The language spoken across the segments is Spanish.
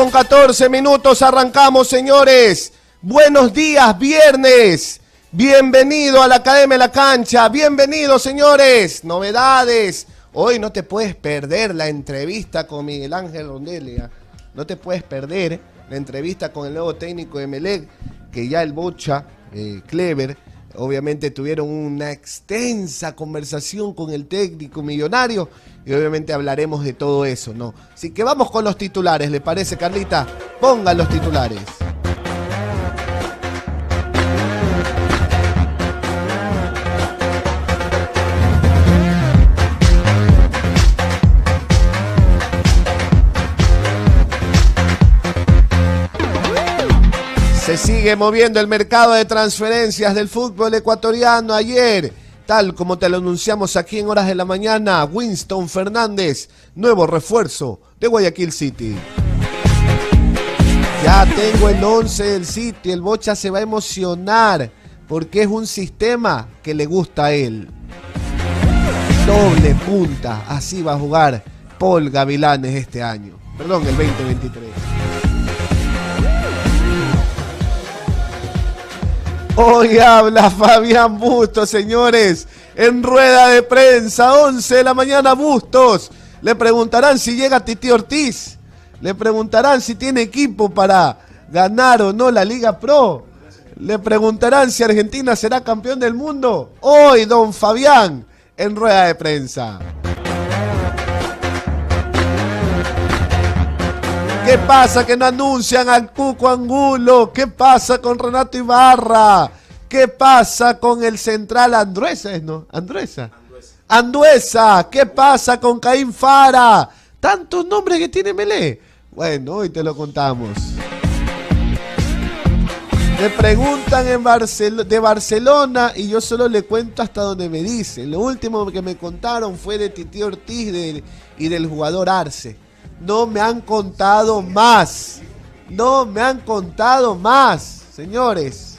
con 14 minutos, arrancamos señores. Buenos días, viernes. Bienvenido a la Academia de la Cancha. Bienvenido señores. Novedades. Hoy no te puedes perder la entrevista con Miguel Ángel Rondelia. No te puedes perder la entrevista con el nuevo técnico de Melec, que ya el Bocha, eh, Clever, obviamente tuvieron una extensa conversación con el técnico millonario y obviamente hablaremos de todo eso, ¿no? Así que vamos con los titulares, ¿le parece, Carlita? Pongan los titulares. Sigue moviendo el mercado de transferencias del fútbol ecuatoriano ayer. Tal como te lo anunciamos aquí en horas de la mañana, Winston Fernández, nuevo refuerzo de Guayaquil City. Ya tengo el 11 del City, el Bocha se va a emocionar porque es un sistema que le gusta a él. Doble punta, así va a jugar Paul Gavilanes este año. Perdón, el 2023. Hoy habla Fabián Bustos, señores, en rueda de prensa, 11 de la mañana, Bustos. Le preguntarán si llega Titi Ortiz. Le preguntarán si tiene equipo para ganar o no la Liga Pro. Le preguntarán si Argentina será campeón del mundo. Hoy, don Fabián, en rueda de prensa. ¿Qué pasa que no anuncian al Cuco Angulo? ¿Qué pasa con Renato Ibarra? ¿Qué pasa con el central Andruesa? ¿No? Andruesa. Anduesa. ¿Qué pasa con Caín Fara? Tantos nombres que tiene Melé. Bueno, hoy te lo contamos. Me preguntan en de Barcelona y yo solo le cuento hasta donde me dicen. Lo último que me contaron fue de Titi Ortiz y del jugador Arce. No me han contado más. No me han contado más, señores.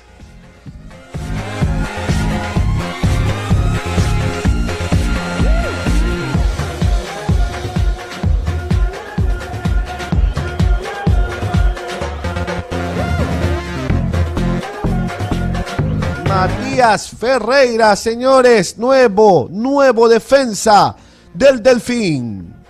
Matías Ferreira, señores, nuevo, nuevo defensa del Delfín.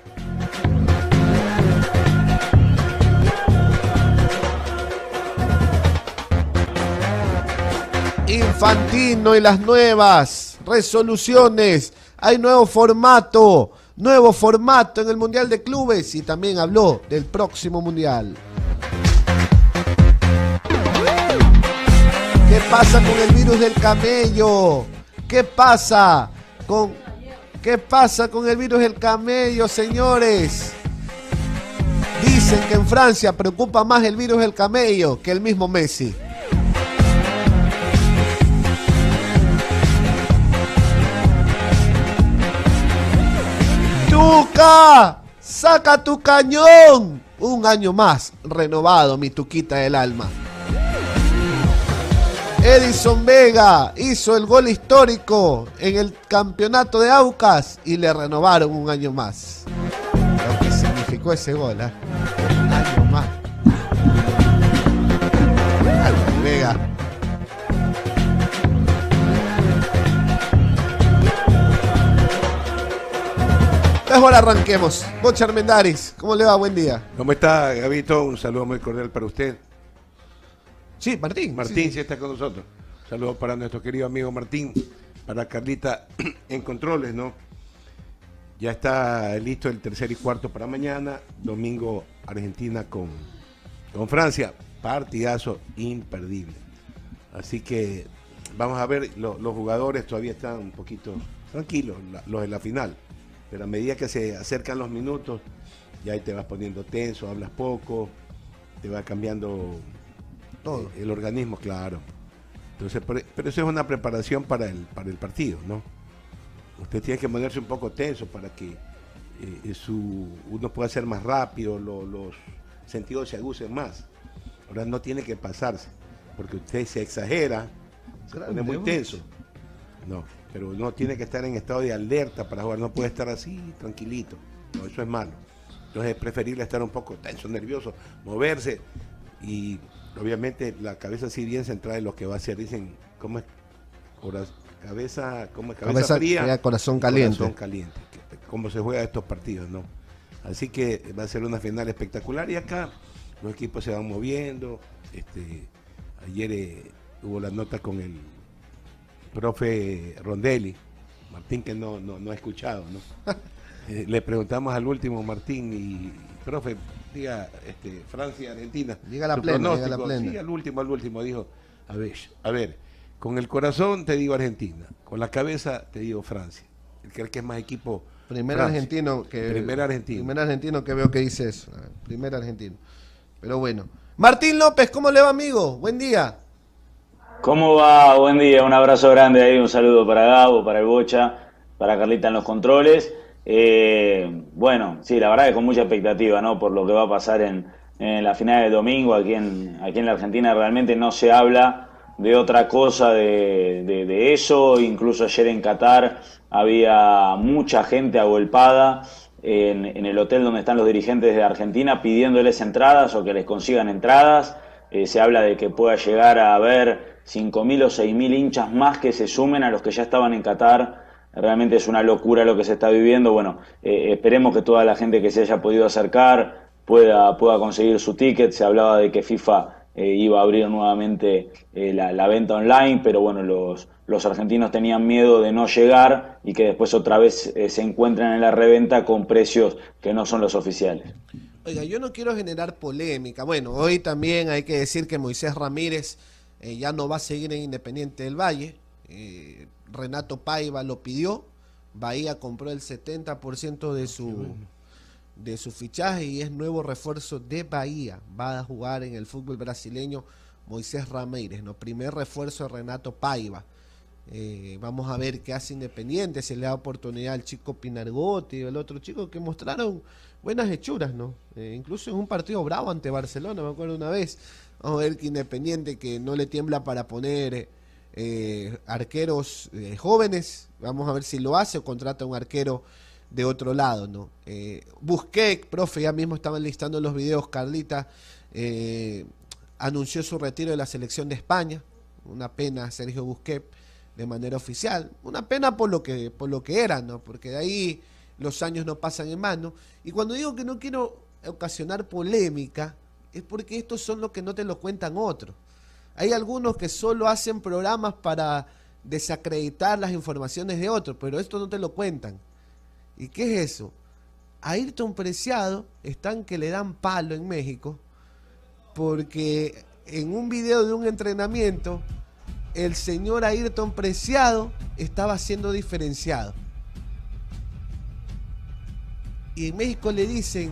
Infantino y las nuevas resoluciones. Hay nuevo formato, nuevo formato en el Mundial de Clubes y también habló del próximo Mundial. ¿Qué pasa con el virus del camello? ¿Qué pasa con qué pasa con el virus del camello, señores? Dicen que en Francia preocupa más el virus del camello que el mismo Messi. Saca tu cañón. Un año más renovado, mi tuquita del alma. Edison Vega hizo el gol histórico en el campeonato de Aucas y le renovaron un año más. Lo que significó ese gol, ¿eh? Mejor arranquemos. Bocha Armendaris, ¿cómo le va? Buen día. ¿Cómo está, Gabito? Un saludo muy cordial para usted. Sí, Martín. Martín sí, está con nosotros. Saludos para nuestro querido amigo Martín, para Carlita en controles, ¿no? Ya está listo el tercer y cuarto para mañana, domingo Argentina con, con Francia, partidazo imperdible. Así que vamos a ver, los jugadores todavía están un poquito tranquilos, los de la final, pero a medida que se acercan los minutos, ya ahí te vas poniendo tenso, hablas poco, te va cambiando todo. Eh, el organismo, claro. Entonces, pero eso es una preparación para el, para el partido, ¿no? Usted tiene que ponerse un poco tenso para que eh, su, uno pueda ser más rápido, los sentidos se agucen más. Ahora no tiene que pasarse, porque usted se exagera, se pone muy tenso. No, pero uno tiene que estar en estado de alerta para jugar, no puede estar así tranquilito. No, eso es malo. Entonces es preferible estar un poco tenso, nervioso, moverse y obviamente la cabeza así bien centrada en lo que va a hacer. Dicen, ¿cómo es? cabeza, ¿cómo es? Cabeza, fría, corazón caliente. Corazón caliente. Cómo se juega estos partidos, ¿no? Así que va a ser una final espectacular y acá los equipos se van moviendo. Este, ayer eh, hubo la nota con el profe Rondelli, Martín que no, no, ha escuchado, ¿no? Eh, le preguntamos al último Martín y profe, diga este, Francia, Argentina. Diga la plena, diga la plena. Sí, al último, al último dijo, a ver, a ver, con el corazón te digo Argentina, con la cabeza te digo Francia. El que, que es más equipo. Primer argentino que. Primer argentino. Primer argentino que veo que dice eso. Primer argentino. Pero bueno. Martín López, ¿cómo le va, amigo? Buen día. ¿Cómo va? Buen día, un abrazo grande ahí, un saludo para Gabo, para el Bocha, para Carlita en los controles. Eh, bueno, sí, la verdad es con mucha expectativa, ¿no? Por lo que va a pasar en, la final de domingo aquí en, aquí en la Argentina. Realmente no se habla de otra cosa de, eso. Incluso ayer en Qatar había mucha gente agolpada en, en, el hotel donde están los dirigentes de Argentina pidiéndoles entradas o que les consigan entradas. Eh, se habla de que pueda llegar a haber 5.000 o 6.000 hinchas más que se sumen a los que ya estaban en Qatar. Realmente es una locura lo que se está viviendo. Bueno, eh, esperemos que toda la gente que se haya podido acercar pueda, pueda conseguir su ticket. Se hablaba de que FIFA eh, iba a abrir nuevamente la, la, venta online, pero bueno, los, los argentinos tenían miedo de no llegar y que después otra vez se encuentran en la reventa con precios que no son los oficiales. Oiga, yo no quiero generar polémica. Bueno, hoy también hay que decir que Moisés Ramírez eh, ya no va a seguir en Independiente del Valle. Eh, Renato Paiva lo pidió. Bahía compró el 70% de su, de su fichaje y es nuevo refuerzo de Bahía. Va a jugar en el fútbol brasileño Moisés Ramírez, ¿no? Primer refuerzo de Renato Paiva. Eh, vamos a ver qué hace Independiente, se le da oportunidad al chico Pinargotti y el otro chico que mostraron buenas hechuras, ¿no? Eh, incluso en un partido bravo ante Barcelona, me acuerdo una vez. Vamos a ver que Independiente que no le tiembla para poner eh, arqueros eh, jóvenes. Vamos a ver si lo hace o contrata un arquero de otro lado, ¿no? Busqué, profe, ya mismo estaban listando los videos, Carlita anunció su retiro de la selección de España. Una pena, Sergio Busquets, de manera oficial. Una pena por lo que, por lo que era, ¿no? Porque de ahí los años no pasan en mano. Y cuando digo que no quiero ocasionar polémica, es porque estos son los que no te lo cuentan otros. Hay algunos que solo hacen programas para desacreditar las informaciones de otros, pero esto no te lo cuentan. ¿Y qué es eso? A Ayrton Preciado están que le dan palo en México porque en un video de un entrenamiento el señor Ayrton Preciado estaba siendo diferenciado. Y en México le dicen,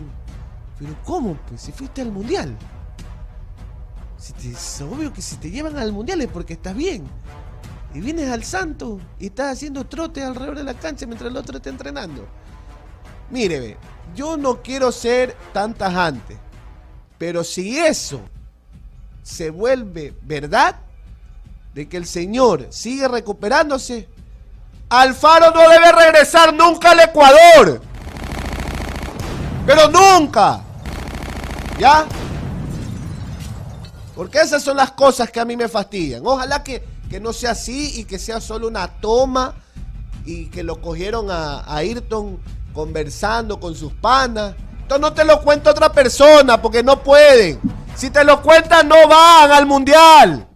pero ¿cómo? Pues si fuiste al mundial. es obvio que si te llevan al mundial es porque estás bien. Y vienes al santo y estás haciendo trote alrededor de la cancha mientras el otro está entrenando. Mire, yo no quiero ser tan tajante. Pero si eso se vuelve verdad, de que el Señor sigue recuperándose, Alfaro no debe regresar nunca al Ecuador. Pero nunca. ¿Ya? Porque esas son las cosas que a mí me fastidian. Ojalá que, no sea así y que sea solo una toma y que lo cogieron a, a Ayrton conversando con sus panas. Esto no te lo cuenta otra persona porque no pueden. Si te lo cuentan no van al mundial.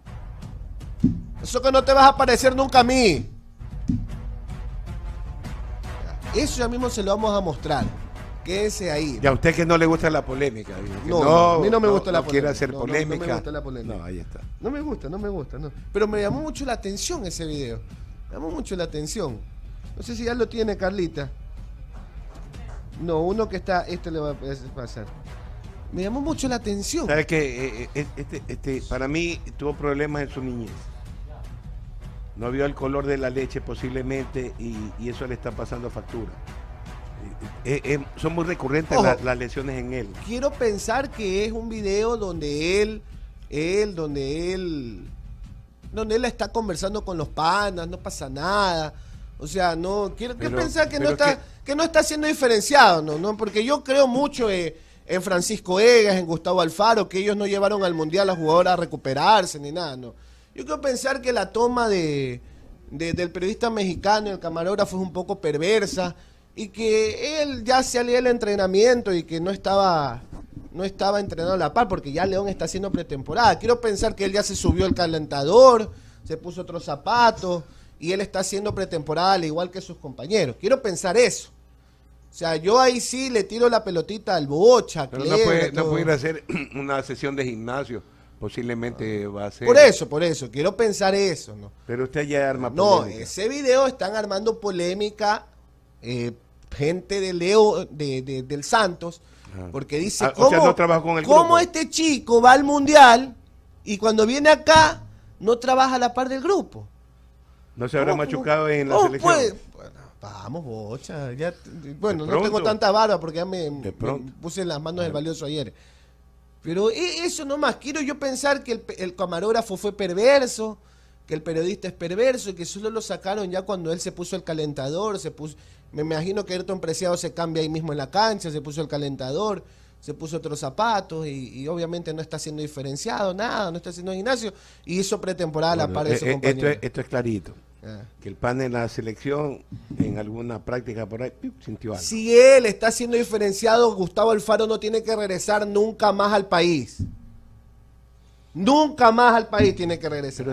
Eso que no te vas a parecer nunca a mí. Eso ya mismo se lo vamos a mostrar. Quédese ahí. Y a usted que no le gusta la polémica. No, a mí no me gusta la polémica. quiere hacer polémica. No, me gusta la polémica. No, ahí está. No me gusta, no me gusta. No. Pero me llamó mucho la atención ese video. Me llamó mucho la atención. No sé si ya lo tiene Carlita. No, uno que está, este le va a pasar. Me llamó mucho la atención. ¿Sabes qué? Eh, eh, este, este, para mí tuvo problemas en su niñez. No vio el color de la leche posiblemente y, y eso le está pasando factura. Eh, eh, son muy recurrentes las lesiones en él. Quiero pensar que es un video donde él, él, donde él, donde él está conversando con los panas, no pasa nada. O sea, no quiero, pensar que no está que... no está siendo diferenciado, no, no, porque yo creo mucho en Francisco Egas, en Gustavo Alfaro, que ellos no llevaron al mundial a jugadores a recuperarse ni nada, no. Yo quiero pensar que la toma de, del periodista mexicano, el camarógrafo, es un poco perversa y que él ya salía el entrenamiento y que no estaba no estaba entrenado a la par porque ya León está haciendo pretemporada. Quiero pensar que él ya se subió el calentador, se puso otros zapatos y él está haciendo pretemporada al igual que sus compañeros. Quiero pensar eso. O sea, yo ahí sí le tiro la pelotita al bocha. Pero no puede, no puede ir a hacer una sesión de gimnasio. Posiblemente va a ser. Por eso, por eso. Quiero pensar eso. ¿no? Pero usted ya arma polémica. No, ese video están armando polémica. Eh, gente de Leo, de, del Santos, porque dice, ah, ¿cómo, ¿cómo este chico va al mundial y cuando viene acá no trabaja a la par del grupo? ¿No se habrá machucado en la selección? Bueno, vamos, bocha. bueno, no tengo tanta barba porque ya me, puse en las manos del valioso ayer. Pero e, eso nomás, quiero yo pensar que el, el, camarógrafo fue perverso, que el periodista es perverso y que solo lo sacaron ya cuando él se puso el calentador, se puso... Me imagino que Ayrton Preciado se cambia ahí mismo en la cancha, se puso el calentador, se puso otros zapatos y, obviamente no está siendo diferenciado, nada, no está haciendo gimnasio y hizo pretemporada a la par de su eh, eh, compañero. Esto es, clarito. Ah. Que el pan en la selección, en alguna práctica por ahí, sintió algo. Si él está siendo diferenciado, Gustavo Alfaro no tiene que regresar nunca más al país. Nunca más al país tiene que regresar.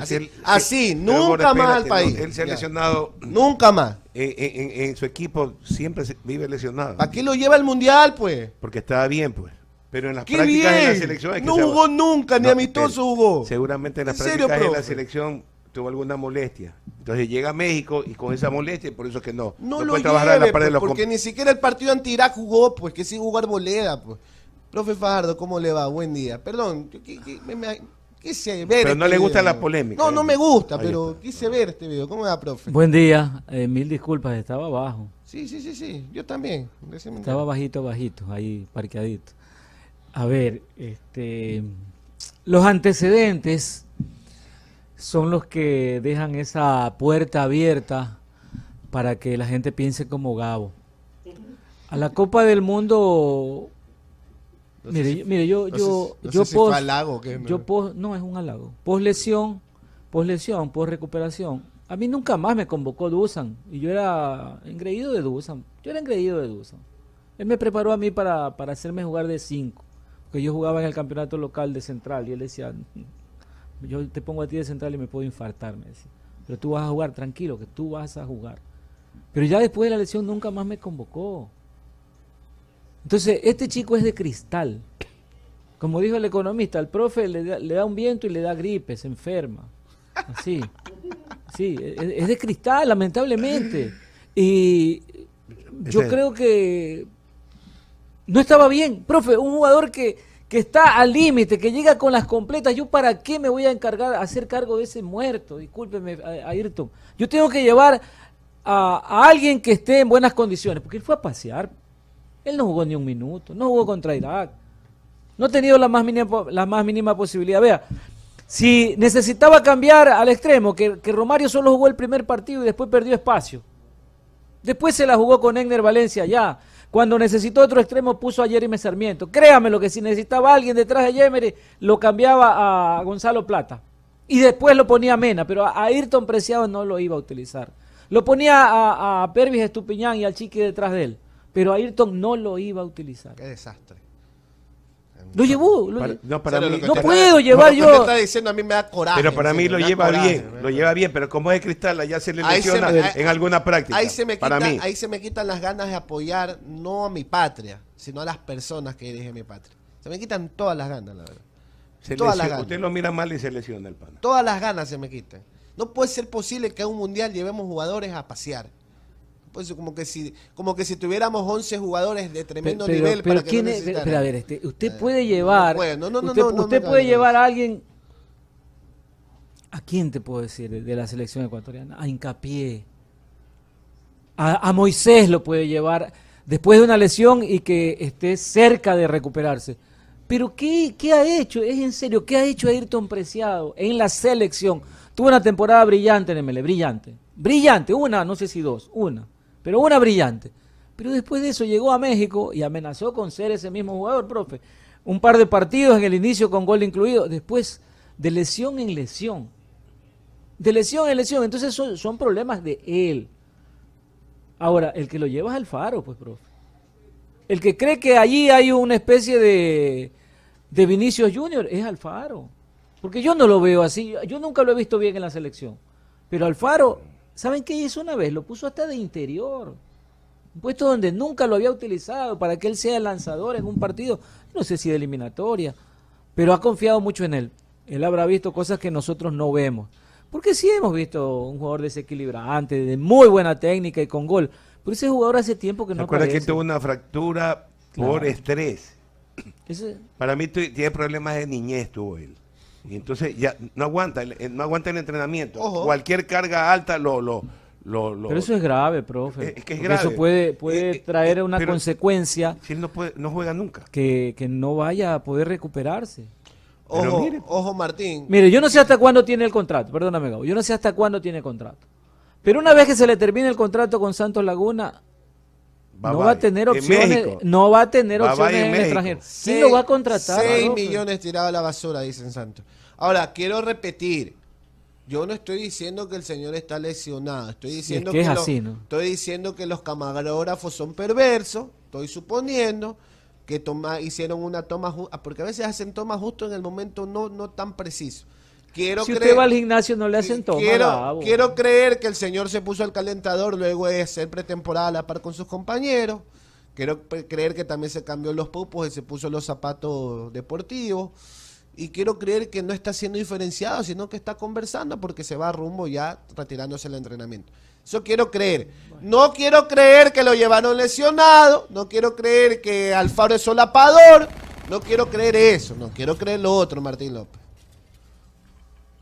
así, nunca más al país. él se ha lesionado. Nunca más. En, su equipo siempre vive lesionado. ¿A qué lo lleva al mundial, pues? Porque estaba bien, pues. Pero en las prácticas de la selección. no jugó nunca, ni amistoso jugó. Seguramente en las prácticas de la selección tuvo alguna molestia. Entonces llega a México y con esa molestia, por eso es que no. No, lo puede trabajar a la par de pues, los Porque ni siquiera el partido anti Irak jugó, pues que sí jugó Arboleda, pues. Profe Fajardo, ¿cómo le va? Buen día. Perdón, quise ver. Pero no este le gusta la polémica. No, no me gusta, pero quise ver este video. ¿Cómo va, profe? Buen día. Eh, mil disculpas, estaba abajo. Sí, sí, sí, sí. Yo también. Estaba bajito, bajito, ahí parqueadito. A ver, este, los antecedentes son los que dejan esa puerta abierta para que la gente piense como Gabo. A la Copa del Mundo mire, mire, yo, yo, yo, yo no es un halago. Post lesión, post lesión, post recuperación. A mí nunca más me convocó Dusan y yo era engreído de Dusan. Yo era engreído de Dusan. Él me preparó a mí para, para hacerme jugar de cinco, porque yo jugaba en el campeonato local de central y él decía, yo te pongo a ti de central y me puedo infartar, me decía. Pero tú vas a jugar, tranquilo, que tú vas a jugar. Pero ya después de la lesión nunca más me convocó. Entonces, este chico es de cristal. Como dijo el economista, el profe le da, un viento y le da gripe, se enferma. Así. Sí, es, de cristal, lamentablemente. Y yo creo que no estaba bien. Profe, un jugador que, que está al límite, que llega con las completas, ¿yo para qué me voy a encargar, a hacer cargo de ese muerto? Discúlpeme, Ayrton. Yo tengo que llevar a, a, alguien que esté en buenas condiciones, porque él fue a pasear. Él no jugó ni un minuto, no jugó contra Irak. No ha tenido la más mínima, la más mínima posibilidad. Vea, si necesitaba cambiar al extremo, que, Romario solo jugó el primer partido y después perdió espacio. Después se la jugó con Egner Valencia ya. Cuando necesitó otro extremo puso a Jeremy Sarmiento. Créame lo que si necesitaba alguien detrás de Yemery, lo cambiaba a Gonzalo Plata. Y después lo ponía a Mena, pero a Ayrton Preciado no lo iba a utilizar. Lo ponía a, a Pervis Estupiñán y al Chiqui detrás de él pero Ayrton no lo iba a utilizar. Qué desastre. Lo llevó. no, para mí, no puedo llevar yo. está diciendo a mí me da coraje. Pero para mí lo lleva bien, lo lleva bien, pero como es de cristal, ya se le lesiona en alguna práctica. Ahí se, me para mí. ahí se me quitan las ganas de apoyar no a mi patria, sino a las personas que dije mi patria. Se me quitan todas las ganas, la verdad. todas las ganas. Usted lo mira mal y se lesiona el pana. Todas las ganas se me quitan. No puede ser posible que a un mundial llevemos jugadores a pasear pues como que si como que si tuviéramos 11 jugadores de tremendo nivel pero para quién es, pero, a ver este, usted puede llevar no, no, usted, usted puede llevar a alguien a quién te puedo decir de la selección ecuatoriana a Hincapié. A, a Moisés lo puede llevar después de una lesión y que esté cerca de recuperarse. Pero ¿qué, qué ha hecho? Es en serio, ¿qué ha hecho Ayrton Preciado en la selección? Tuvo una temporada brillante en brillante. Brillante, una, no sé si dos, una, pero una brillante. Pero después de eso llegó a México y amenazó con ser ese mismo jugador, profe. Un par de partidos en el inicio con gol incluido, después de lesión en lesión. De lesión en lesión. Entonces son, problemas de él. Ahora, el que lo lleva es Alfaro, pues, profe. El que cree que allí hay una especie de, de Vinicius Junior es Alfaro. Porque yo no lo veo así. Yo nunca lo he visto bien en la selección. Pero Alfaro, ¿saben qué hizo una vez? Lo puso hasta de interior. Un puesto donde nunca lo había utilizado para que él sea el lanzador en un partido, no sé si de eliminatoria, pero ha confiado mucho en él. Él habrá visto cosas que nosotros no vemos. Porque sí hemos visto un jugador desequilibrante, de muy buena técnica y con gol. Pero ese jugador hace tiempo que no Recuerda aparece. que tuvo una fractura por Claro. estrés. Ese- Para mí tiene problemas de niñez tuvo él. Y entonces ya no aguanta, el- el- no aguanta el entrenamiento. Ojo. Cualquier carga alta lo, lo, lo, lo- Pero eso es grave, profe. Es- es que es grave. Eso puede, puede Eh, eh, traer eh, una consecuencia si él no puede, no juega nunca. que, que no vaya a poder recuperarse. Ojo, mire. ojo Martín. Mire, yo no sé hasta cuándo tiene el contrato, perdóname, Gabo, yo no sé hasta cuándo tiene contrato. Pero una vez que se le termine el contrato con Santos Laguna, No va a tener En opciones, México. no va a tener opciones en en, el extranjero. Sí lo va a contratar. 6 profe. millones tirados a la basura, dicen Santos. Ahora, quiero repetir. Yo no estoy diciendo que el señor está lesionado. Estoy diciendo que es lo- así, ¿no? Estoy diciendo que los camarógrafos son perversos. Estoy suponiendo que toma, hicieron una toma justa. Porque a veces hacen tomas justo en el momento no, no tan preciso. Quiero Si creer- usted va al gimnasio no le hacen toma, quiero, creer que el señor se puso al calentador luego de hacer pretemporada a la par con sus compañeros. Quiero creer que también se cambió los pupos y se puso los zapatos deportivos. Y quiero creer que no está siendo diferenciado, sino que está conversando porque se va rumbo ya retirándose el entrenamiento. Eso quiero creer. No quiero creer que lo llevaron lesionado. No quiero creer que Alfaro es solapador. No quiero creer eso. No quiero creer lo otro, Martín López.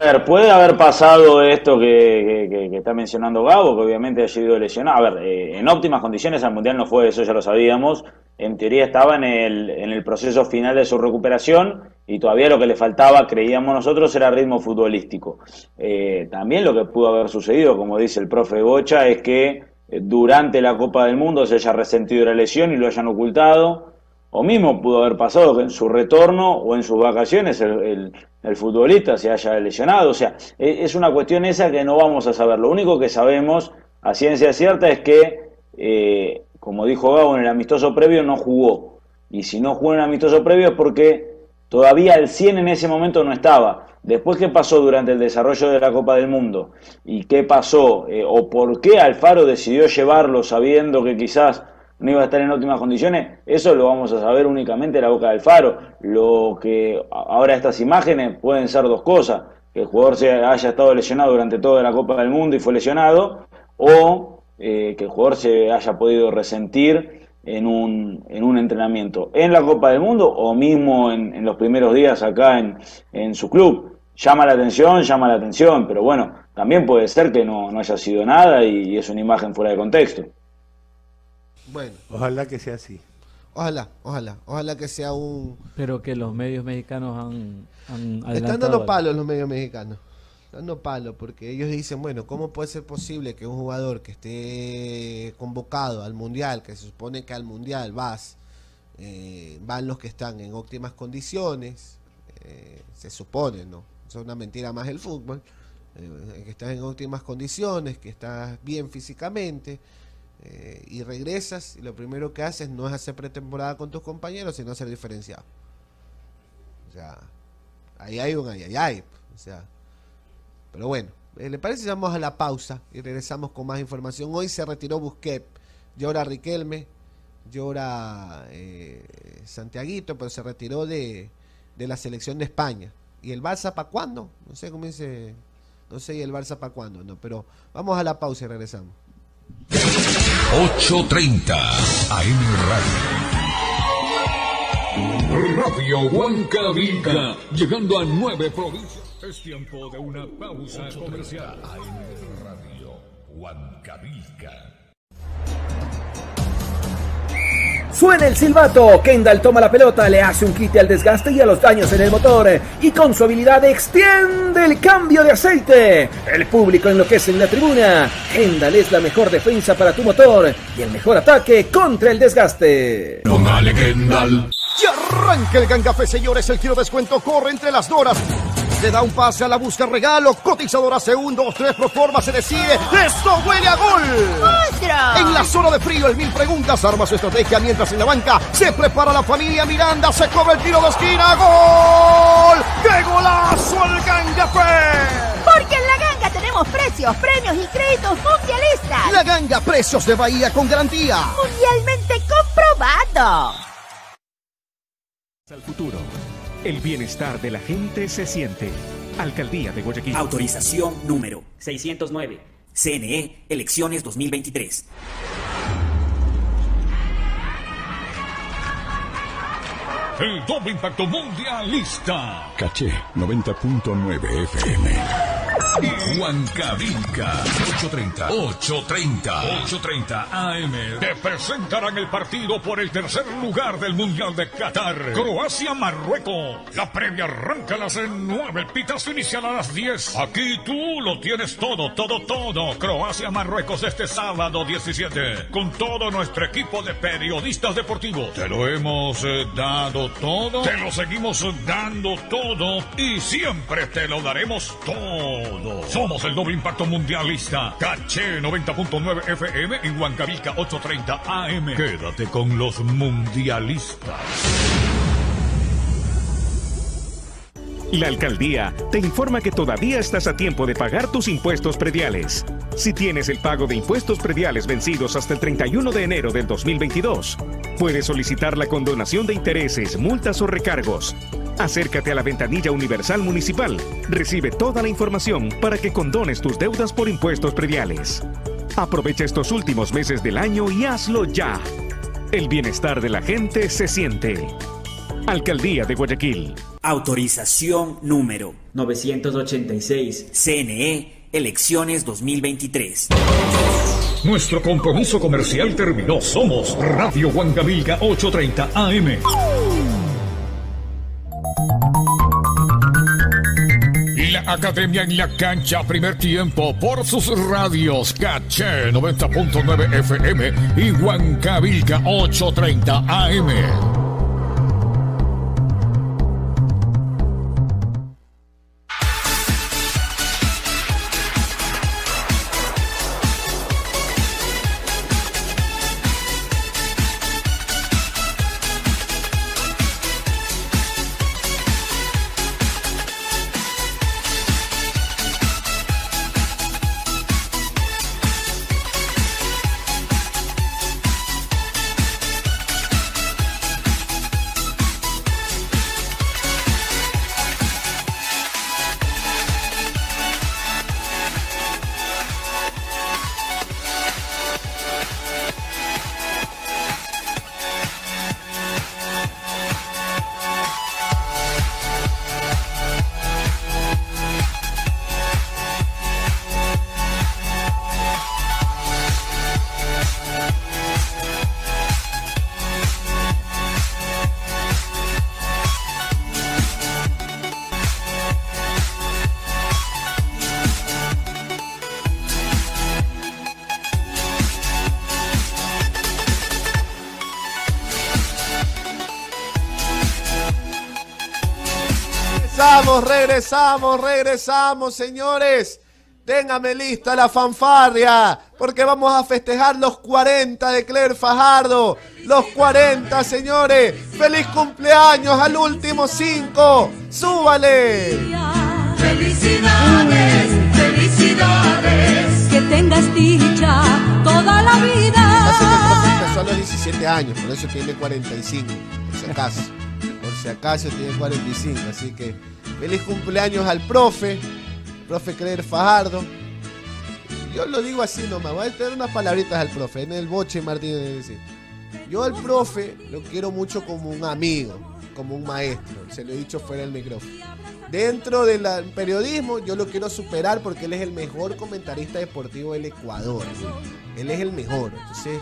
A ver, puede haber pasado esto que, está mencionando Gabo, que obviamente ha sido lesionado. A ver, eh, en óptimas condiciones al Mundial no fue, eso ya lo sabíamos. En teoría estaba en el, en el proceso final de su recuperación y todavía lo que le faltaba, creíamos nosotros, era ritmo futbolístico. Eh, también lo que pudo haber sucedido, como dice el profe Bocha, es que eh, durante la Copa del Mundo se haya resentido la lesión y lo hayan ocultado. O mismo pudo haber pasado que en su retorno o en sus vacaciones el, futbolista se haya lesionado. O sea, e- es una cuestión esa que no vamos a saber. Lo único que sabemos a ciencia cierta es que, eh, como dijo Gabo, en el amistoso previo no jugó. Y si no jugó en el amistoso previo es porque todavía el 100 en ese momento no estaba. Después, ¿qué pasó durante el desarrollo de la Copa del Mundo? ¿Y qué pasó? Eh, ¿O por qué Alfaro decidió llevarlo sabiendo que quizás no iba a estar en óptimas condiciones? Eso lo vamos a saber únicamente en la boca de Alfaro. Lo que a- ahora estas imágenes pueden ser dos cosas. Que el jugador se haya estado lesionado durante toda la Copa del Mundo y fue lesionado, o eh, que el jugador se haya podido resentir en un, en un entrenamiento en la Copa del Mundo o mismo en, los primeros días acá en, su club. Llama la atención, llama la atención, pero bueno, también puede ser que no haya sido nada y, es una imagen fuera de contexto. Bueno, Ojalá que sea así. ojalá, ojalá, ojalá que sea un... Pero que los medios mexicanos han, han Están dando palos los medios mexicanos. Están dando palos porque ellos dicen, bueno, ¿cómo puede ser posible que un jugador que esté convocado al Mundial, que se supone que al Mundial vas, eh, van los que están en óptimas condiciones, eh, se supone, ¿no? Eso es una mentira más del fútbol, eh, que estás en óptimas condiciones, que estás bien físicamente, eh, y regresas y lo primero que haces no es hacer pretemporada con tus compañeros, sino ser diferenciado. O sea, ahí hay un ay, ay, ay. O sea, pero bueno, eh, ¿le parece vamos a la pausa y regresamos con más información? Hoy se retiró Busquet, llora Riquelme, llora eh, Santiaguito, pero se retiró de, de la selección de España. ¿Y el Barça para cuándo? No sé cómo dice, no sé, ¿y el Barça para cuándo? No, pero vamos a la pausa y regresamos. 8.30 AM Radio. Radio Huancavilca, llegando a nueve provincias. Es tiempo de una pausa comercial. AM Radio Huancavilca. Suena el silbato. Kendall toma la pelota, le hace un quite al desgaste y a los daños en el motor. Y con su habilidad extiende el cambio de aceite. El público enloquece en la tribuna. Kendall es la mejor defensa para tu motor y el mejor ataque contra el desgaste. Póngale Kendall. Y arranca el Gangafé, señores. El quiero descuento corre entre las doras. Le da un pase a la busca regalo. Cotizadora hace un, dos, tres, pro forma, se decide. ¡Esto huele a gol! En la zona de frío, el mil preguntas arma su estrategia mientras en la banca se prepara la familia Miranda. Se cobra el tiro de esquina. ¡Gol! ¡Qué golazo el Gangafé! Porque en la ganga tenemos precios, premios y créditos mundialistas. La ganga, precios de Bahía con garantía. Mundialmente comprobado. Al futuro. El bienestar de la gente se siente. Alcaldía de Guayaquil. Autorización número 609. CNE, elecciones 2023. El doble impacto mundialista. Caché 90.9 FM. Huancavilca. 830. 830. 830 AM. Te presentarán el partido por el tercer lugar del Mundial de Qatar. Croacia-Marruecos. La previa arranca a las 9. El pitazo inicial a las 10. Aquí tú lo tienes todo, todo, todo. Croacia-Marruecos este sábado 17. Con todo nuestro equipo de periodistas deportivos. Te lo hemos eh, dado todo. Te lo seguimos dando todo. Y siempre te lo daremos todo. Somos el doble impacto mundialista. Caché 90.9 FM y Huancavilca 830 AM. Quédate con los mundialistas. La alcaldía te informa que todavía estás a tiempo de pagar tus impuestos prediales. Si tienes el pago de impuestos prediales vencidos hasta el 31 de enero del 2022, puedes solicitar la condonación de intereses, multas o recargos. Acércate a la ventanilla universal municipal. Recibe toda la información para que condones tus deudas por impuestos prediales. Aprovecha estos últimos meses del año y hazlo ya. El bienestar de la gente se siente. Alcaldía de Guayaquil. Autorización número 986. CNE, elecciones 2023. Nuestro compromiso comercial terminó. Somos Radio Huancavilca 830 AM. La Academia en la Cancha, primer tiempo, por sus radios, Caché 90.9 FM y Huancavilca 830 AM. Regresamos, regresamos, regresamos, señores. Téngame lista la fanfarria, porque vamos a festejar los 40 de Claire Fajardo. Los 40, señores. ¡Feliz cumpleaños al último 5! ¡Súbale! Felicidades, felicidades. Que tengas dicha toda la vida. Empezó a los 17 años, por eso tiene 45, por si acaso. Si acaso tiene 45, así que feliz cumpleaños al profe, profe Claire Fajardo. Yo lo digo así nomás, voy a tener unas palabritas al profe, en el boche Martínez. Decir. Yo al profe lo quiero mucho como un amigo, como un maestro, se lo he dicho fuera del micrófono. Dentro del periodismo yo lo quiero superar porque él es el mejor comentarista deportivo del Ecuador. Él es el mejor. Entonces,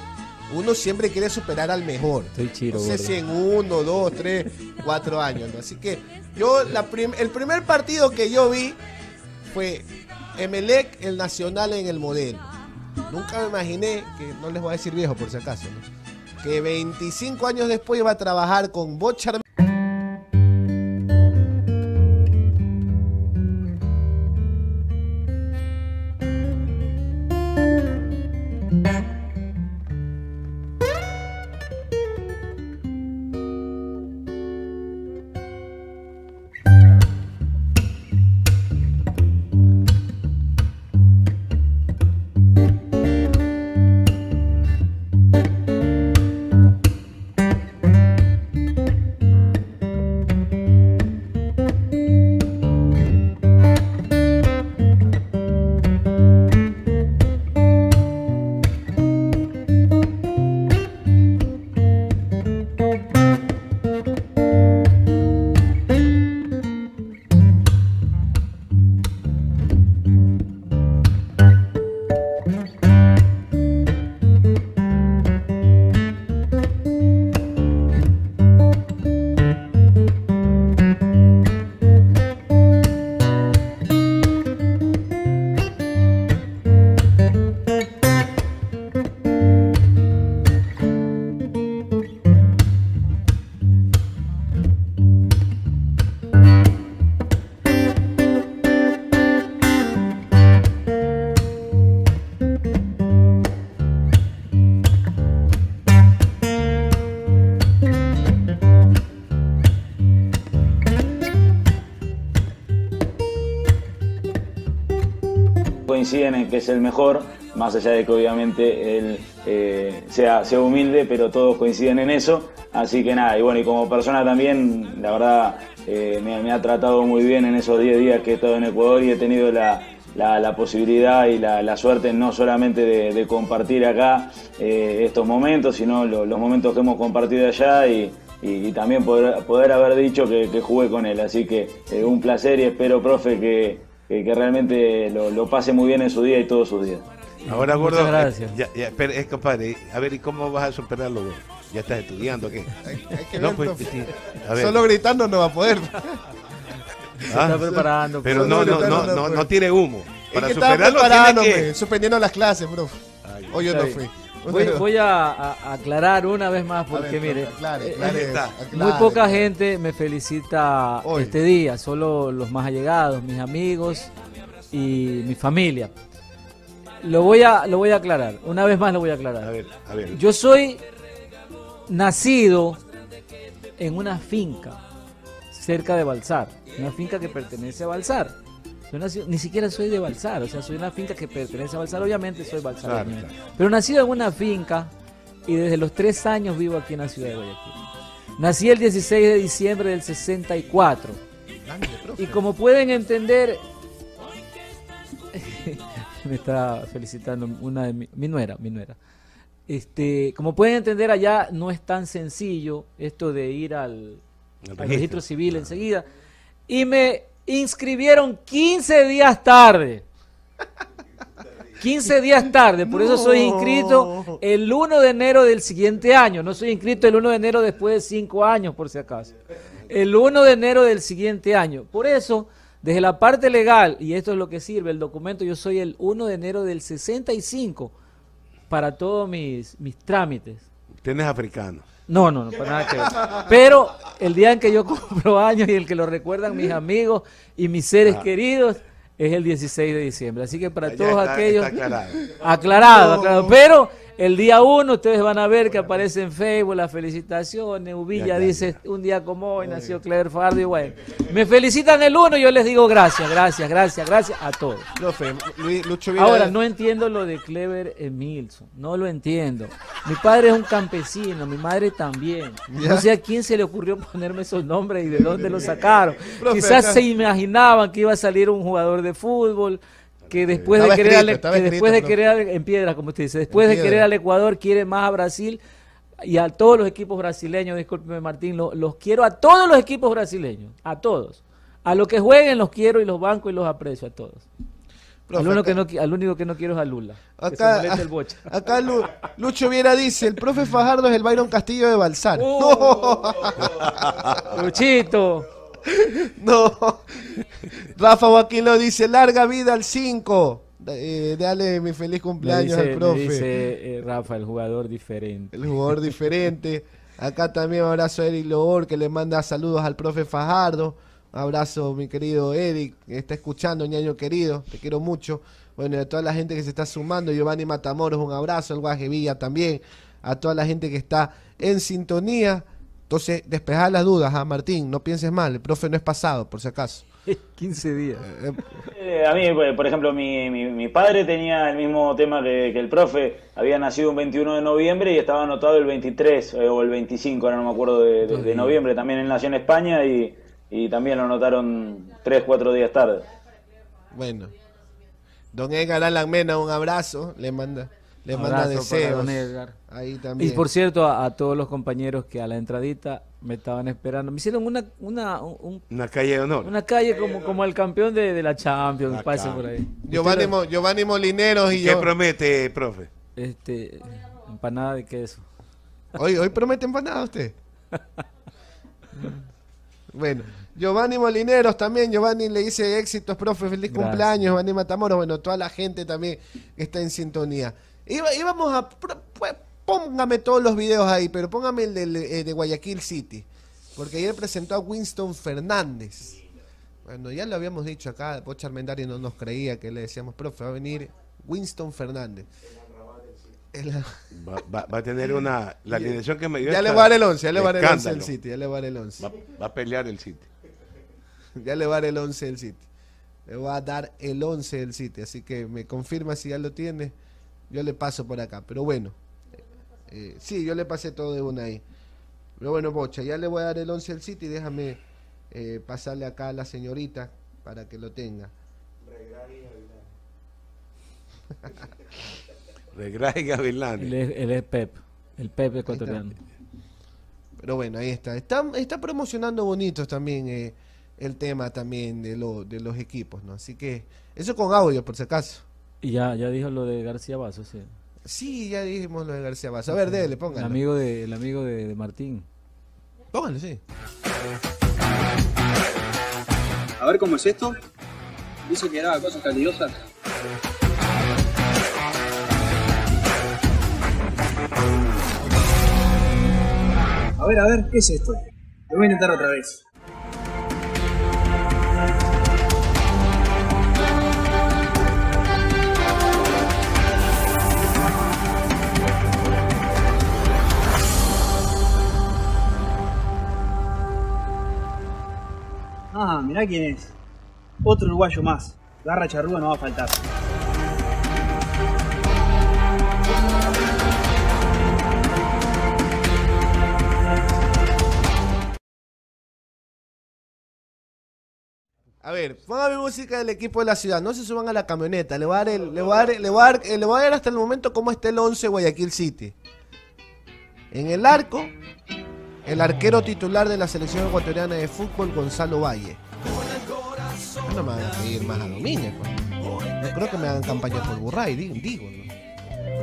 uno siempre quiere superar al mejor. Estoy chiro, no sé gordo. si en uno, dos, tres, cuatro años. ¿no? Así que yo, la prim- el primer partido que yo vi fue Emelec, el Nacional en el modelo. Nunca me imaginé, que no les voy a decir viejo por si acaso, ¿no? que 25 años después iba a trabajar con Bochar. En que es el mejor, más allá de que obviamente él eh, sea, sea humilde, pero todos coinciden en eso. Así que nada, y bueno, y como persona también, la verdad, eh, me, ha tratado muy bien en esos 10 días que he estado en Ecuador y he tenido la, la- posibilidad y la, la suerte no solamente de, compartir acá eh, estos momentos, sino lo- los momentos que hemos compartido allá y, y- también poder, poder haber dicho que, que jugué con él. Así que eh, un placer y espero, profe, que, que- que realmente lo, lo pase muy bien en su día y todos sus días. Ahora, Muchas gordo, eh, gracias. ya, ya, espera, eh, compadre, a ver, ¿y cómo vas a superarlo, gordo? ¿Ya estás estudiando qué? Hay que No, pues, profe. sí, a ver. Solo gritando no va a poder. Ah, está preparando. Pero no, no, No, no, no, tiene humo. Es Para que estaba superarlo preparándome, tiene que... suspendiendo las clases, profe. Hoy yo no bien. fui. Voy, voy a, a- aclarar una vez más porque ver, mire, aclare, eh, aclare, eh, aclare, muy poca gente me felicita Hoy. este día, solo los más allegados, mis amigos y mi familia. Lo voy a lo voy a aclarar, una vez más lo voy a aclarar. A ver, a ver. Yo soy nacido en una finca cerca de Balsar, una finca que pertenece a Balsar. Yo nací- ni siquiera soy de Balsar, o sea, soy una finca que pertenece a Balsar, obviamente soy Balsar. Claro, claro. Pero nacido en una finca y desde los tres años vivo aquí en la ciudad de Guayaquil. Nací el 16 de diciembre del 64. Grande, profe. Y como pueden entender, me está felicitando una de mi, mi nuera, mi nuera. Este, como pueden entender, allá no es tan sencillo esto de ir al, Al al registro. registro civil enseguida. Y me inscribieron 15 días tarde. 15 días tarde, por eso soy inscrito el 1 de enero del siguiente año. No soy inscrito el 1 de enero después de 5 años, por si acaso. El 1 de enero del siguiente año. Por eso, desde la parte legal, y esto es lo que sirve el documento, yo soy el 1 de enero del 65 para todos mis, mis trámites. Tienes africano. No, no, no, para nada que ver. Pero el día en que yo cumplo años y el que lo recuerdan mis amigos y mis seres Ah. queridos es el 16 de diciembre. Así que para Ya todos está- aquellos... está aclarado. Aclarado, aclarado. Pero el día 1 ustedes van a ver que aparece en Facebook las felicitaciones. Ubilla dice, un día como hoy nació Claire Fardo y bueno. Me felicitan el 1 y yo les digo gracias, gracias, gracias, gracias a todos. Ahora, no entiendo lo de Clever Emilson, no lo entiendo. Mi padre es un campesino, mi madre también. No sé a quién se le ocurrió ponerme esos nombres y de dónde los sacaron. Quizás se imaginaban que iba a salir un jugador de fútbol que después de querer, escrito, al- que escrito, después de querer en piedra, como usted dice, después de querer al Ecuador quiere más a Brasil y a todos los equipos brasileños, discúlpeme Martín, lo- los quiero a todos los equipos brasileños, a todos. A los que jueguen los quiero y los banco y los aprecio a todos. Profe, al, uno acá- que no, al único que no quiero es a Lula. que se Acá, el bocha. acá Lu- Lucho Viera dice, el profe Fajardo es el Byron Castillo de Balsar. Luchito. No. Rafa Joaquín lo dice, larga vida al 5. Eh, dale mi feliz cumpleaños dice, al profe. dice, eh, Rafa, el jugador diferente. El jugador diferente. Acá también un abrazo a Eric Lobor que le manda saludos al profe Fajardo. Un abrazo, mi querido Eric, que está escuchando, ñaño querido. Te quiero mucho. Bueno, y a toda la gente que se está sumando. Giovanni Matamoros, un abrazo. El Guaje Villa también. A toda la gente que está en sintonía. Entonces, despejar las dudas, ¿ah, Martín? No pienses mal. El profe no es pasado, por si acaso. 15 días. Eh, a mí, pues, por ejemplo, mi, mi, mi padre tenía el mismo tema que, que el profe. Había nacido un 21 de noviembre y estaba anotado el 23 eh, o el 25, ahora no me acuerdo, de, de- de noviembre. También él nació en España y, y también lo anotaron 3, 4 días tarde. Bueno. Don Edgar Alan Mena, un abrazo. Le manda, le manda Abrazo deseos. Ahí también. Y por cierto, a, a todos los compañeros que a la entradita me estaban esperando. Me hicieron una, una, un- Una calle de honor. una calle como, como el campeón de, de la Champions, La pase por ahí. Giovanni, Mo- Giovanni Molineros y ¿Qué yo. promete, profe? Este, empanada de queso. Hoy, hoy promete empanada usted. bueno, Giovanni Molineros también. Giovanni le dice éxitos, profe. Feliz Gracias. cumpleaños, Giovanni Matamoros. Bueno, toda la gente también que está en sintonía. Iba, íbamos a. pues, Póngame todos los videos ahí, pero póngame el del, eh, de Guayaquil City. Porque ayer presentó a Winston Fernández. Bueno, ya lo habíamos dicho acá. Pocha Armendari no nos creía que le decíamos, profe, va a venir Winston Fernández. El- Va, va- va a tener una. La alineación que me dio. Ya le va a dar el 11, ya le va a dar el 11 al escándalo. City, ya le va a dar el 11. Va, va a pelear el City. Ya le va a dar el 11 del City. Le va a dar el 11 del City, así que me confirma si ya lo tiene. Yo le paso por acá, pero bueno. Eh, sí, yo le pasé todo de una ahí. Pero bueno, Bocha, ya le voy a dar el 11 del City. Déjame eh, pasarle acá a la señorita para que lo tenga. Regray Gavilán. Él él es Pep, el Pep ecuatoriano. Pero bueno, ahí está. Está, está promocionando bonitos también eh, el tema también de, lo, de los equipos, ¿no? Así que eso con audio, por si acaso. Y ya, ya dijo lo de García Vaso, sí. Sí, ya dijimos lo de García Baza. A ver, dele, El póngalo. amigo de, el amigo de, de Martín. Póngalo, sí. A ver cómo es esto. Dice que era cosas caliosas. A ver, a ver, ¿qué es esto? Lo voy a intentar otra vez. Ah, mirá quién es. Otro uruguayo más. Garra charrúa no va a faltar. A ver, póngame música del equipo de la ciudad. No se suban a la camioneta. Le voy a dar, le voy a dar, eh, le voy a dar hasta el momento cómo está el 11 Guayaquil City. En el arco, el arquero titular de la selección ecuatoriana de fútbol, Gonzalo Valle. No me van a pedir más a Domínguez. pues. No creo que me hagan campaña por Burray, digo, ¿no?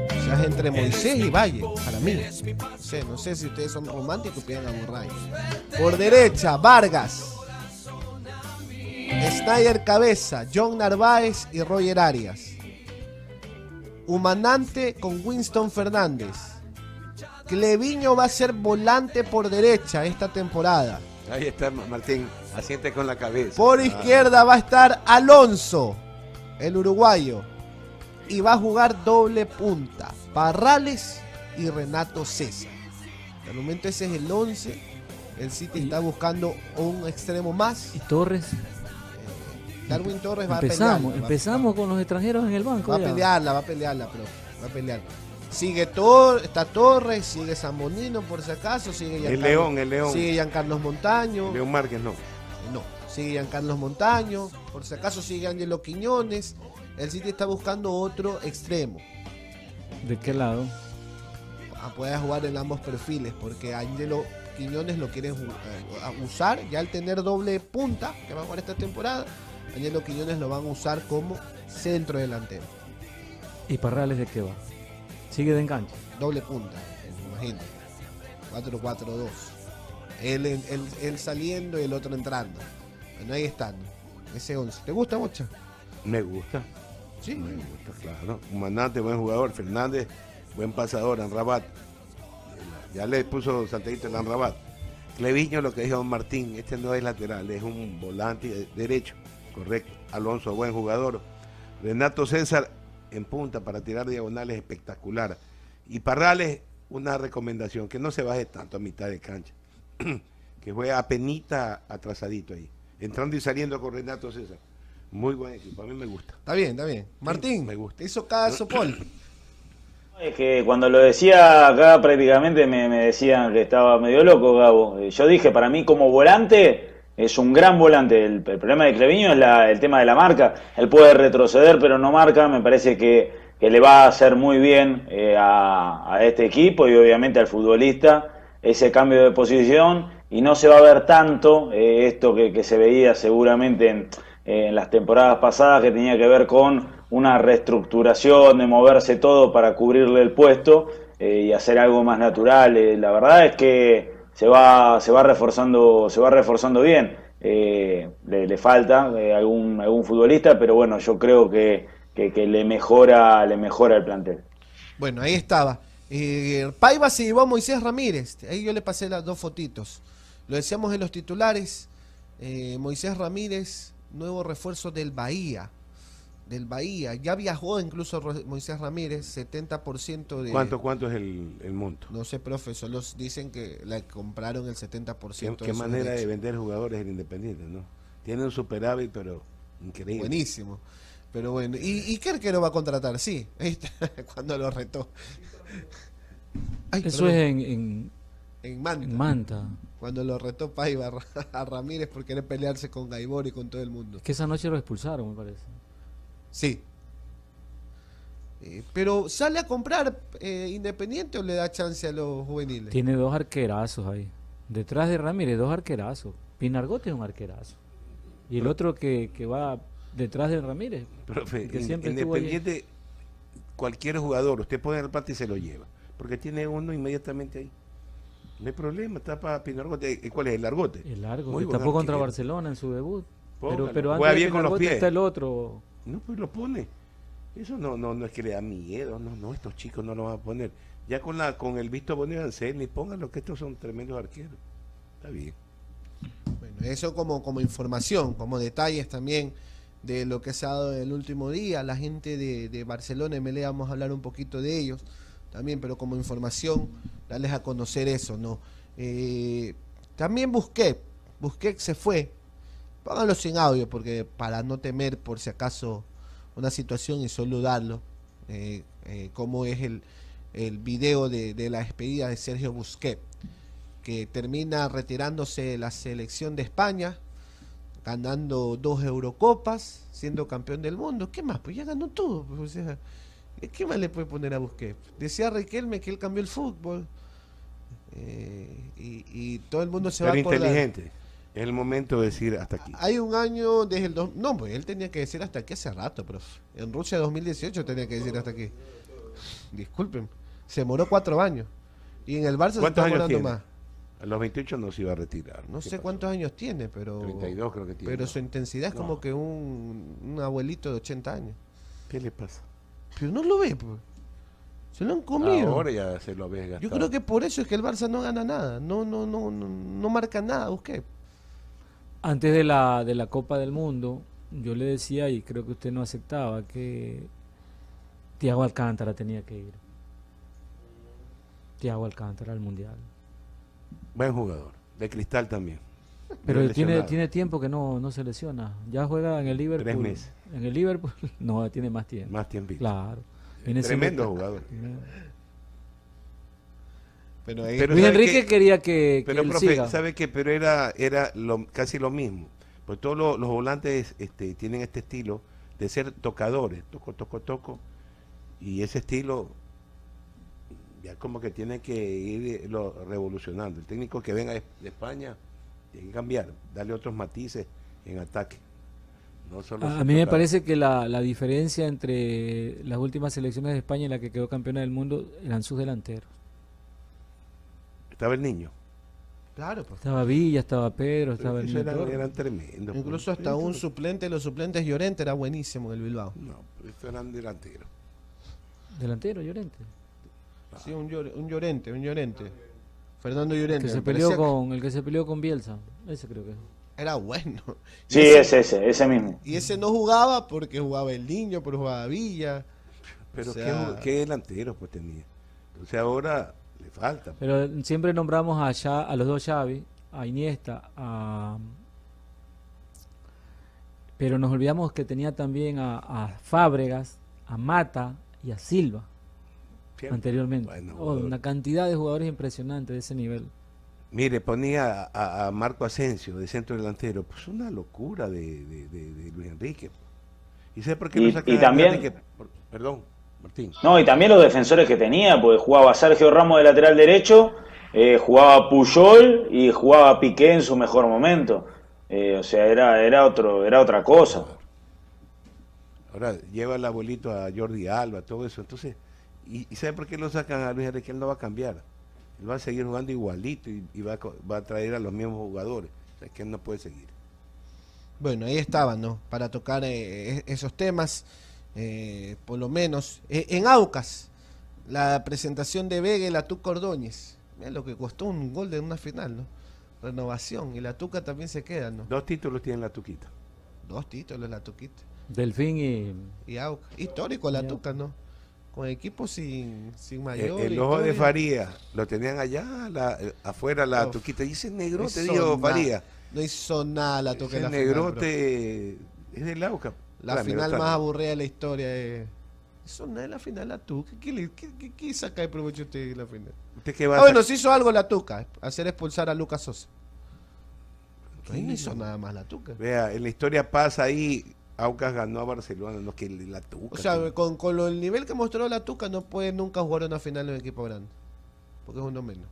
O sea, es entre Moisés y Valle, para mí. No sé, no sé si ustedes son románticos y piden a Burray. Por derecha, Vargas. Snyder Cabeza, John Narváez y Roger Arias. Humanante con Winston Fernández. Cleviño va a ser volante por derecha esta temporada. Ahí está Ma- Martín. Asiente con la cabeza. Por Ah. izquierda va a estar Alonso, el uruguayo. Y va a jugar doble punta. Parrales y Renato César. De momento ese es el 11. El City está buscando un extremo más. ¿Y Torres? Darwin Torres va a pelear. empezamos con los extranjeros en el banco. Va a pelearla, va a pelearla, pero va a pelear. Sigue Tor, está Torres, sigue Zambonino por si acaso, sigue Giancarlo- León, el León. Sigue Giancarlos Montaño. León Márquez no. No, sigue Giancarlos Montaño, por si acaso sigue Angelo Quiñones. El City está buscando otro extremo. ¿De qué lado? Ah, puede jugar en ambos perfiles, porque Angelo Quiñones lo quieren ju- eh, usar, ya al tener doble punta, que va a jugar esta temporada, Angelo Quiñones lo van a usar como centro delantero. ¿Y Parrales de qué va? ¿Sigue de enganche? Doble punta, imagínate. 4-4-2. Él, él, él saliendo y el otro entrando. Bueno, ahí están. Ese 11. ¿Te gusta, Mocha? Me gusta. Sí. Me gusta, claro. Comandante, buen jugador. Fernández, buen pasador. Anrabat. Ya le puso Santiago en Anrabat. Cleviño, lo que dijo Don Martín, este no es lateral, es un volante derecho. Correcto. Alonso, buen jugador. Renato César, en punta para tirar diagonales espectacular. Y Parrales, una recomendación, que no se baje tanto a mitad de cancha. que juegue apenita atrasadito ahí. Entrando y saliendo con Renato César. Muy buen equipo, a mí me gusta. Está bien, está bien. Martín, me gusta. ¿te hizo caso, Paul? Es que cuando lo decía acá prácticamente me, me decían que estaba medio loco, Gabo. Eh, Yo dije, para mí como volante es un gran volante. El, problema de Cleviño es la- el tema de la marca. Él puede retroceder, pero no marca. Me parece que, que le va a hacer muy bien eh, a, a este equipo y obviamente al futbolista ese cambio de posición. Y no se va a ver tanto eh, esto que, que se veía seguramente en, en las temporadas pasadas que tenía que ver con una reestructuración de moverse todo para cubrirle el puesto eh, y hacer algo más natural. Eh, la verdad es que se va, se va reforzando, se va reforzando bien. Eh, le, falta eh, algún, algún futbolista, pero bueno, yo creo que, que, que le mejora, le mejora el plantel. Bueno, ahí estaba. Eh, Paiva se llevó a Moisés Ramírez. Ahí yo le pasé las dos fotitos. Lo decíamos en los titulares. eh, Moisés Ramírez, nuevo refuerzo del Bahía. Del Bahía. Ya viajó incluso Moisés Ramírez, 70% de... ¿Cuánto, cuánto es el, el monto? No sé, profe, solo dicen que le compraron el 70% ¿Qué, qué manera de vender jugadores el Independiente, ¿no? Tiene un superávit, pero increíble. Buenísimo. Pero bueno, ¿y, y qué arquero va a contratar? Sí, ahí está, cuando lo retó. Ay, Eso perdón. es en, en, En Manta. en Manta. Cuando lo retó Paiva a Ramírez por querer pelearse con Gaibor y con todo el mundo. Que esa noche lo expulsaron, me parece. Sí. Eh, pero ¿sale a comprar eh, Independiente o le da chance a los juveniles? Tiene dos arquerazos ahí. Detrás de Ramírez, dos arquerazos. Pinargote es un arquerazo. Y el otro que, que va detrás de Ramírez. Profe, que in- siempre. Independiente, cualquier jugador, usted pone el parte y se lo lleva. Porque tiene uno inmediatamente ahí. No hay problema, está para Pinargote. ¿Cuál es? ¿El Largote? El largo. Muy tapó contra. Barcelona en su debut. Póngalo. Pero, pero Juega antes de bien con los pies. está el otro. No, pues lo pone. Eso no, no, no es que le da miedo, no, no, estos chicos no lo van a poner. Ya con la, con el visto bueno de Anselmi, pónganlo que estos son tremendos arqueros. Está bien. Bueno, eso como, como información, como detalles también de lo que se ha dado el último día. La gente de, de Barcelona, MLE, vamos a hablar un poquito de ellos también, pero como información, darles a conocer eso, ¿no? Eh, también busqué, busqué se fue. Pónganlo sin audio, porque para no temer por si acaso una situación y solo darlo, eh, eh, cómo es el, el video de, de la despedida de Sergio Busquets que termina retirándose de la selección de España, ganando dos Eurocopas, siendo campeón del mundo. ¿Qué más? Pues ya ganó todo. pues, o sea, ¿Qué más le puede poner a Busquets? Decía Riquelme que él cambió el fútbol. eh, y, y todo el mundo se Pero va a acordar. inteligente. Es el momento de decir hasta aquí. Hay un año desde el... dos- no, pues él tenía que decir hasta aquí hace rato, profe. En Rusia 2018 tenía que decir hasta aquí. Disculpen. Se demoró cuatro años. Y en el Barça se ¿Cuántos está tiene? más. A los 28 no se iba a retirar. No ¿Qué sé pasó? cuántos años tiene, pero... 32 creo que tiene. Pero su intensidad es No. como que un, un abuelito de 80 años. ¿Qué le pasa? Pero no lo ve, pues. Se lo han comido. Ahora ya se lo Yo gastado. creo que por eso es que el Barça no gana nada. No, no, no, no, no marca nada, Busquets. Antes de la, de la Copa del Mundo, yo le decía, y creo que usted no aceptaba, que Tiago Alcántara tenía que ir. Tiago Alcántara al Mundial. Buen jugador. De cristal también. Pero tiene, lesionado. tiene tiempo que no, no se lesiona. Ya juega en el Liverpool. meses. En el Liverpool, no, tiene más tiempo. Más tiempo. Claro. Viene siendo- Tremendo jugador. Pero ahí- Pero Luis ¿sabe Enrique quería que, que Pero, él profe, siga. ¿sabe qué? Pero era, era lo, casi lo mismo. Pues todos los, los volantes este, tienen este estilo de ser tocadores. Toco, toco, toco. Y ese estilo ya como que tiene que ir eh, lo, revolucionando. El técnico que venga de de España tiene que cambiar, darle otros matices en ataque. No solo A, a mí me parece que la, la diferencia entre las últimas selecciones de España y la que quedó campeona del mundo eran sus delanteros. Estaba el niño. Claro, pues. Estaba Villa, estaba Pedro, estaba el Niño eran, eran tremendos. Incluso pues. hasta un suplente, los suplentes Llorente era buenísimo en el Bilbao. No, pero estos eran delanteros. Delantero, Llorente. Sí, un, Llor- un Llorente, un Llorente. Fernando Llorente. Que se peleó parecía- con, el que se peleó con Bielsa. Ese creo que es. Era bueno. Y Sí, es ese, ese mismo. Y ese no jugaba porque jugaba el niño, pero jugaba Villa. Pero O sea- ¿qué, qué delanteros pues tenía. Entonces ahora le falta. Pero siempre nombramos a, Xa- a los dos Xavi, a Iniesta, a... Pero nos olvidamos que tenía también a, a Fábregas, a Mata y a Silva anteriormente. Bueno, Oh, jugador. una cantidad de jugadores impresionantes de ese nivel. Mire, ponía a, a Marco Asensio de centro delantero. Pues una locura de, de- de- de Luis Enrique. ¿Y sabe por qué Y- lo sacan y a también-? Por- perdón, Martín. No, y también los defensores que tenía, porque jugaba Sergio Ramos de lateral derecho, eh, jugaba Puyol y jugaba Piqué en su mejor momento. Eh, o sea, era, era, otro, era otra cosa. Ahora lleva el abuelito a Jordi Alba, todo eso. Entonces, ¿y, y sabe por qué lo sacan a Luis Enrique? Él no va a cambiar. Él va a seguir jugando igualito y, y va, a, co- va a traer a los mismos jugadores. O sea, que él no puede seguir. Bueno, ahí estaban, ¿no? Para tocar eh, esos temas, eh, por lo menos. Eh, en Aucas, la presentación de Vega y la Tuca Ordóñez. Mira lo que costó un gol de una final, ¿no? Renovación. Y la Tuca también se queda, ¿no? Dos títulos tiene la Tuquita. Dos títulos la Tuquita. Delfín y... Y Aucas. Histórico la Y Tuca, ¿no? Con equipo sin, sin El, mayor. el ojo de. Faría lo tenían allá, la- eh, afuera la Uf. Tuquita. Y ese negrote, Hizo digo, nada. Faría. No hizo nada la Tuca Ese la final, negrote es del Auca. La final más aburrida de la historia es. Eso no es la final la Tuca. ¿Qué, qué, qué- qué saca de provecho usted de la final? ¿Usted qué va Ah, a bueno, sí hizo algo la Tuca. Hacer expulsar a Lucas Sosa. Ahí no hizo nada más la Tuca. Vea, en la historia pasa ahí, Aucas ganó a Barcelona, no que la Tuca. O sea, con, con lo- el nivel que mostró la Tuca, no puede nunca jugar una final en un equipo grande. Porque es uno menos.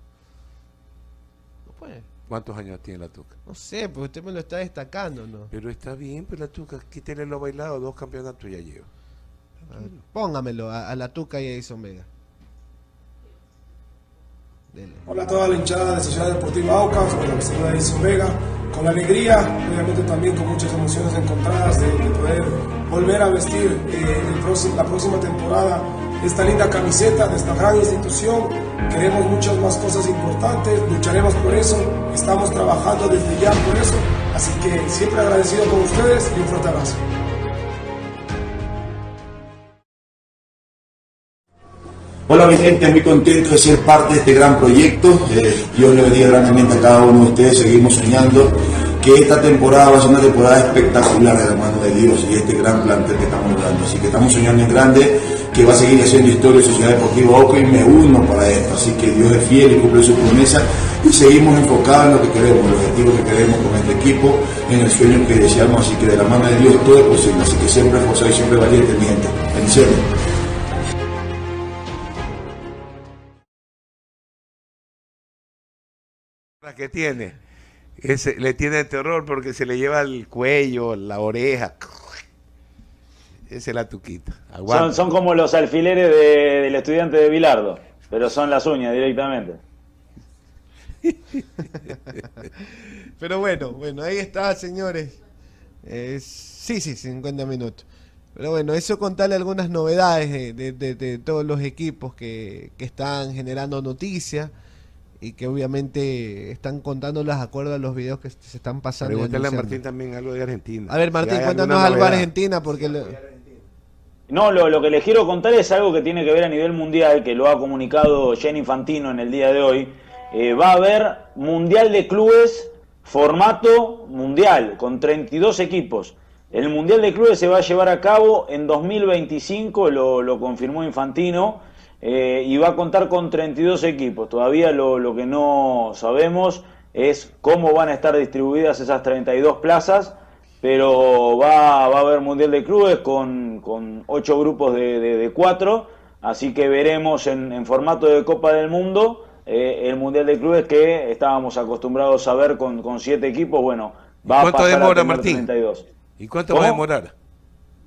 No puede. ¿Cuántos años tiene la Tuca? No sé, porque usted me lo está destacando, ¿no? Pero está bien, pero la Tuca, quítele lo bailado, dos campeonatos ya lleva. A Póngamelo a, a la Tuca y a Edison Vega. Dele. Hola a toda la hinchada de Sociedad Deportiva Aucas, con la saluda Edison Vega, con alegría, obviamente también con muchas emociones encontradas de, de poder volver a vestir eh, el próximo- la próxima temporada esta linda camiseta de esta gran institución. Queremos muchas más cosas importantes, lucharemos por eso, estamos trabajando desde ya por eso, así que siempre agradecido con ustedes y un fuerte abrazo. Hola mi gente, muy contento de ser parte de este gran proyecto. Eh, Dios le bendiga grandemente a cada uno de ustedes. Seguimos soñando que esta temporada va a ser una temporada espectacular de la mano de Dios y este gran plantel que estamos logrando. Así que estamos soñando en grande que va a seguir haciendo historia de Sociedad Deportiva Oca y me uno para esto. Así que Dios es fiel y cumple su promesa y seguimos enfocados en lo que queremos, el objetivo que queremos con este equipo, en el sueño que deseamos. Así que de la mano de Dios todo es posible. Así que siempre esforzado y siempre valiente, mi gente. Bendiciones. Que tiene, ese, le tiene terror porque se le lleva el cuello, la oreja. Esa es la Tuquita. Son, son como los alfileres de- del estudiante de Bilardo, pero son las uñas directamente. Pero bueno, bueno, ahí está, señores. Eh, sí, sí, 50 minutos. Pero bueno, eso contarle algunas novedades de, de- de- de todos los equipos que, que están generando noticias y que obviamente están contándolas de acuerdo a los videos que se están pasando. y Pregúntale a. Martín también algo de Argentina. A ver, Martín, cuéntanos algo de. Argentina porque... le- No, lo, lo que les quiero contar es algo que tiene que ver a nivel mundial, que lo ha comunicado Jenny Infantino en el día de hoy. Eh, va a haber Mundial de Clubes, formato mundial, con 32 equipos. El Mundial de Clubes se va a llevar a cabo en 2025, lo, lo confirmó Infantino, eh, y va a contar con 32 equipos. Todavía lo, lo que no sabemos es cómo van a estar distribuidas esas 32 plazas pero va, va a haber Mundial de Clubes con, con ocho grupos de, de, de cuatro, así que veremos en, en formato de Copa del Mundo eh, el Mundial de Clubes que estábamos acostumbrados a ver con, con siete equipos, bueno, va a ¿Cuánto pasar demora, a Martín? 32. ¿Y cuánto va a demorar?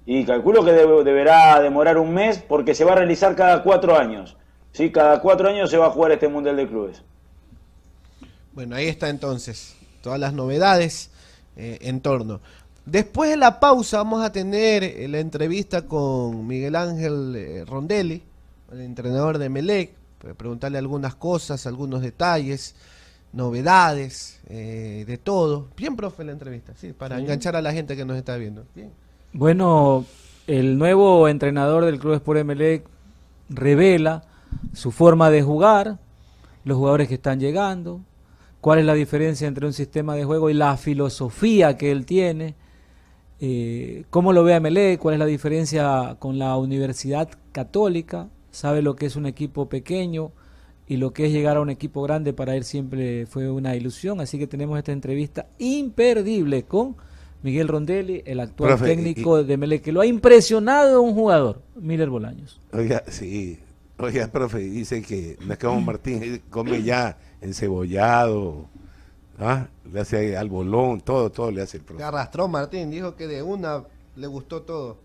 Y calculo que debe- deberá demorar un mes porque se va a realizar cada cuatro años. ¿sí? Cada cuatro años se va a jugar este Mundial de Clubes. Bueno, ahí está entonces todas las novedades eh, en torno. Después de la pausa vamos a tener eh, la entrevista con Miguel Ángel eh, Rondelli, el entrenador de Melec, para preguntarle algunas cosas, algunos detalles, novedades, eh, de todo. Bien, profe, la entrevista, sí, para Sí. enganchar a la gente que nos está viendo. Bien. Bueno, el nuevo entrenador del Club Sport Emelec revela su forma de jugar, los jugadores que están llegando, cuál es la diferencia entre un sistema de juego y la filosofía que él tiene, eh, cómo lo ve a Emelec, cuál es la diferencia con la Universidad Católica, sabe lo que es un equipo pequeño y lo que es llegar a un equipo grande para él siempre fue una ilusión, así que tenemos esta entrevista imperdible con Miguel Rondelli, el actual Profe, y- técnico de Melec, que lo ha impresionado un jugador, Miller Bolaños. Oiga, sí. Oiga, profe, dice que Nacamo Martín él come ya encebollado, ¿ah? le hace al bolón, todo, todo le hace el profe. Se arrastró Martín, dijo que de una le gustó todo.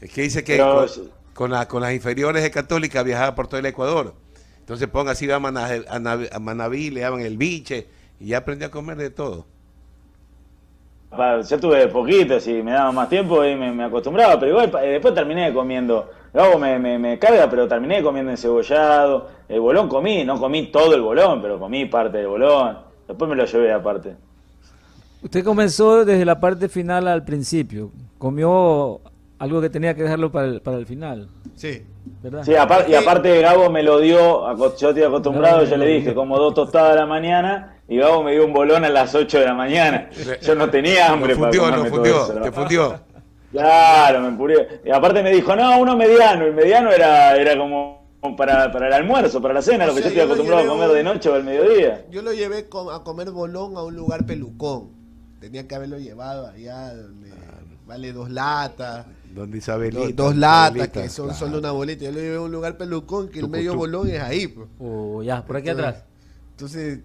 Es que dice que Pero- con, con la- con las inferiores de Católica viajaba por todo el Ecuador. Entonces ponga así, va a, Mana- a Nav- a Manaví, le daban el biche y ya aprendió a comer de todo. Yo tuve poquito, si me daba más tiempo y me, me acostumbraba, pero igual eh, después terminé comiendo. Luego me, me, me carga, pero terminé comiendo encebollado. El bolón comí, no comí todo el bolón, pero comí parte del bolón. Después me lo llevé aparte. Usted comenzó desde la parte final al principio, comió algo que tenía que dejarlo para el, para el final. Sí. ¿Verdad? Sí, y aparte Gabo me lo dio, yo estoy acostumbrado, No, yo no, le dije como dos tostadas a la mañana y Gabo me dio un bolón a las 8 de la mañana. Yo no tenía hambre Lo fundió, para comerme fundió, todo eso. te fundió. Claro, me. Y aparte me dijo, no, uno mediano. El mediano era, era como para, para el almuerzo, para la cena, lo que sea, yo estoy acostumbrado a comer un- de noche o al mediodía. Yo lo llevé a comer bolón a un lugar pelucón. Tenía que haberlo llevado allá donde vale dos latas. Donde Isabelita. do- dos latas Isabelita, que son claro. solo una bolita. Yo lo llevé a un lugar pelucón que el medio bolón es ahí. pues. O ya, por aquí Entonces- atrás. Entonces,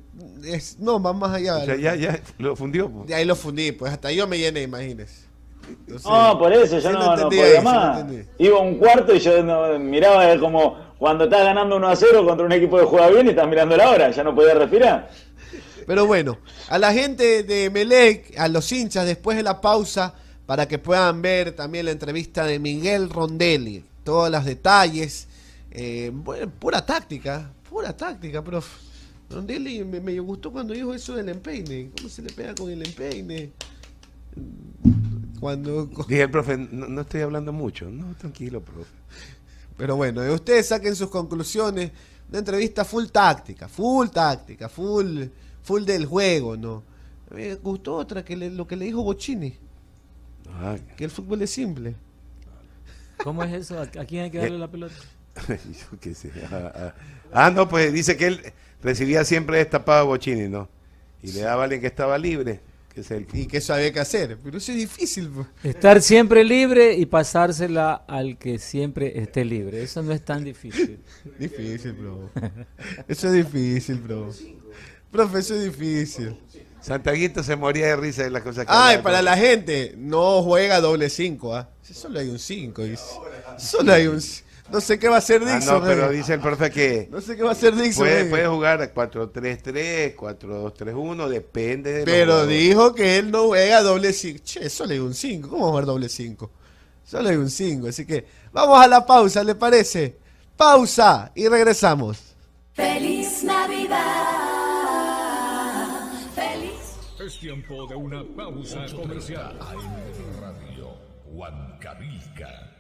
es, no, va más allá. O sea, ya, ya lo fundió. pues. De ahí lo fundí, pues hasta yo me llené, imagínese. Entonces, No, por eso yo no, no podía más. entendí. Iba a un cuarto y yo no- miraba como cuando estás ganando 1 a 0 contra un equipo que juega bien y estás mirando la hora, ya no podía respirar. Pero bueno, a la gente de Melec, a los hinchas, después de la pausa, para que puedan ver también la entrevista de Miguel Rondelli, todos los detalles, eh, bueno, pura táctica, pura táctica, prof. Rondelli me, me gustó cuando dijo eso del empeine, cómo se le pega con el empeine. Cuando, Dije el profe, no, no estoy hablando mucho. No, tranquilo, profe. Pero bueno, eh, ustedes saquen sus conclusiones. Una entrevista full táctica, full táctica, full, full del juego, ¿no? Me gustó otra que le- lo que le dijo Bocini, Ah, que el fútbol es simple. ¿Cómo es eso? ¿A, a quién hay que darle la pelota? yo qué sé. Ah, ah. Ah, no, pues dice que él recibía siempre destapado a Bochini, ¿no? Y le daba a alguien que estaba libre, que es el... Y que eso había que hacer. Pero eso es difícil. Estar siempre libre y pasársela al que siempre esté libre. Eso no es tan difícil. Difícil, bro. Eso es difícil, bro. Profe, eso es difícil. Santaguito se moría de risa de las cosas que Ay, hablaba. para la gente, no juega doble 5, ¿ah? Solo hay un 5. Solo hay un... No sé qué va a hacer Ah, Dixon. no, pero eh. dice el profe que No sé qué va a hacer Dixon. puede, eh. puede jugar a 4-3-3, 4-2-3-1, depende de Pero dijo que él no juega doble 5. Che, solo hay un 5. ¿Cómo va a jugar doble 5? Solo hay un 5. Así que vamos a la pausa, ¿le parece? Pausa y regresamos. Feliz Navidad. Feliz. Es tiempo de una pausa comercial. AM Radio Huancavilca.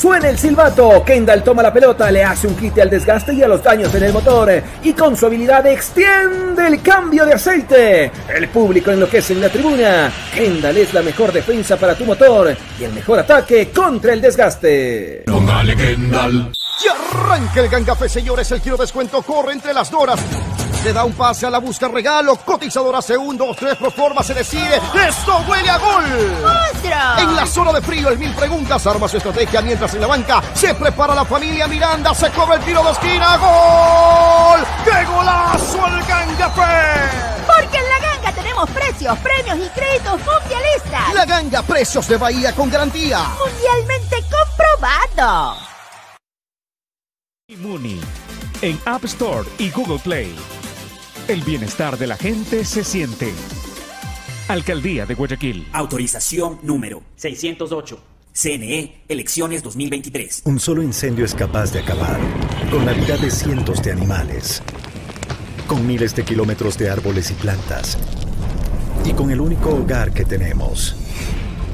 Suena el silbato. Kendall toma la pelota, le hace un quite al desgaste y a los daños en el motor. Y con su habilidad extiende el cambio de aceite. El público enloquece en la tribuna. Kendall es la mejor defensa para tu motor y el mejor ataque contra el desgaste. Póngale Kendall. Y arranca el Gangafé, señores. El kilo descuento corre entre las doras. Se da un pase a la busca regalo. Cotizadora hace un, dos, tres, proforma, se decide. ¡Esto huele a gol! En la zona de frío, el mil preguntas arma su estrategia mientras en la banca se prepara la familia Miranda. Se cobra el tiro de esquina. ¡Gol! ¡Qué golazo el Gangafé! Porque en la ganga tenemos precios, premios y créditos mundialistas. La ganga precios de Bahía con garantía. Mundialmente comprobado. Muni en App Store y Google Play. El bienestar de la gente se siente. Alcaldía de Guayaquil. Autorización número 608. CNE, elecciones 2023. Un solo incendio es capaz de acabar con la vida de cientos de animales, con miles de kilómetros de árboles y plantas, y con el único hogar que tenemos.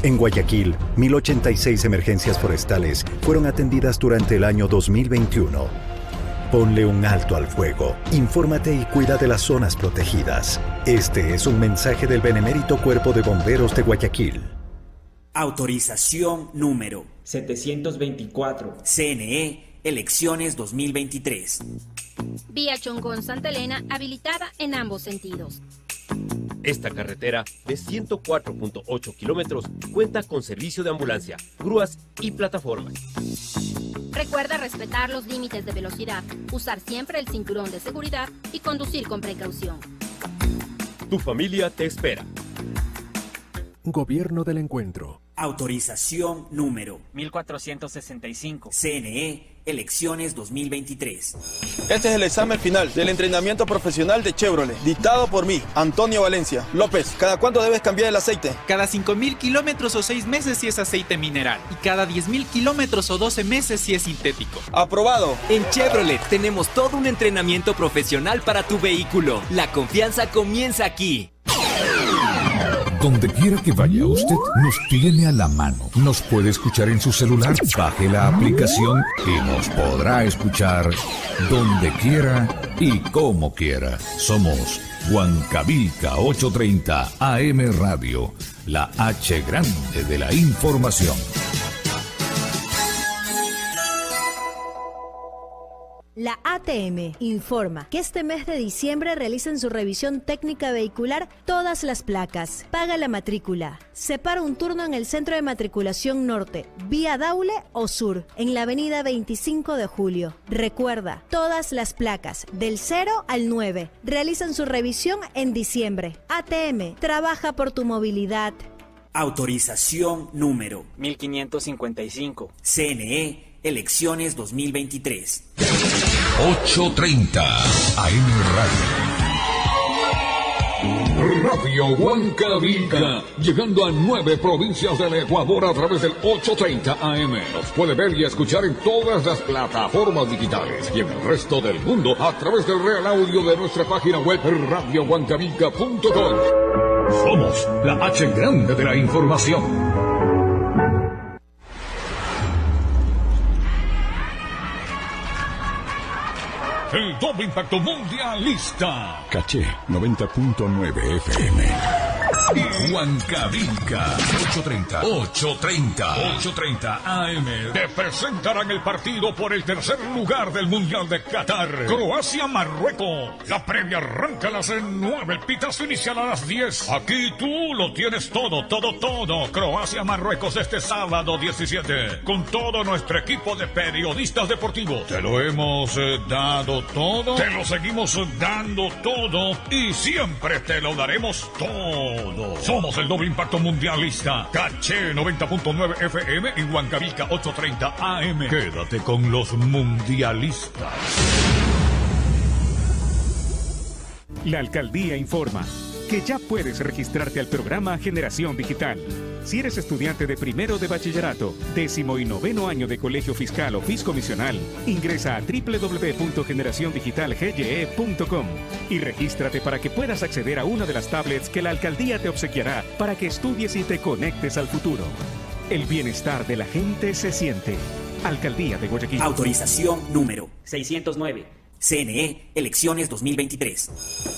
En Guayaquil, 1086 emergencias forestales fueron atendidas durante el año 2021. Ponle un alto al fuego, infórmate y cuida de las zonas protegidas. Este es un mensaje del Benemérito Cuerpo de Bomberos de Guayaquil. Autorización número 724. CNE, elecciones 2023. Vía Chongón Santa Elena habilitada en ambos sentidos. Esta carretera de 104.8 kilómetros cuenta con servicio de ambulancia, grúas y plataformas. Recuerda respetar los límites de velocidad, usar siempre el cinturón de seguridad y conducir con precaución. Tu familia te espera. Gobierno del Encuentro. Autorización número 1465. CNE, elecciones 2023. Este es el examen final del entrenamiento profesional de Chevrolet, dictado por mí, Antonio Valencia. López, ¿cada cuánto debes cambiar el aceite? Cada 5.000 kilómetros o 6 meses si es aceite mineral y cada 10.000 kilómetros o 12 meses si es sintético. Aprobado. En Chevrolet tenemos todo un entrenamiento profesional para tu vehículo. La confianza comienza aquí. Donde quiera que vaya, usted nos tiene a la mano. Nos puede escuchar en su celular. Baje la aplicación y nos podrá escuchar donde quiera y como quiera. Somos Huancabilca 830 AM Radio, la H grande de la información. La ATM informa que este mes de diciembre realizan su revisión técnica vehicular todas las placas. Paga la matrícula. Separa un turno en el centro de matriculación norte, vía Daule o sur, en la avenida 25 de julio. Recuerda, todas las placas del 0 al 9 realizan su revisión en diciembre. ATM, trabaja por tu movilidad. Autorización número 1555. CNE, elecciones 2023. 830 AM Radio. Radio Huancavilca, llegando a nueve provincias del Ecuador a través del 830 AM. Nos puede ver y escuchar en todas las plataformas digitales y en el resto del mundo a través del real audio de nuestra página web radiohuancavilca.com. Somos la H grande de la información. El doble impacto mundialista. Caché 90.9 FM. Huancavilca 830 830 830 AM te presentarán el partido por el tercer lugar del Mundial de Qatar. Croacia Marruecos. La previa arranca a las 9, el pitazo inicial a las 10. Aquí tú lo tienes todo, todo, todo. Croacia Marruecos este sábado 17 con todo nuestro equipo de periodistas deportivos. Te lo hemos eh, dado todo, te lo seguimos dando todo y siempre te lo daremos todo. Somos el doble impacto mundialista. Caché 90.9 FM y Huancavilca 830 AM. Quédate con los mundialistas. La alcaldía informa que ya puedes registrarte al programa Generación Digital. Si eres estudiante de primero de bachillerato, décimo y noveno año de colegio fiscal o fiscomisional, ingresa a www.generaciondigitalgye.com y regístrate para que puedas acceder a una de las tablets que la alcaldía te obsequiará para que estudies y te conectes al futuro. El bienestar de la gente se siente. Alcaldía de Guayaquil. Autorización número 609. CNE, elecciones 2023.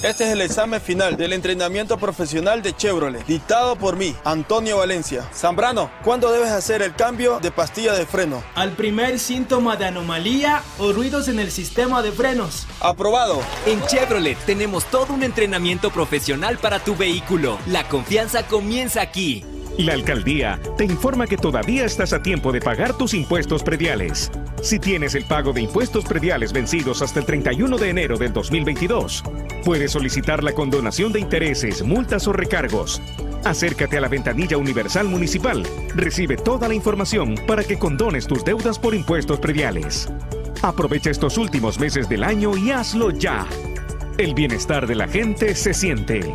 Este es el examen final del entrenamiento profesional de Chevrolet, dictado por mí, Antonio Valencia. Zambrano, ¿cuándo debes hacer el cambio de pastilla de freno? Al primer síntoma de anomalía o ruidos en el sistema de frenos. Aprobado. En Chevrolet tenemos todo un entrenamiento profesional para tu vehículo. La confianza comienza aquí. La alcaldía te informa que todavía estás a tiempo de pagar tus impuestos prediales. Si tienes el pago de impuestos prediales vencidos hasta el 31 de enero del 2022, puedes solicitar la condonación de intereses, multas o recargos. Acércate a la ventanilla universal municipal. Recibe toda la información para que condones tus deudas por impuestos prediales. Aprovecha estos últimos meses del año y hazlo ya. El bienestar de la gente se siente.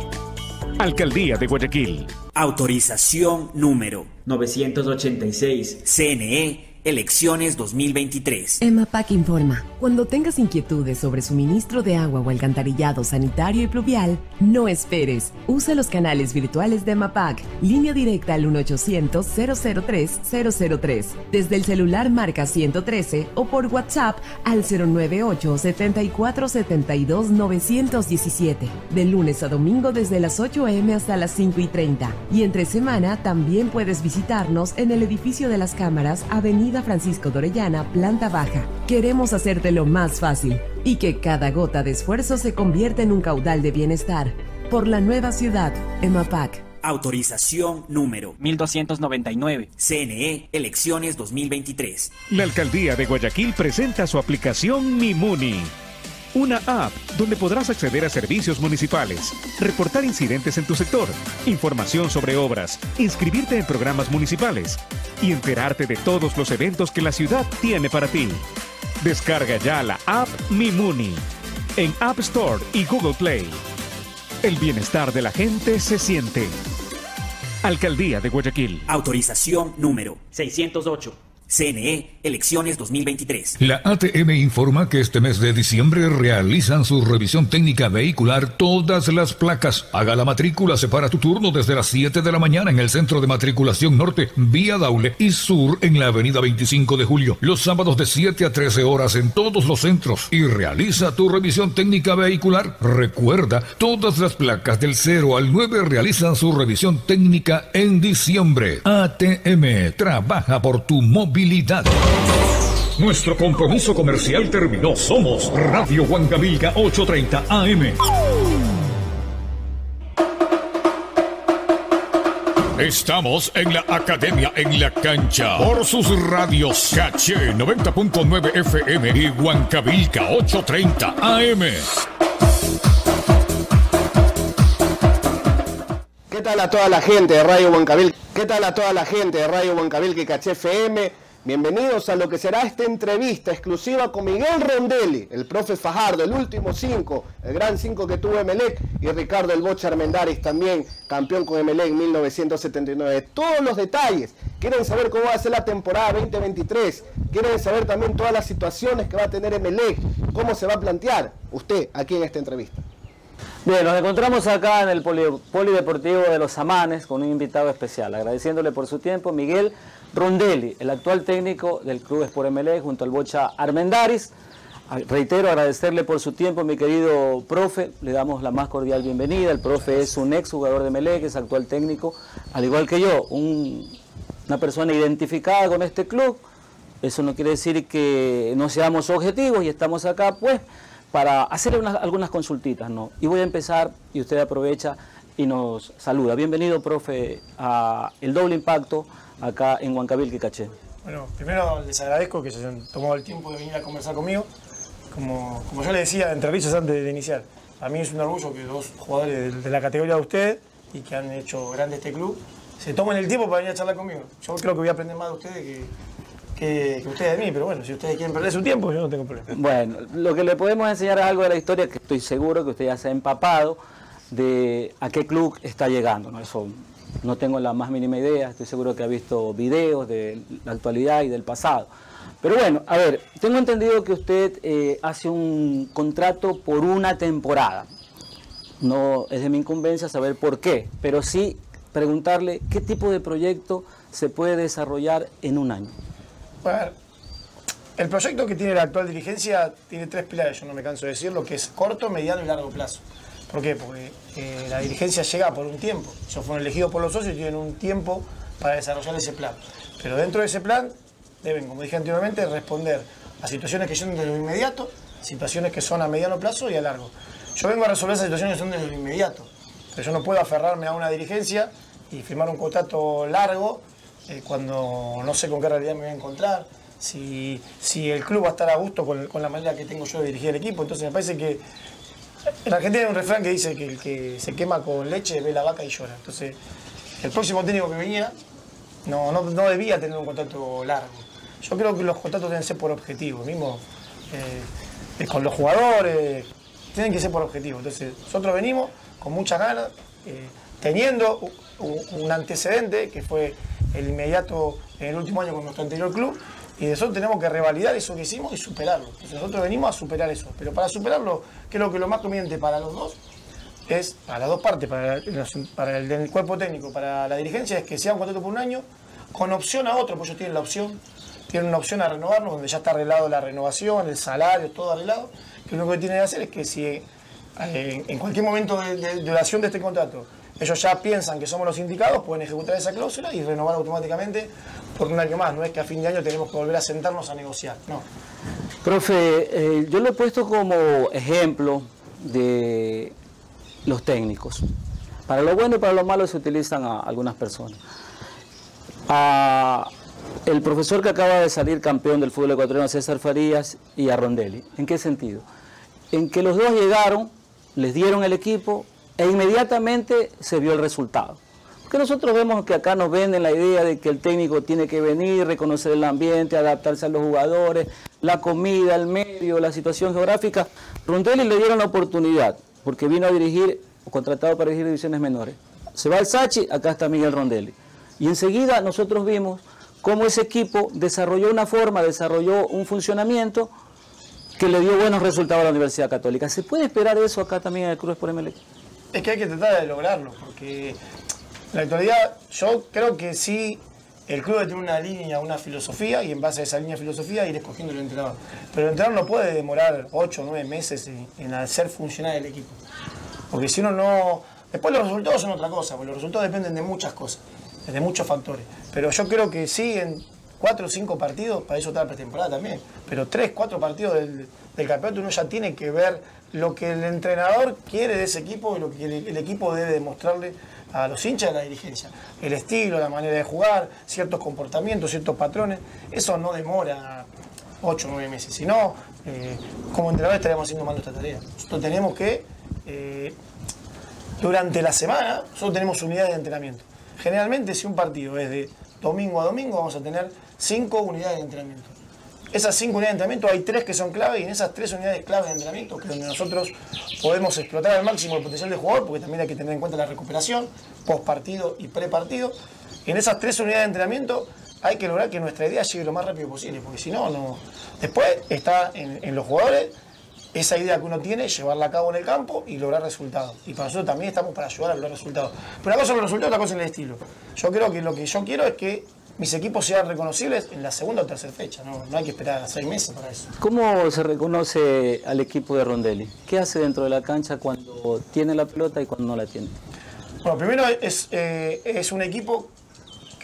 Alcaldía de Guayaquil. Autorización número 986. CNE Elecciones 2023. EMAPAC informa. Cuando tengas inquietudes sobre suministro de agua o alcantarillado sanitario y pluvial, no esperes. Usa los canales virtuales de EMAPAC. Línea directa al 1-800-003-003. Desde el celular marca 113 o por WhatsApp al 098 74 72 917. De lunes a domingo desde las 8 am hasta las 5 y 30. Y entre semana también puedes visitarnos en el edificio de las cámaras, Avenida Francisco Dorellana, planta baja. Queremos hacértelo más fácil y que cada gota de esfuerzo se convierta en un caudal de bienestar. Por la nueva ciudad, EMAPAC. Autorización número 1299. CNE Elecciones 2023. La alcaldía de Guayaquil presenta su aplicación Mi Muni. Una app donde podrás acceder a servicios municipales, reportar incidentes en tu sector, información sobre obras, inscribirte en programas municipales y enterarte de todos los eventos que la ciudad tiene para ti. Descarga ya la app Mi Muni en App Store y Google Play. El bienestar de la gente se siente. Alcaldía de Guayaquil. Autorización número 608. CNE Elecciones 2023. La ATM informa que este mes de diciembre realizan su revisión técnica vehicular todas las placas. Haga la matrícula, separa tu turno desde las 7 de la mañana en el centro de matriculación norte, vía Daule y sur en la avenida 25 de julio. Los sábados de 7 a 13 horas en todos los centros y realiza tu revisión técnica vehicular. Recuerda, todas las placas del 0 al 9 realizan su revisión técnica en diciembre. ATM trabaja por tu Nuestro compromiso comercial terminó. Somos Radio Huancavilca 830 AM. Estamos en la academia en la cancha por sus radios Caché 90.9 FM y Huancavilca 830 AM. ¿Qué tal a toda la gente de Radio Huancabil? ¿Qué tal a toda la gente de Radio Huancabil que Caché FM? Bienvenidos a lo que será esta entrevista exclusiva con Miguel Rondelli, el profe Fajardo, el último 5, el gran 5 que tuvo Emelec, y Ricardo El Bocha Armendáriz también, campeón con Emelec en 1979. Todos los detalles, quieren saber cómo va a ser la temporada 2023, quieren saber también todas las situaciones que va a tener Emelec, cómo se va a plantear usted aquí en esta entrevista. Bien, nos encontramos acá en el poli- Polideportivo de los Amanes con un invitado especial, agradeciéndole por su tiempo, Miguel Rondelli, el actual técnico del Club Sport MLE junto al Bocha Armendaris. Reitero, agradecerle por su tiempo, mi querido profe, le damos la más cordial bienvenida. El profe es un ex jugador de que es actual técnico, al igual que yo, un- una persona identificada con este club. Eso no quiere decir que no seamos objetivos y estamos acá, pues, para hacer unas- algunas consultitas, ¿no? Y voy a empezar, y usted aprovecha y nos saluda. Bienvenido, profe, a El Doble Impacto, acá en Huancabil, Caché. Bueno, primero les agradezco que se hayan tomado el tiempo de venir a conversar conmigo. Como, como yo le decía entre risas antes de iniciar, a mí es un orgullo que dos jugadores de, de la categoría de ustedes y que han hecho grande este club se tomen el tiempo para venir a charlar conmigo. Yo creo que voy a aprender más de ustedes que, que, que ustedes de mí, pero bueno, si ustedes quieren perder su tiempo, yo no tengo problema. Bueno, lo que le podemos enseñar es algo de la historia que estoy seguro que usted ya se ha empapado de a qué club está llegando. ¿no? Eso no tengo la más mínima idea, estoy seguro que ha visto videos de la actualidad y del pasado. Pero bueno, a ver, tengo entendido que usted eh, hace un contrato por una temporada. No es de mi incumbencia saber por qué, pero sí preguntarle qué tipo de proyecto se puede desarrollar en un año. Bueno, el proyecto que tiene la actual dirigencia tiene tres pilares, yo no me canso de decirlo, que es corto, mediano y largo plazo. ¿Por qué? Porque eh, la dirigencia llega por un tiempo. Ellos fueron elegidos por los socios y tienen un tiempo para desarrollar ese plan. Pero dentro de ese plan deben, como dije anteriormente, responder a situaciones que son de lo inmediato, situaciones que son a mediano plazo y a largo. Yo vengo a resolver esas situaciones que son de lo inmediato. Pero yo no puedo aferrarme a una dirigencia y firmar un contrato largo eh, cuando no sé con qué realidad me voy a encontrar, si, si el club va a estar a gusto con, con la manera que tengo yo de dirigir el equipo. Entonces me parece que en Argentina hay un refrán que dice que el que se quema con leche ve la vaca y llora. Entonces, el próximo técnico que venía no, no, no debía tener un contrato largo. Yo creo que los contratos deben ser por objetivo, mismo eh, con los jugadores, tienen que ser por objetivo. Entonces, nosotros venimos con muchas ganas, eh, teniendo un, un antecedente que fue el inmediato en el último año con nuestro anterior club, y nosotros tenemos que revalidar eso que hicimos y superarlo. Entonces nosotros venimos a superar eso. Pero para superarlo, creo que lo más conveniente para los dos es, para las dos partes, para, para el del cuerpo técnico, para la dirigencia, es que sea un contrato por un año, con opción a otro, pues ellos tienen la opción, tienen una opción a renovarnos, donde ya está arreglado la renovación, el salario, todo arreglado, que lo único que tienen que hacer es que si eh, en cualquier momento de- de duración de este contrato ellos ya piensan que somos los indicados, pueden ejecutar esa cláusula y renovar automáticamente por un año más. No es que a fin de año tenemos que volver a sentarnos a negociar. No. Profe, eh, yo lo he puesto como ejemplo de los técnicos. Para lo bueno y para lo malo se utilizan a algunas personas. A el profesor que acaba de salir campeón del fútbol ecuatoriano, César Farías, y a Rondelli. ¿En qué sentido? En que los dos llegaron, les dieron el equipo e inmediatamente se vio el resultado. Porque nosotros vemos que acá nos venden la idea de que el técnico tiene que venir, reconocer el ambiente, adaptarse a los jugadores, la comida, el medio, la situación geográfica. Rondelli le dieron la oportunidad, porque vino a dirigir, o contratado para dirigir divisiones menores. Se va el Sachi, acá está Miguel Rondelli. Y enseguida nosotros vimos cómo ese equipo desarrolló una forma, desarrolló un funcionamiento que le dio buenos resultados a la Universidad Católica. ¿Se puede esperar eso acá también en el Cruz por MLE? Es que hay que tratar de lograrlo, porque en la actualidad yo creo que sí el club tiene una línea, una filosofía, y en base a esa línea de filosofía ir escogiendo el entrenador. Pero el entrenador no puede demorar 8 o 9 meses en, hacer funcionar el equipo. Porque si uno no... Después los resultados son otra cosa, porque los resultados dependen de muchas cosas, de muchos factores. Pero yo creo que sí, en 4 o 5 partidos, para eso está la pretemporada también, pero 3, 4 partidos del, del campeonato uno ya tiene que ver lo que el entrenador quiere de ese equipo y lo que el, equipo debe demostrarle a los hinchas de la dirigencia. El estilo, la manera de jugar, ciertos comportamientos, ciertos patrones, eso no demora 8 o 9 meses. Si no, eh, como entrenador estaríamos haciendo mal nuestra tarea. Nosotros tenemos que, eh, durante la semana, nosotros tenemos unidades de entrenamiento. Generalmente, si un partido es de domingo a domingo, vamos a tener 5 unidades de entrenamiento. Esas 5 unidades de entrenamiento hay 3 que son clave y en esas 3 unidades clave de entrenamiento, que es donde nosotros podemos explotar al máximo el potencial del jugador, porque también hay que tener en cuenta la recuperación, post partido y pre partido. En esas 3 unidades de entrenamiento hay que lograr que nuestra idea llegue lo más rápido posible, porque si no, no. Después está en, en los jugadores esa idea que uno tiene, llevarla a cabo en el campo y lograr resultados. Y para nosotros también estamos para ayudar a lograr resultados. Pero una cosa es los resultados, otra cosa es el estilo. Yo creo que lo que yo quiero es que mis equipos sean reconocibles en la segunda o tercera fecha. No, no hay que esperar seis meses para eso. ¿Cómo se reconoce al equipo de Rondelli? ¿Qué hace dentro de la cancha cuando tiene la pelota y cuando no la tiene? Bueno, primero es, eh, es un equipo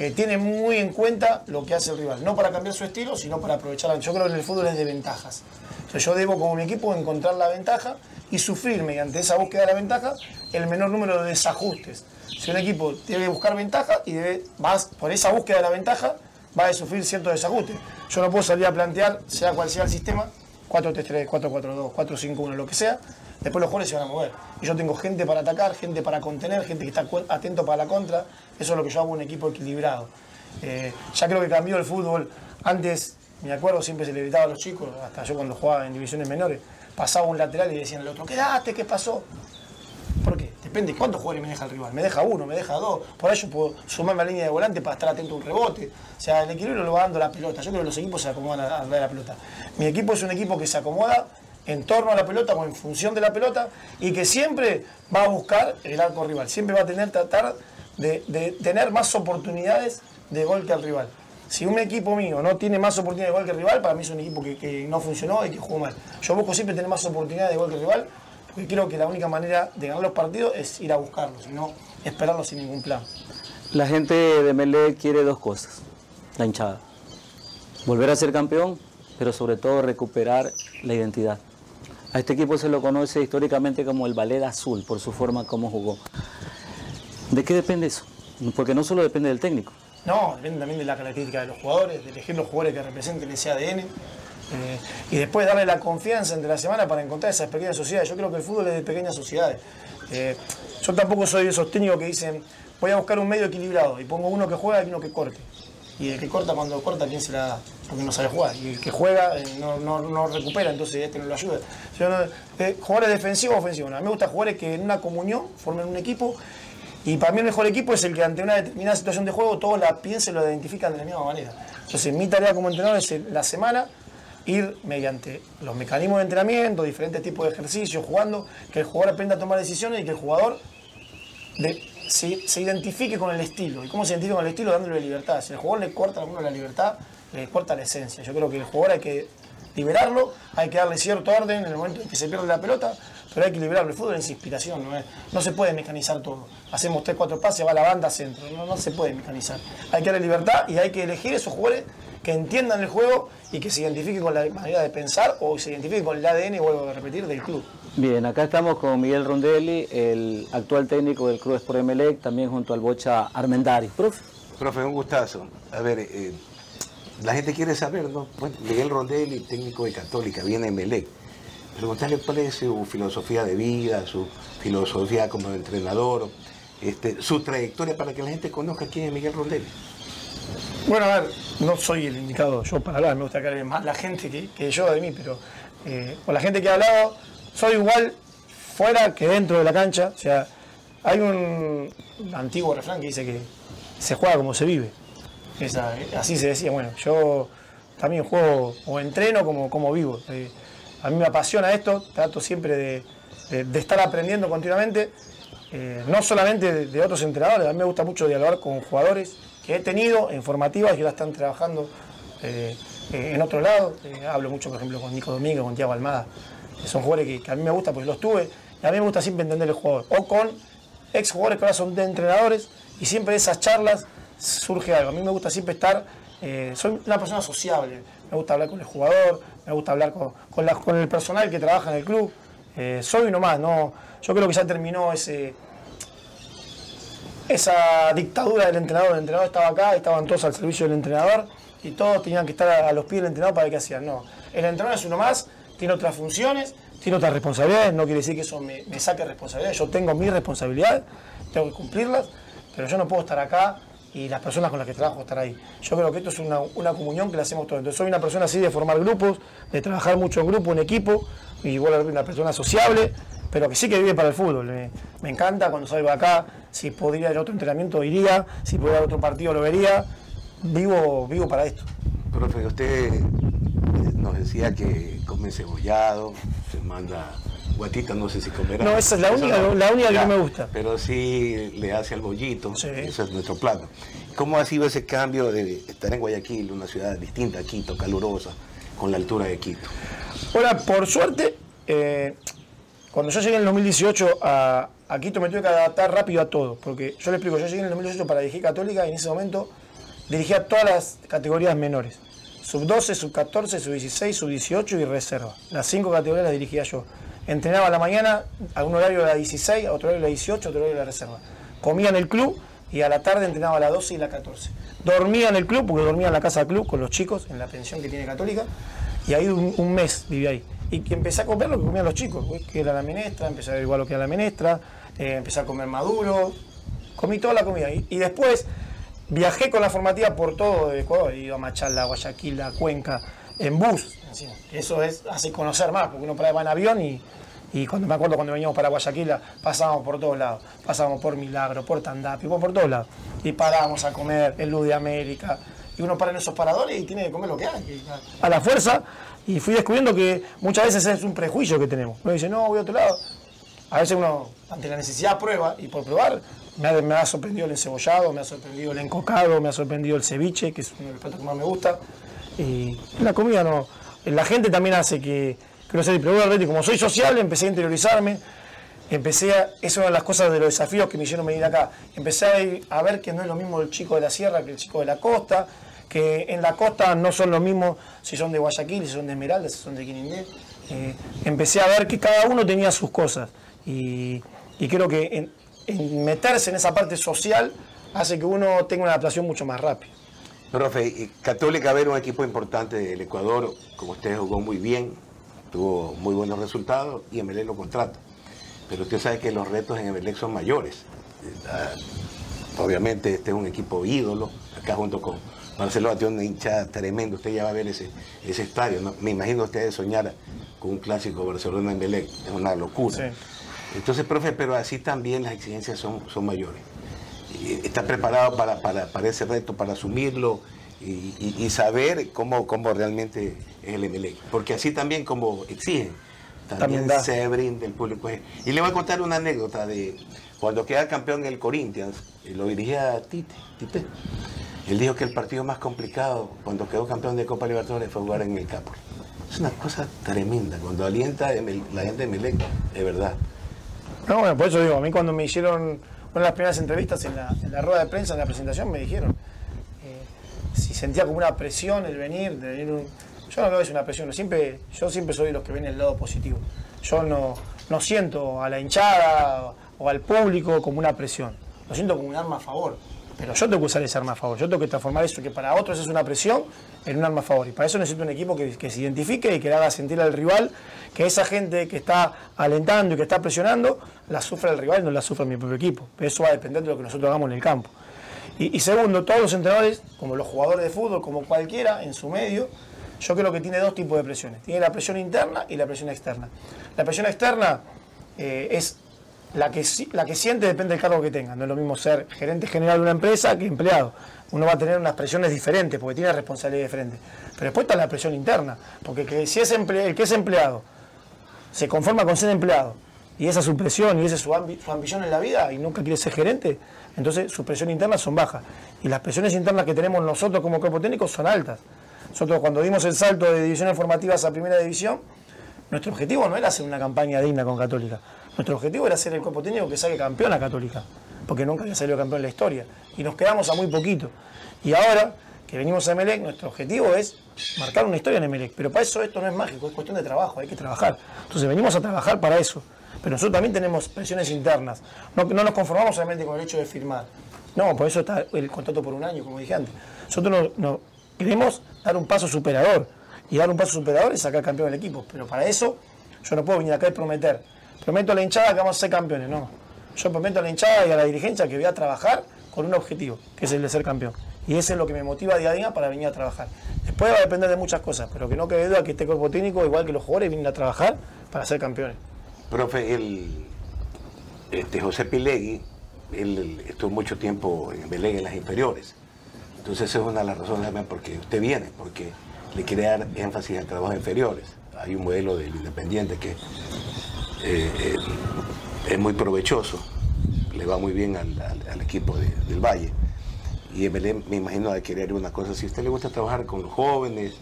que tiene muy en cuenta lo que hace el rival. No para cambiar su estilo, sino para aprovechar. Yo creo que en el fútbol es de ventajas. Entonces yo debo como un equipo encontrar la ventaja y sufrir mediante esa búsqueda de la ventaja el menor número de desajustes. Si un equipo debe buscar ventaja y debe, vas por esa búsqueda de la ventaja, va a sufrir ciertos desajustes. Yo no puedo salir a plantear, sea cual sea el sistema, 4-3-3, 4-4-2, 4-5-1, lo que sea, después los jugadores se van a mover. Y yo tengo gente para atacar, gente para contener, gente que está atento para la contra. Eso es lo que yo hago un equipo equilibrado. Eh, ya creo que cambió el fútbol. Antes, me acuerdo, siempre se le gritaba a los chicos, hasta yo cuando jugaba en divisiones menores, pasaba un lateral y decían al otro, quedaste, ¿qué pasó? ¿Por qué? Depende cuántos jugadores me deja el rival. Me deja uno, me deja dos. Por ahí yo puedo sumarme a la línea de volante para estar atento a un rebote. O sea, el equilibrio lo va dando la pelota. Yo creo que los equipos se acomodan a, a la pelota. Mi equipo es un equipo que se acomoda en torno a la pelota o en función de la pelota y que siempre va a buscar el arco rival. Siempre va a tener, tratar de, de tener más oportunidades de gol que el rival. Si un equipo mío no tiene más oportunidades de gol que el rival, para mí es un equipo que, no funcionó y que jugó mal. Yo busco siempre tener más oportunidades de gol que el rival, porque creo que la única manera de ganar los partidos es ir a buscarlos, y no esperarlos sin ningún plan. La gente de Melé quiere dos cosas, la hinchada. Volver a ser campeón, pero sobre todo recuperar la identidad. A este equipo se lo conoce históricamente como el ballet azul, por su forma como jugó. ¿De qué depende eso? Porque no solo depende del técnico. No, depende también de la característica de los jugadores, de elegir los jugadores que representen ese ADN. eh, y después darle la confianza entre la semana para encontrar esas pequeñas sociedades. Yo creo que el fútbol es de pequeñas sociedades. Eh, yo tampoco soy de esos técnicos que dicen voy a buscar un medio equilibrado y pongo uno que juega y uno que corte. Y el que corta cuando corta, ¿quién se la da? Porque no sabe jugar. Y el que juega eh, no, no- no recupera, entonces este no lo ayuda. Yo jugadores defensivos o ofensivos. A mí me gusta jugadores que en una comunión formen un equipo. Y para mí el mejor equipo es el que ante una determinada situación de juego todos la piensan y lo identifican de la misma manera. Entonces mi tarea como entrenador es en la semana ir mediante los mecanismos de entrenamiento, diferentes tipos de ejercicios, jugando, que el jugador aprenda a tomar decisiones y que el jugador se identifique con el estilo. ¿Y cómo se identifica con el estilo? Dándole libertad. Si el jugador le corta a alguno la libertad, le corta la esencia. Yo creo que el jugador hay que liberarlo, hay que darle cierto orden en el momento en que se pierde la pelota, pero hay que liberarlo. El fútbol es inspiración, no, es- no se puede mecanizar todo. Hacemos tres, cuatro pases, va la banda centro. No, no se puede mecanizar. Hay que darle libertad y hay que elegir esos jugadores que entiendan el juego y que se identifiquen con la manera de pensar o se identifiquen con el ADN, vuelvo a repetir, del club. Bien, acá estamos con Miguel Rondelli, el actual técnico del Club Sport Emelec, también junto al Bocha Armendari. Profe. Profe, un gustazo. A ver, eh, la gente quiere saber, ¿no? Bueno, Miguel Rondelli, técnico de Católica, viene de Melec. Preguntarle cuál es su filosofía de vida, su filosofía como entrenador, este, su trayectoria para que la gente conozca quién es Miguel Rondelli. Bueno, a ver, no soy el indicado yo para hablar, me gusta que hable más la gente que, que yo de mí, pero eh, con la gente que ha hablado, soy igual fuera que dentro de la cancha. O sea, hay un antiguo refrán que dice que se juega como se vive. Esa- así se decía, bueno, yo también juego o entreno como, como vivo. Eh, a mí me apasiona esto, trato siempre de, estar aprendiendo continuamente, eh, no solamente de, otros entrenadores, a mí me gusta mucho dialogar con jugadores que he tenido en formativas y ahora están trabajando eh, en otro lado. Eh, hablo mucho, por ejemplo, con Nico Domingo, con Tiago Almada, que son jugadores que, a mí me gusta porque los tuve y a mí me gusta siempre entender el jugador. O con ex jugadores que ahora son de entrenadores y siempre de esas charlas surge algo. A mí me gusta siempre estar, soy una persona sociable, me gusta hablar con el jugador, me gusta hablar con, el personal que trabaja en el club. Eh, soy uno más, no, yo creo que ya terminó ese, esa dictadura del entrenador. El entrenador estaba acá, estaban todos al servicio del entrenador y todos tenían que estar a, los pies del entrenador para ver qué hacían. No, el entrenador es uno más, tiene otras funciones, tiene otras responsabilidades, no quiere decir que eso me, saque responsabilidades. Yo tengo mis responsabilidades, tengo que cumplirlas, pero yo no puedo estar acá y las personas con las que trabajo estar ahí. Yo creo que esto es una, una comunión que la hacemos todos. Entonces soy una persona así de formar grupos, de trabajar mucho en grupo, en equipo, y igual una persona sociable, pero que sí que vive para el fútbol. Me, me encanta cuando salgo acá, si podría ir a otro entrenamiento iría, si pudiera ir a otro partido lo vería. Vivo, vivo para esto. Profe, usted eh, nos decía que come cebollado, se manda guatita, no sé si comerá. No, esa es la única- la única que no me gusta. Pero sí le hace al bollito, eso es nuestro plato. ¿Cómo ha sido ese cambio de estar en Guayaquil, una ciudad distinta a Quito, calurosa, con la altura de Quito? Ahora, por suerte, eh, cuando yo llegué en el 2018 a, a Quito me tuve que adaptar rápido a todo, porque yo le explico, yo llegué en el 2018 para dirigir Católica y en ese momento dirigía todas las categorías menores. Sub 12, sub 14, sub 16, sub 18 y reserva. Las cinco categorías las dirigía yo. Entrenaba a la mañana, a un horario de la 16, a otro horario de la 18, a otro horario de la reserva. Comía en el club y a la tarde entrenaba a la 12 y la 14. Dormía en el club, porque dormía en la casa del club con los chicos, en la pensión que tiene Católica, y ahí un, un mes viví ahí. Y empecé a comer lo que comían los chicos, pues, que era la menestra, empecé a ver igual lo que era la menestra, eh, empecé a comer maduro, comí toda la comida. Y, después viajé con la formativa por todo Ecuador, ido a Machala, a Guayaquil, a Cuenca, en bus. Eso es, hace conocer más, porque uno para va en avión y, y cuando me acuerdo cuando veníamos para Guayaquil pasábamos por todos lados, pasábamos por Milagro, por Tandapi, por, todos lados. Y parábamos a comer el Luz de América. Y uno para en esos paradores y tiene que comer lo que hay. A la fuerza. Y fui descubriendo que muchas veces es un prejuicio que tenemos. Uno dice, no, voy a otro lado. A veces uno, ante la necesidad, prueba. Y por probar, me ha, me ha sorprendido el encebollado, me ha sorprendido el encocado, me ha sorprendido el ceviche, que es uno de los platos que más me gusta. Y la comida no. La gente también hace que, que no bueno, realmente, como soy sociable, empecé a interiorizarme. Empecé a, es una de las cosas de los desafíos que me hicieron venir acá. Empecé a, ver que no es lo mismo el chico de la sierra que el chico de la costa, que en la costa no son lo mismo si son de Guayaquil, si son de Esmeralda, si son de Quinindé. Eh, empecé a ver que cada uno tenía sus cosas y, y creo que en meterse en esa parte social hace que uno tenga una adaptación mucho más rápida. Profe, y Católica ver un equipo importante del Ecuador, como usted jugó muy bien, tuvo muy buenos resultados y Emelec lo contrata. Pero usted sabe que los retos en Emelec son mayores. Obviamente este es un equipo ídolo, acá junto con Marcelo tiene una hinchada tremenda, usted ya va a ver ese, ese estadio, ¿no? me imagino ustedes soñar con un clásico Barcelona en Belén, es una locura. Entonces, profe, pero así también las exigencias son, son mayores. Está preparado para, para, para ese reto, para asumirlo y, y- y saber cómo, cómo realmente es el Emelec. Porque así también como exigen, también, También se brinda el público. Y le voy a contar una anécdota de cuando queda campeón el Corinthians, lo dirigía Tite, Tite. Él dijo que el partido más complicado cuando quedó campeón de Copa Libertadores fue jugar en el. Es una cosa tremenda. Cuando alienta la gente de Melec, de verdad. No, bueno, por eso digo, a mí cuando me hicieron una de las primeras entrevistas en la, rueda de prensa, en la presentación, me dijeron eh, si sentía como una presión el venir, de venir un- Yo no que es una presión, yo siempre soy de los que ven el lado positivo. Yo no siento a la hinchada o al público como una presión, lo siento como un arma a favor. Pero yo tengo que usar ese arma a favor, yo tengo que transformar eso que para otros es una presión en un arma a favor. Y para eso necesito un equipo que, que se identifique y que le haga sentir al rival que esa gente que está alentando y que está presionando, la sufre el rival no la sufre mi propio equipo. Eso va a depender de lo que nosotros hagamos en el campo. Y, y segundo, todos los entrenadores, como los jugadores de fútbol, como cualquiera en su medio, yo creo que tiene dos tipos de presiones. Tiene la presión interna y la presión externa. La presión externa eh, es la que, la que siente depende del cargo que tenga. No es lo mismo ser gerente general de una empresa que empleado. Uno va a tener unas presiones diferentes porque tiene responsabilidad diferente. Pero después está la presión interna. Porque que si es el que es empleado se conforma con ser empleado y esa es su presión y esa es su ambición en la vida y nunca quiere ser gerente, entonces sus presiones internas son bajas. Y las presiones internas que tenemos nosotros como cuerpo técnico son altas. Nosotros cuando dimos el salto de divisiones formativas a primera división, nuestro objetivo no era hacer una campaña digna con Católica. Nuestro objetivo era ser el cuerpo técnico que saque campeón a Católica, porque nunca había salido campeón en la historia. Y nos quedamos a muy poquito. Y ahora que venimos a Emelec, nuestro objetivo es marcar una historia en Emelec. Pero para eso esto no es mágico, es cuestión de trabajo, hay que trabajar. Entonces venimos a trabajar para eso. Pero nosotros también tenemos presiones internas. No, no nos conformamos solamente con el hecho de firmar. No, por eso está el contrato por un año, como dije antes. Nosotros no, no- queremos dar un paso superador. Y dar un paso superador es sacar campeón del equipo. Pero para eso yo no puedo venir acá y prometer. Prometo a la hinchada que vamos a ser campeones, no. Yo prometo a la hinchada y a la dirigencia que voy a trabajar con un objetivo, que es el de ser campeón. Y eso es lo que me motiva día a día para venir a trabajar. Después va a depender de muchas cosas, pero que no quede duda que este cuerpo técnico, igual que los jugadores, vienen a trabajar para ser campeones. Profe, el, este, José Pilegui, él, estuvo mucho tiempo en Belén en las inferiores. Entonces es una de las razones también porque usted viene, porque le quiere dar énfasis al trabajo inferiores. Hay un modelo del Independiente que eh, eh, es muy provechoso, le va muy bien al, al- al equipo de- del Valle. Y Belén me imagino de querer una cosa, si a usted le gusta trabajar con los jóvenes,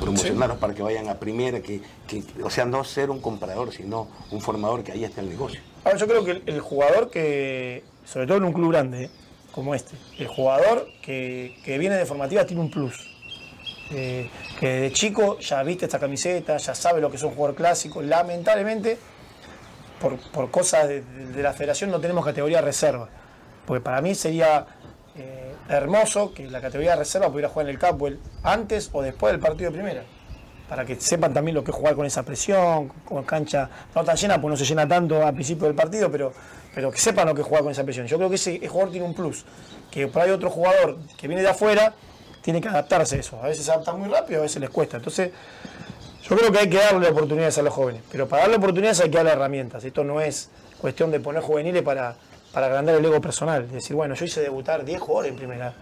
promocionarlos para que vayan a primera, que, que- o sea, no ser un comprador, sino un formador que ahí está el negocio. Ahora, yo creo que el, el jugador que, sobre todo en un club grande ¿eh? como este, el jugador que, que viene de formativa tiene un plus. Eh, que de chico ya viste esta camiseta, ya sabe lo que es un jugador clásico. Lamentablemente, por, por cosas de, la federación no tenemos categoría reserva. Porque para mí sería eh, hermoso que la categoría reserva pudiera jugar en el campo el- antes o después del partido de primera. Para que sepan también lo que es jugar con esa presión, con cancha no tan llena, pues no se llena tanto al principio del partido, pero, pero que sepan lo que es jugar con esa presión. Yo creo que ese jugador tiene un plus, que por ahí otro jugador que viene de afuera tiene que adaptarse a eso. A veces se adapta muy rápido, a veces les cuesta. Entonces, yo creo que hay que darle oportunidades a los jóvenes, pero para darle oportunidades hay que darle herramientas. Esto no es cuestión de poner juveniles para, para agrandar el ego personal. Es decir, bueno, yo hice debutar 10 jugadores en primera.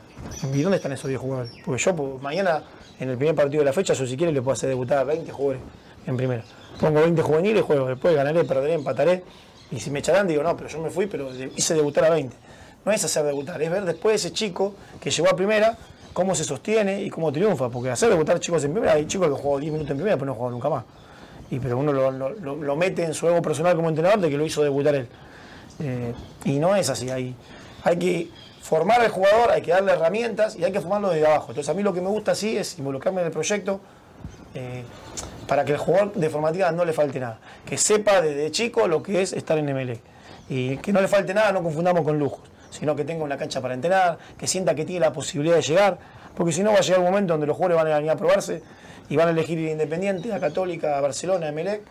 ¿Y dónde están esos 10 jugadores? Porque yo pues, mañana, en el primer partido de la fecha, yo si quiere le puedo hacer debutar a 20 jugadores en primera. Pongo 20 juveniles, juego, después ganaré, perderé, empataré. Y si me echarán, digo, no, pero yo me fui, pero hice debutar a 20. No es hacer debutar, es ver después ese chico que llegó a primera, cómo se sostiene y cómo triunfa. Porque hacer debutar chicos en primera, hay chicos que juegan 10 minutos en primera, pero no juegan nunca más. Y pero uno lo, mete en su ego personal como entrenador de que lo hizo debutar él. Eh, y no es así. Hay, hay que formar al jugador, hay que darle herramientas y hay que formarlo desde abajo. Entonces a mí lo que me gusta sí es involucrarme en el proyecto eh, para que el jugador de formativa no le falte nada. Que sepa desde chico lo que es estar en MLE. Y que no le falte nada, no confundamos con lujos. Sino que tenga una cancha para entrenar, que sienta que tiene la posibilidad de llegar, porque si no va a llegar un momento donde los jugadores van a venir a probarse y van a elegir ir a Independiente, a Católica, a Barcelona, a Emelec,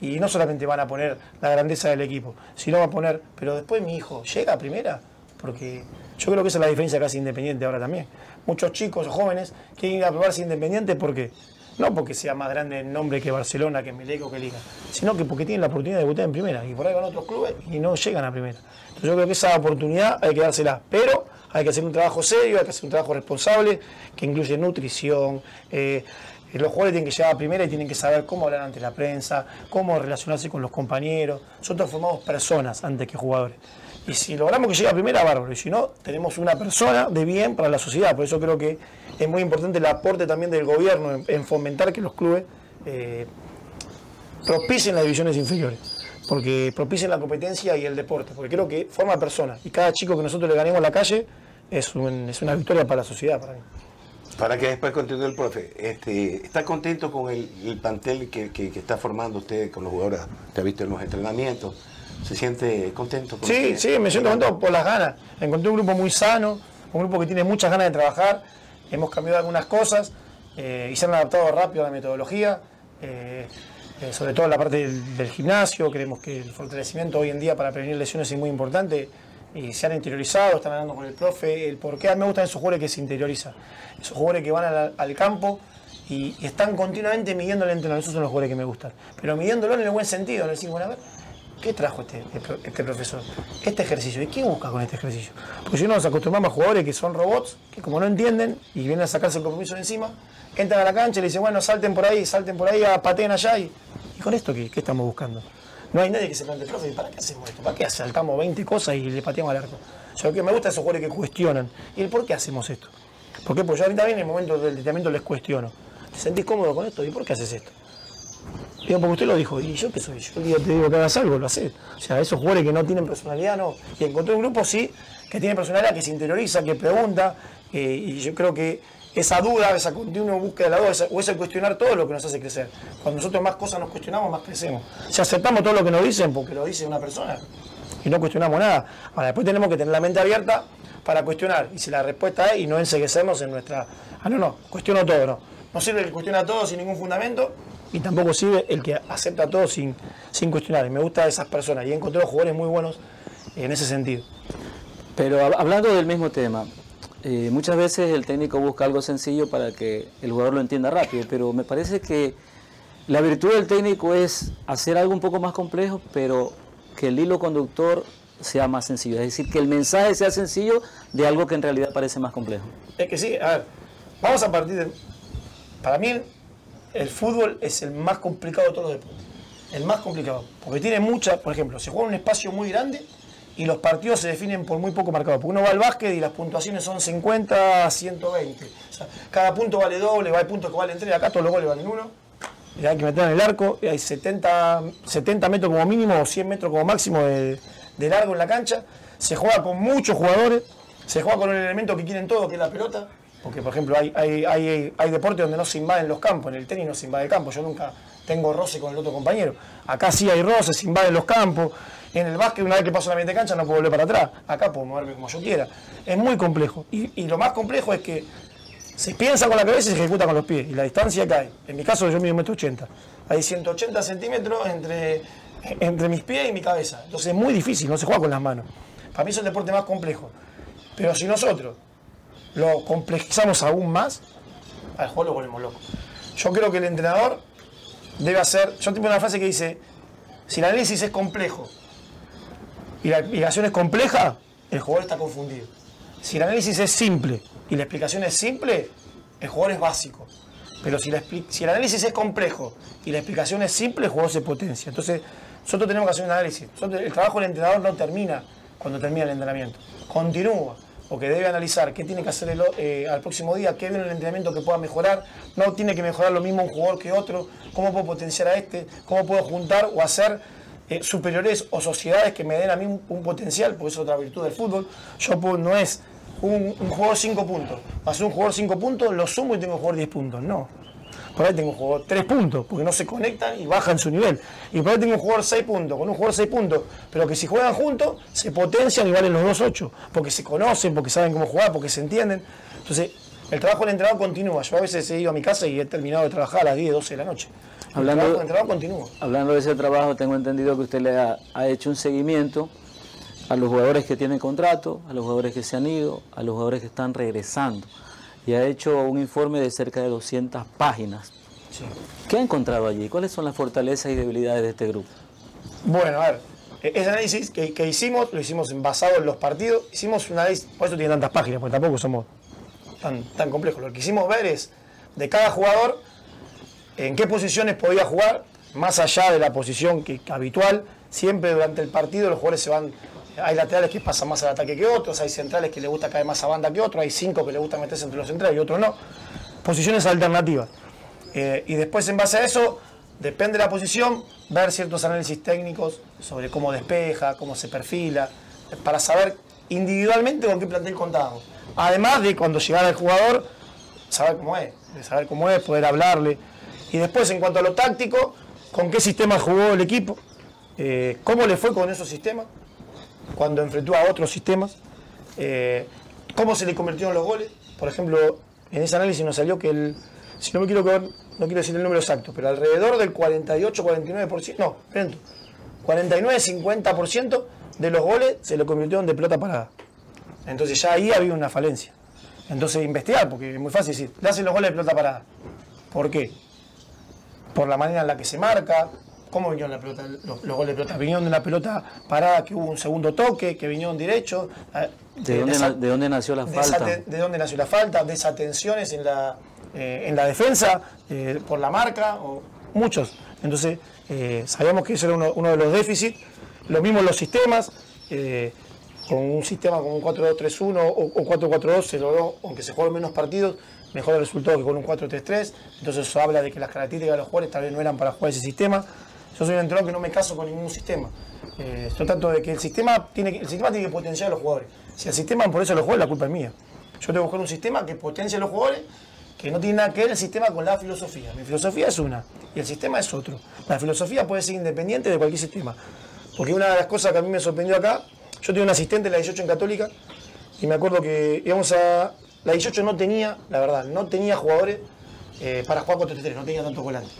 y no solamente van a poner la grandeza del equipo, sino va a poner, pero después mi hijo llega a primera, porque yo creo que esa es la diferencia casi Independiente ahora también. Muchos chicos jóvenes quieren ir a probarse Independiente porque no porque sea más grande el nombre que Barcelona, que Melec o que Liga, sino que porque tienen la oportunidad de debutar en primera y por ahí van otros clubes y no llegan a primera. Entonces yo creo que esa oportunidad hay que dársela, pero hay que hacer un trabajo serio, hay que hacer un trabajo responsable que incluye nutrición. eh, los jugadores tienen que llegar a primera y tienen que saber cómo hablar ante la prensa, cómo relacionarse con los compañeros. Nosotros formamos personas antes que jugadores. Y si logramos que llegue a primera, bárbaro. Y si no, tenemos una persona de bien para la sociedad. Por eso creo que es muy importante el aporte también del gobierno en, en fomentar que los clubes eh, propicien las divisiones inferiores. Porque propicien la competencia y el deporte. Porque creo que forma personas. Y cada chico que nosotros le ganemos la calle es, es una victoria para la sociedad, para mí. Para que después continúe el profe, este, ¿está contento con el, el plantel que, que- que está formando usted con los jugadores? ¿Te ha visto en los entrenamientos? ¿Se siente contento? con Sí, sí, me siento contento por las ganas. Encontré un grupo muy sano, un grupo que tiene muchas ganas de trabajar. Hemos cambiado algunas cosas eh, y se han adaptado rápido a la metodología, eh, eh, sobre todo en la parte del, del gimnasio. Creemos que el fortalecimiento hoy en día para prevenir lesiones es muy importante y se han interiorizado, están hablando con el profe. El por qué a mí me gustan esos jugadores que se interiorizan, esos jugadores que van al, al campo y, y están continuamente midiendo el entrenamiento. Esos son los jugadores que me gustan, pero midiéndolo en el buen sentido, en el decir, bueno, a ver, ¿Qué trajo este, este profesor? Este ejercicio. ¿Y qué busca con este ejercicio? Porque si no nos acostumbramos a jugadores que son robots, que como no entienden y vienen a sacarse el compromiso de encima, entran a la cancha y le dicen, bueno, salten por ahí, salten por ahí, ah, pateen allá. ¿Y, ¿y con esto qué, estamos buscando? No hay nadie que se plante, profe, ¿para qué hacemos esto? ¿Para qué saltamos 20 cosas y le pateamos al arco? O sea, que me gusta es esos jugadores que cuestionan. ¿Y el por qué hacemos esto? ¿Por qué? Porque yo ahorita bien en el momento del entrenamiento les cuestiono. ¿Te sentís cómodo con esto? ¿Y por qué haces esto? Digo, porque usted lo dijo, y yo qué soy, yo día te digo que hagas algo, lo haces. O sea, esos jugadores que no tienen personalidad, no. Y encontré un grupo, sí, que tiene personalidad, que se interioriza, que pregunta, y yo creo que esa duda, esa continua búsqueda de la duda, o ese cuestionar todo lo que nos hace crecer. Cuando nosotros más cosas nos cuestionamos, más crecemos. Si aceptamos todo lo que nos dicen, porque lo dice una persona, y no cuestionamos nada. Ahora, después tenemos que tener la mente abierta para cuestionar. Y si la respuesta es y no enseguecernos en nuestra. Ah, no, no, cuestiono todo, no. No sirve que cuestiona todo sin ningún fundamento y tampoco sirve el que acepta todo sin, sin cuestionar. Y me gusta esas personas y he encontrado jugadores muy buenos en ese sentido. Pero hab- hablando del mismo tema, eh, muchas veces el técnico busca algo sencillo para que el jugador lo entienda rápido, pero me parece que la virtud del técnico es hacer algo un poco más complejo, pero que el hilo conductor sea más sencillo. Es decir, que el mensaje sea sencillo de algo que en realidad parece más complejo. Es que sí, a ver, vamos a partir de. Para mí, el fútbol es el más complicado de todos los deportes. El más complicado. Porque tiene mucha, por ejemplo, se juega en un espacio muy grande y los partidos se definen por muy poco marcado. Porque uno va al básquet y las puntuaciones son 50 a 120. O sea, cada punto vale doble, hay puntos que valen 3, acá todos los goles valen 1. Y hay que meter en el arco, y hay 70, 70 metros como mínimo o 100 metros como máximo de, de largo en la cancha. Se juega con muchos jugadores, se juega con el elemento que quieren todos, que es la pelota. Porque, por ejemplo, hay, hay, hay, deportes donde no se invaden los campos, en el tenis no se invade el campo. Yo nunca tengo roce con el otro compañero. Acá sí hay roce, se invaden los campos. En el básquet, una vez que paso la media cancha, no puedo volver para atrás. Acá puedo moverme como yo quiera. Es muy complejo. Y, y lo más complejo es que se piensa con la cabeza y se ejecuta con los pies. Y la distancia cae. En mi caso, yo mido 1,80 m. Hay 180 centímetros entre, entre mis pies y mi cabeza. Entonces es muy difícil, no se juega con las manos. Para mí es el deporte más complejo. Pero si nosotros lo complejizamos aún más, al juego lo volvemos loco. Yo creo que el entrenador debe hacer. Yo tengo una frase que dice: si el análisis es complejo y la explicación es compleja, el jugador está confundido. Si el análisis es simple y la explicación es simple, el jugador es básico. Pero si, el análisis es complejo y la explicación es simple, el jugador se potencia. Entonces, nosotros tenemos que hacer un análisis. El trabajo del entrenador no termina cuando termina el entrenamiento. Continúa. Porque debe analizar qué tiene que hacer el o- eh, al próximo día, qué viene en el entrenamiento que pueda mejorar. No tiene que mejorar lo mismo un jugador que otro. Cómo puedo potenciar a este. Cómo puedo juntar o hacer eh, superiores o sociedades que me den a mí un, un potencial, porque es otra virtud del fútbol. Yo no es un, un jugador 5 puntos. Ser un jugador 5 puntos, lo sumo y tengo que jugar 10 puntos. No. Por ahí tengo un jugador 3 puntos, porque no se conectan y bajan su nivel. Y por ahí tengo un jugador 6 puntos, con un jugador 6 puntos, pero que si juegan juntos, se potencian y valen los dos 8, porque se conocen, porque saben cómo jugar, porque se entienden. Entonces, el trabajo del entrenador continúa. Yo a veces he ido a mi casa y he terminado de trabajar a las 10, 12 de la noche. El Hablando- trabajo del entrenador continúa. Hablando de ese trabajo, tengo entendido que usted le ha, ha hecho un seguimiento a los jugadores que tienen contrato, a los jugadores que se han ido, a los jugadores que están regresando. Y ha hecho un informe de cerca de 200 páginas. ¿Qué ha encontrado allí? ¿Cuáles son las fortalezas y debilidades de este grupo? Bueno, a ver, e- ese análisis que, que hicimos, lo hicimos basado en los partidos. Hicimos un análisis, por eso tiene tantas páginas, porque tampoco somos tan, tan complejos. Lo que quisimos ver es de cada jugador en qué posiciones podía jugar, más allá de la posición que, habitual. Siempre durante el partido los jugadores se van. Hay laterales que pasan más al ataque que otros, hay centrales que les gusta caer más a banda que otros, hay cinco que les gusta meterse entre los centrales y otros no. Posiciones alternativas. Eh, y después, en base a eso, depende de la posición, ver ciertos análisis técnicos sobre cómo despeja, cómo se perfila, para saber individualmente con qué plantel contamos. Además de cuando llegara el jugador, saber cómo es, de saber cómo es, poder hablarle. Y después, en cuanto a lo táctico, con qué sistema jugó el equipo, eh, cómo le fue con esos sistemas, cuando enfrentó a otros sistemas, eh, cómo se le convirtieron los goles. Por ejemplo, en ese análisis nos salió que el, si no me quiero no quiero decir el número exacto, pero alrededor del 48-49%, no, miento, 49-50% de los goles se le convirtieron de pelota parada. Entonces ya ahí había una falencia. Entonces investigar, porque es muy fácil decir, le hacen los goles de pelota parada. ¿Por qué? Por la manera en la que se marca, cómo vinieron la pelota, los, los goles de pelota. Vinieron de una pelota parada que hubo un segundo toque, que vinieron derecho. eh, ¿De dónde, de nació la falta? de dónde nació la falta, desatenciones en la, eh, en la defensa, eh, por la marca, o muchos. Entonces, eh, sabíamos que eso era uno, uno de los déficits. Lo mismo en los sistemas, con un sistema como un 4-2-3-1 o, o 4-4-2 se logró, aunque se jugaron menos partidos, mejor el resultado que con un 4-3-3. Entonces eso habla de que las características de los jugadores tal vez no eran para jugar ese sistema. Yo soy un entrenador que no me caso con ningún sistema. Eh, yo trato de que el sistema tiene el sistema tiene que potenciar a los jugadores. Si el sistema por eso los jugadores, la culpa es mía. Yo tengo que buscar un sistema que potencie a los jugadores, que no tiene nada que ver el sistema con la filosofía. Mi filosofía es una y el sistema es otro. La filosofía puede ser independiente de cualquier sistema. Porque una de las cosas que a mí me sorprendió acá, yo tenía un asistente en la 18 en Católica y me acuerdo que íbamos a. La 18 no tenía, la verdad, no tenía jugadores eh, para jugar 4-3-3, no tenía tantos volantes.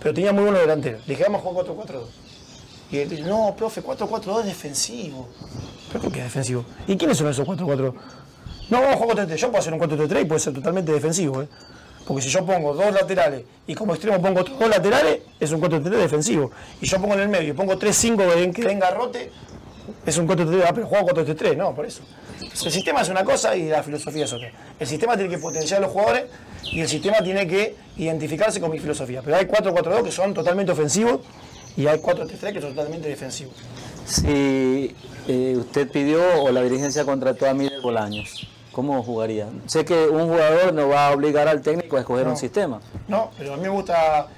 Pero tenía muy buenos delanteros. Le dije, vamos a jugar 4-4-2. Y él dice, no, profe, 4-4-2 es defensivo. ¿Pero por qué es defensivo? ¿Y quiénes son esos 4-4? No, vamos a jugar 4-3-3. Yo puedo hacer un 4-3-3 y puede ser totalmente defensivo, ¿eh? Porque si yo pongo dos laterales y como extremo pongo dos laterales, es un 4-3-3 defensivo. Y yo pongo en el medio y pongo 3-5 que den garrote, es un 4-3-3, ah, pero juego 4-3-3, no, por eso. Entonces, el sistema es una cosa y la filosofía es otra. El sistema tiene que potenciar a los jugadores y el sistema tiene que identificarse con mi filosofía. Pero hay 4-4-2 que son totalmente ofensivos y hay 4-3-3 que son totalmente defensivos. Si eh, usted pidió o la dirigencia contrató a Miguel Bolaños, ¿cómo jugaría? Sé que un jugador no va a obligar al técnico a escoger No. un sistema. No, pero a mí me gusta.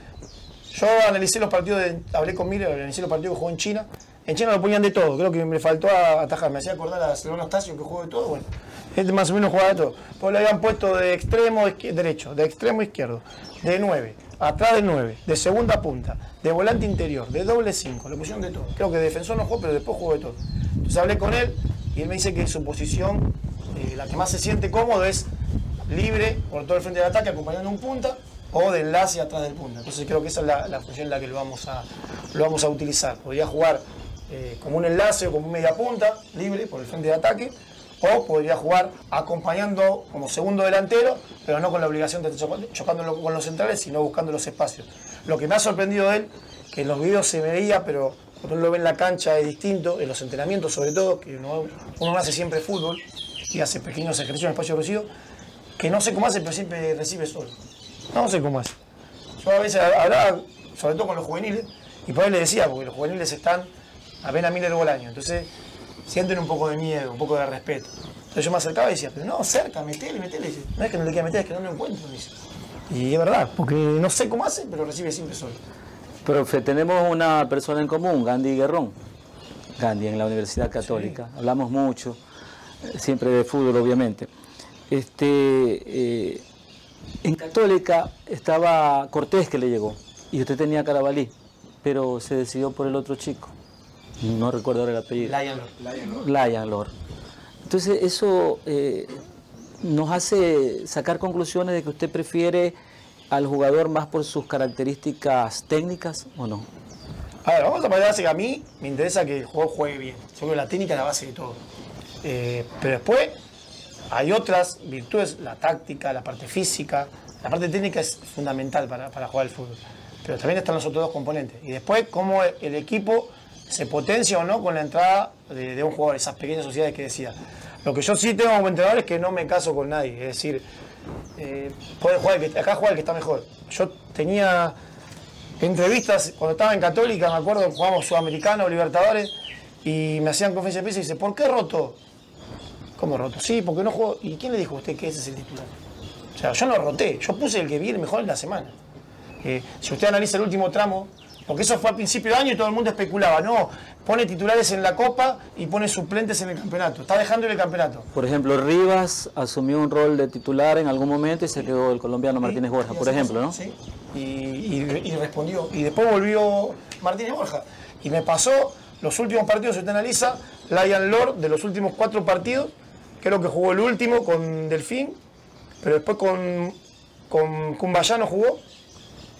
Yo analicé los partidos, de, hablé con Miller, analicé los partidos que jugó en China. En China lo ponían de todo, creo que me faltó atajar. Me hacía acordar a Silvano Stasio que jugó de todo. Bueno, este más o menos jugaba de todo. Pues le habían puesto de extremo derecho, de extremo izquierdo, de 9, atrás de 9, de segunda punta, de volante interior, de doble 5. Le pusieron de todo. Creo que de defensor no jugó, pero después jugó de todo. Entonces hablé con él y él me dice que su posición, eh, la que más se siente cómodo es libre por todo el frente del ataque acompañando un punta o de enlace atrás del punta. Entonces creo que esa es la, la función en la que lo vamos a, lo vamos a utilizar. Podría jugar eh, como un enlace o como un media punta, libre por el frente de ataque, o podría jugar acompañando como segundo delantero, pero no con la obligación de estar choca- chocando con los centrales, sino buscando los espacios. Lo que me ha sorprendido de él, que en los videos se veía, pero cuando uno lo ve en la cancha es distinto, en los entrenamientos sobre todo, que uno, uno hace siempre fútbol y hace pequeños ejercicios en espacio reducido, que no sé cómo hace, pero siempre recibe solo. No sé cómo hace. Yo a veces hablaba, sobre todo con los juveniles, y por ahí le decía, porque los juveniles están apenas mil el Bolaño, entonces sienten un poco de miedo, un poco de respeto. Entonces yo me acercaba y decía, pero no, cerca, metele, metele. Dice, no es que no le quiera meter, es que no lo encuentro. Dice. Y es verdad, porque no sé cómo hace, pero recibe siempre solo. Profe, tenemos una persona en común, Gandhi Guerrón. Gandhi en la Universidad Católica. Hablamos mucho, eh, siempre de fútbol, obviamente. Este, eh, En Católica estaba Cortés que le llegó y usted tenía Carabalí, pero se decidió por el otro chico. No recuerdo ahora el apellido. Lion. Lion Lord. Entonces eso eh, nos hace sacar conclusiones de que usted prefiere al jugador más por sus características técnicas o no. A ver, vamos a poner la base que a mí me interesa que el juego juegue bien. Que la técnica es la base de todo. Eh, pero después hay otras virtudes, la táctica, la parte física. La parte técnica es fundamental para, para jugar el fútbol. Pero también están los otros dos componentes. Y después, cómo el equipo se potencia o no con la entrada de, un jugador, esas pequeñas sociedades que decía. Lo que yo sí tengo como entrenador es que no me caso con nadie. Es decir, eh, puede jugar que, acá juega el que está mejor. Yo tenía entrevistas cuando estaba en Católica, me acuerdo, jugábamos Sudamericano, Libertadores, y me hacían conferencia de prensa y dice, ¿por qué roto? ¿Cómo roto? Sí, porque no juego. ¿Y quién le dijo a usted que ese es el titular? O sea, yo no roté, yo puse el que viene mejor en la semana. Eh, si usted analiza el último tramo, porque eso fue a principio de año y todo el mundo especulaba, no, pone titulares en la Copa y pone suplentes en el campeonato, está dejando el campeonato. Por ejemplo, Rivas asumió un rol de titular en algún momento y se quedó el colombiano Martínez Borja, por ejemplo, ¿no? Sí, y, y- y respondió. Y después volvió Martínez Borja. Y me pasó los últimos partidos, si usted analiza, Lion Lord de los últimos cuatro partidos, creo que jugó el último con Delfín, pero después con, con Cumbayá no jugó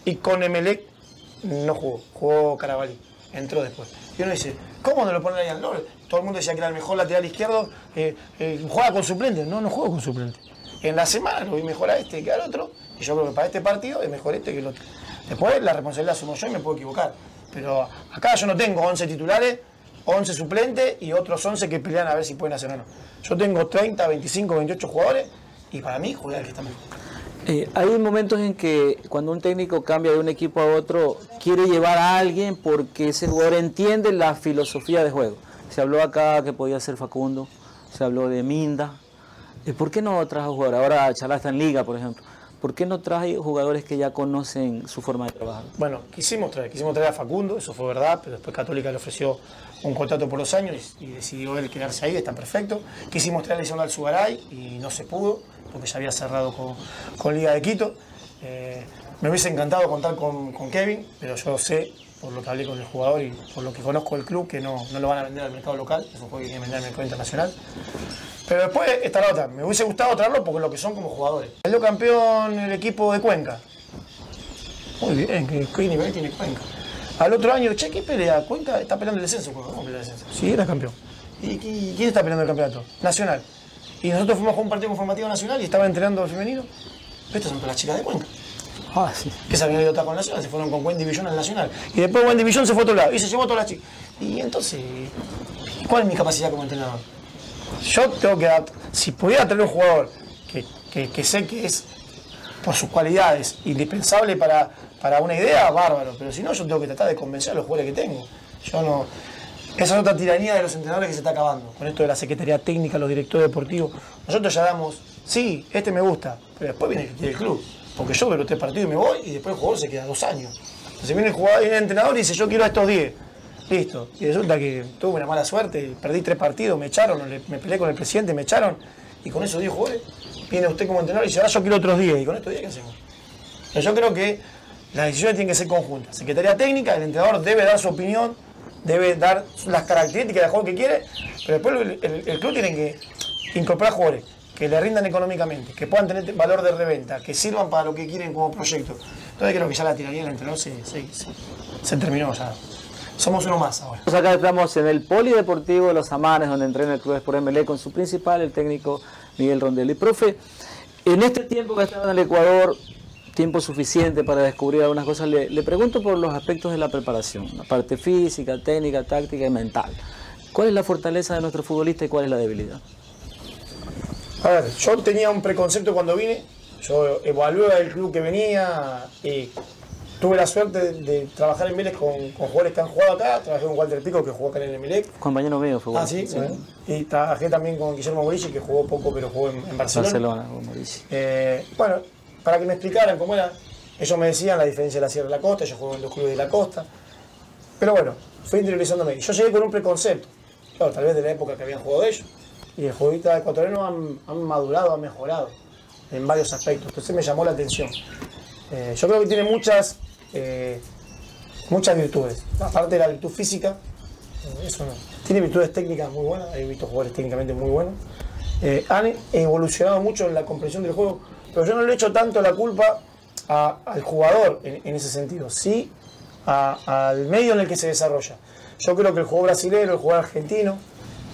y con Emelec no jugó, jugó Carabalí, entró después. Y uno dice, ¿cómo no lo pone Lion Lord? Todo el mundo decía que era el mejor lateral izquierdo, eh, eh, juega con suplente, no, no juego con suplente. En la semana lo vi mejor a este que al otro, y yo creo que para este partido es mejor este que el otro. Después la responsabilidad asumo yo y me puedo equivocar. Pero acá yo no tengo 11 titulares, 11 suplentes y otros 11 que pelean a ver si pueden hacer o no. Yo tengo 30, 25, 28 jugadores y para mí juega el que está mejor. Eh, hay momentos en que cuando un técnico cambia de un equipo a otro, quiere llevar a alguien porque ese jugador entiende la filosofía de juego. Se habló acá que podía ser Facundo, se habló de Minda. Eh, ¿Por qué no trajo jugadores? Ahora Chalá está en liga, por ejemplo. ¿Por qué no trae jugadores que ya conocen su forma de trabajar? Bueno, quisimos traer, quisimos traer a Facundo, eso fue verdad, pero después Católica le ofreció un contrato por dos años y, decidió él quedarse ahí, está perfecto. Quisimos traer a al Sugaray y no se pudo, porque ya había cerrado con, con Liga de Quito. Eh, me hubiese encantado contar con, con Kevin, pero yo sé, por lo que hablé con el jugador y por lo que conozco del club, que no, no lo van a vender al mercado local, es un juego que quieren vender al mercado internacional. Pero después está la otra. Me hubiese gustado traerlo porque lo que son como jugadores. Salió campeón el equipo de Cuenca. Muy bien, ¿qué, qué nivel tiene Cuenca? Al otro año, che, ¿qué pelea? Cuenca está peleando el descenso. ¿Cómo pelea el descenso? Sí, era campeón. ¿Y, qui- quién está peleando el campeonato? Nacional. Y nosotros fuimos a un partido informativo nacional y estaba entrenando al femenino. Estas son todas las chicas de Cuenca. Ah, sí. Que se habían ido a con Nacional, se fueron con Wendy Villón al Nacional. Y después Wendy Villón se fue a otro lado y se llevó a todas las chicas. Y entonces, ¿cuál es mi capacidad como entrenador? Yo tengo que dar, si pudiera tener un jugador que, que- que sé que es, por sus cualidades, indispensable para, para una idea, bárbaro. Pero si no, yo tengo que tratar de convencer a los jugadores que tengo. Yo no. Esa es otra tiranía de los entrenadores que se está acabando. Con esto de la Secretaría Técnica, los directores deportivos. Nosotros ya damos, sí, este me gusta, pero después viene el club. Porque yo veo tres partidos y me voy y después el jugador se queda dos años. Entonces viene el, jugador, viene el entrenador y dice, yo quiero a estos 10. Listo. Y resulta que tuve una mala suerte, perdí tres partidos, me echaron, me peleé con el presidente, me echaron. Y con esos 10 jugadores, viene usted como entrenador y dice, ahora yo quiero otros 10. ¿Y con estos 10 qué hacemos? Pero yo creo que las decisiones tienen que ser conjuntas. Secretaría técnica, el entrenador debe dar su opinión, debe dar las características del juego que quiere, pero después el, el- el club tiene que incorporar jugadores que le rindan económicamente, que puedan tener valor de reventa, que sirvan para lo que quieren como proyecto. Entonces creo que ya la tiranía del entrenador se, se- se- se terminó ya. Somos uno más ahora. Nosotros acá estamos en el Polideportivo de Los Amanes, donde entrena el Club Sport MLE con su principal, el técnico Miguel Rondelli. Profe, en este tiempo que ha estado en el Ecuador, tiempo suficiente para descubrir algunas cosas, le, le pregunto por los aspectos de la preparación, la parte física, técnica, táctica y mental. ¿Cuál es la fortaleza de nuestro futbolista y cuál es la debilidad? A ver, yo tenía un preconcepto cuando vine, yo evalué el club que venía y tuve la suerte de, trabajar en Vélez con, con jugadores que han jugado acá, trabajé con Walter Pico que jugó acá en el Emelec, Compañero mío fue ah bueno. sí, bueno. y trabajé también con Guillermo Morici que jugó poco pero jugó en, en Barcelona. Barcelona, como dice. Eh, bueno, para que me explicaran cómo era, ellos me decían la diferencia de la Sierra y la Costa, yo juego en dos clubes de la costa, pero bueno, fui interiorizándome. Yo llegué con un preconcepto, claro, tal vez de la época que habían jugado ellos, y el futbolista ecuatoriano han, madurado, han mejorado. en varios aspectos. Entonces me llamó la atención. Eh, yo creo que tiene muchas, eh, muchas virtudes. Aparte de la virtud física, eh, eso no. Tiene virtudes técnicas muy buenas, he visto jugadores técnicamente muy buenos. Han evolucionado mucho en la comprensión del juego, pero yo no le echo tanto la culpa al jugador en, en ese sentido, sí a- al medio en el que se desarrolla. Yo creo que el jugador brasileño, el jugador argentino,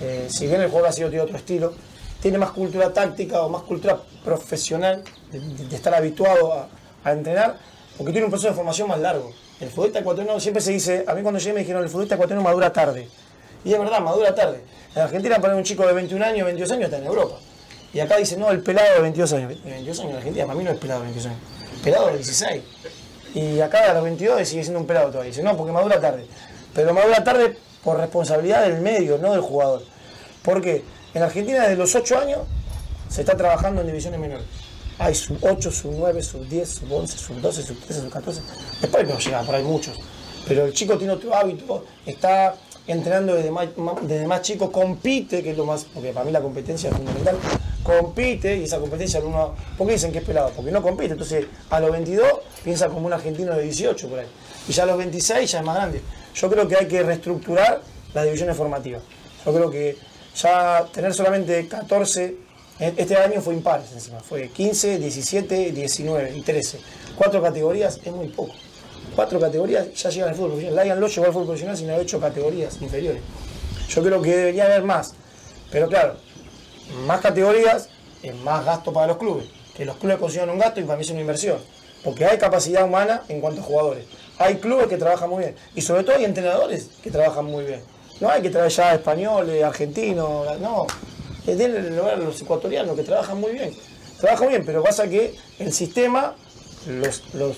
eh, si bien el juego brasileño tiene otro estilo, tiene más cultura táctica o más cultura profesional de, estar habituado a, entrenar, porque tiene un proceso de formación más largo. El futbolista ecuatoriano siempre se dice, a mí cuando llegué me dijeron, el futbolista ecuatoriano madura tarde. Y es verdad, madura tarde. En Argentina poner un chico de 21 años, 22 años está en Europa. Y acá dicen, no, el pelado de 22 años. Y 22 años en Argentina, para mí no es pelado de 22 años. Pelado de 16. Y acá a los 22 sigue siendo un pelado todavía. Dice, no, porque madura tarde. Pero madura tarde por responsabilidad del medio, no del jugador. Porque en Argentina desde los 8 años se está trabajando en divisiones menores. Hay sub 8, sub 9, sub 10, sub 11, sub 12, sub 13, sub 14. Después no llegan, por ahí muchos. Pero el chico tiene otro hábito, está entrenando desde más- desde más chico, compite, que es lo más, porque para mí la competencia es fundamental, compite y esa competencia uno, ¿por qué dicen que es pelado? Porque no compite, entonces a los 22 piensa como un argentino de 18 por ahí, y ya a los 26 ya es más grande. Yo creo que hay que reestructurar las divisiones formativas. Yo creo que ya tener solamente 14, e- este año fue impares encima, fue 15, 17, 19 y 13. Cuatro categorías es muy poco. Cuatro categorías ya llegan al fútbol profesional. Lion Law llegó al fútbol profesional sin haber hecho categorías inferiores. Yo creo que debería haber más. Pero claro, más categorías es más gasto para los clubes. Que los clubes consigan un gasto y para mí es una inversión. Porque hay capacidad humana en cuanto a jugadores. Hay clubes que trabajan muy bien. Y sobre todo hay entrenadores que trabajan muy bien. No hay que traer ya españoles, argentinos, no. Es de los ecuatorianos que trabajan muy bien. Trabajan bien, pero pasa que el sistema los, los,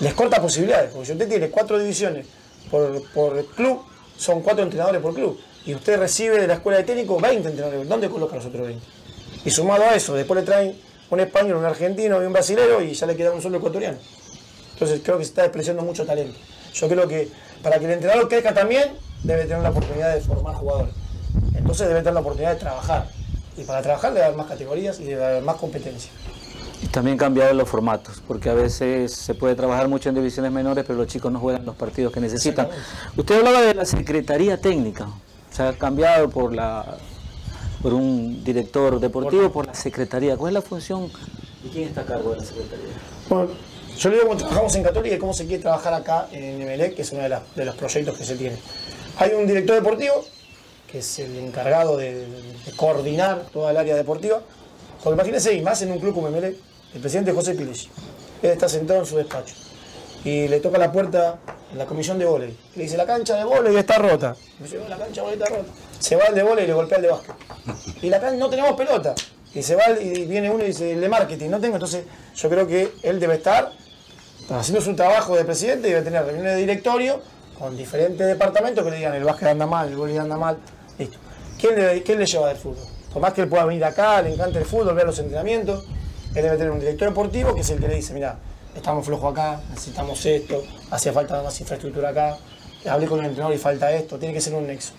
les corta posibilidades. Porque si usted tiene cuatro divisiones por, por club, son cuatro entrenadores por club. Y usted recibe de la escuela de técnico 20 entrenadores. ¿Dónde coloca los otros 20? Y sumado a eso, después le traen un español, un argentino y un brasilero y ya le queda un solo ecuatoriano. Entonces creo que se está despreciando mucho talento. Yo creo que para que el entrenador crezca también, debe tener la oportunidad de formar jugadores. Entonces debe tener la oportunidad de trabajar. Y para trabajar debe haber más categorías y debe haber más competencia. Y también cambiado los formatos, porque a veces se puede trabajar mucho en divisiones menores, pero los chicos no juegan los partidos que necesitan. Usted hablaba de la Secretaría Técnica, se ha cambiado por la por un director deportivo, por la Secretaría. ¿Cuál es la función y quién está a cargo de la Secretaría? Bueno, yo le digo cómo trabajamos en Católica y cómo se quiere trabajar acá en Emelec, que es uno de, los proyectos que se tiene. Hay un director deportivo, que es el encargado de, coordinar toda el área deportiva. Porque imagínense, y más en un club como Emelec, el presidente José Piles. Él está sentado en su despacho y le toca la puerta en la comisión de vóley. Le dice, la cancha de vóley está rota. Y dice, "Oh, la cancha de está rota. Se va el de vóley y le golpea el de básquet. Y la cancha no tenemos pelota. Y se va y viene uno y dice, el de marketing, no tengo. Entonces yo creo que él debe estar haciendo su trabajo de presidente debe tener reuniones de directorio con diferentes departamentos que le digan, el básquet anda mal, el vóley anda mal. Listo. ¿Quién le, quién le lleva del fútbol? Por más que él pueda venir acá, le encanta el fútbol, ver los entrenamientos, él debe tener un director deportivo que es el que le dice, mira, estamos flojos acá, necesitamos esto, hacía falta más infraestructura acá, hablé con el entrenador y falta esto, tiene que ser un nexo.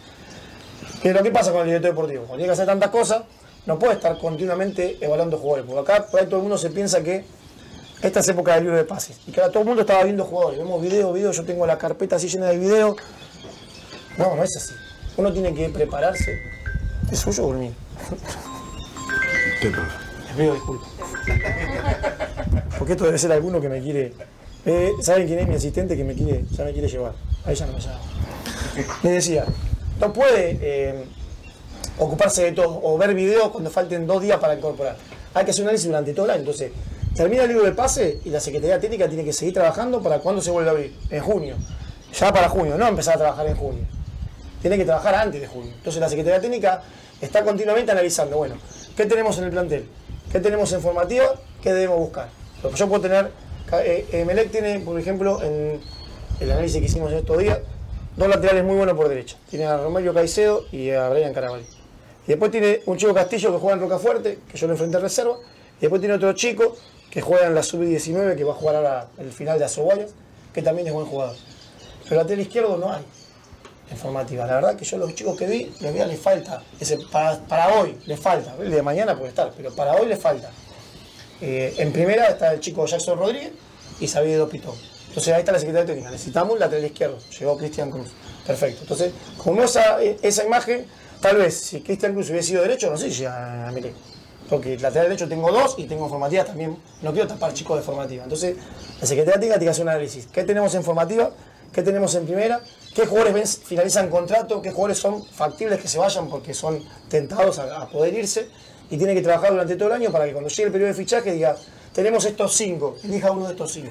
Pero ¿qué pasa con el director deportivo? Cuando tiene que hacer tantas cosas, no puede estar continuamente evaluando jugadores, porque acá por ahí todo el mundo se piensa que esta es época del libro de pases, y que ahora todo el mundo estaba viendo jugadores, vemos video, video, yo tengo la carpeta así llena de video. No, no es así. Uno tiene que prepararse. ¿Es suyo o mío? Les pido disculpas. Porque esto debe ser alguno que me quiere. Eh, ¿Saben quién es mi asistente que me quiere, ya me quiere llevar? Ahí ya no me llama. Les decía, no puede eh, ocuparse de todo o ver videos cuando falten dos días para incorporar. Hay que hacer un análisis durante todo el año. Entonces, termina el libro de pase y la Secretaría Técnica tiene que seguir trabajando para cuando se vuelve a abrir. En junio. Ya para junio, no empezar a trabajar en junio. Tiene que trabajar antes de junio. Entonces, la Secretaría Técnica está continuamente analizando, bueno, ¿qué tenemos en el plantel? ¿Qué tenemos en formativa? ¿Qué debemos buscar? Lo que yo puedo tener, eh, Emelec tiene, por ejemplo, en el análisis que hicimos estos días, dos laterales muy buenos por derecha. Tiene a Romelio Caicedo y a Brian Carabalí. Y después tiene un chico Castillo que juega en Rocafuerte, que yo lo enfrenté en reserva. Y después tiene otro chico que juega en la sub-19, que va a jugar ahora el final de Azoguayas, que también es buen jugador. Pero lateral izquierdo no hay en formativa. La verdad que yo los chicos que vi, les les falta. Ese, para, para hoy les falta. El de mañana puede estar, pero para hoy les falta. Eh, en primera está el chico Jackson Rodríguez y Xavier Pitón. Entonces ahí está la Secretaría Técnica. Necesitamos un lateral izquierdo. Llegó Cristian Cruz. Perfecto. Entonces, como esa, esa imagen, tal vez si Cristian Cruz hubiese sido derecho, no sé si a, a Melec. Porque lateral derecho tengo dos y tengo formativa también. No quiero tapar chicos de formativa. Entonces, la Secretaría Técnica tiene que hacer un análisis. ¿Qué tenemos en formativa? ¿Qué tenemos en primera? ¿Qué jugadores finalizan contrato? ¿Qué jugadores son factibles que se vayan porque son tentados a, a poder irse? Y tiene que trabajar durante todo el año para que cuando llegue el periodo de fichaje diga, tenemos estos cinco, elija uno de estos cinco.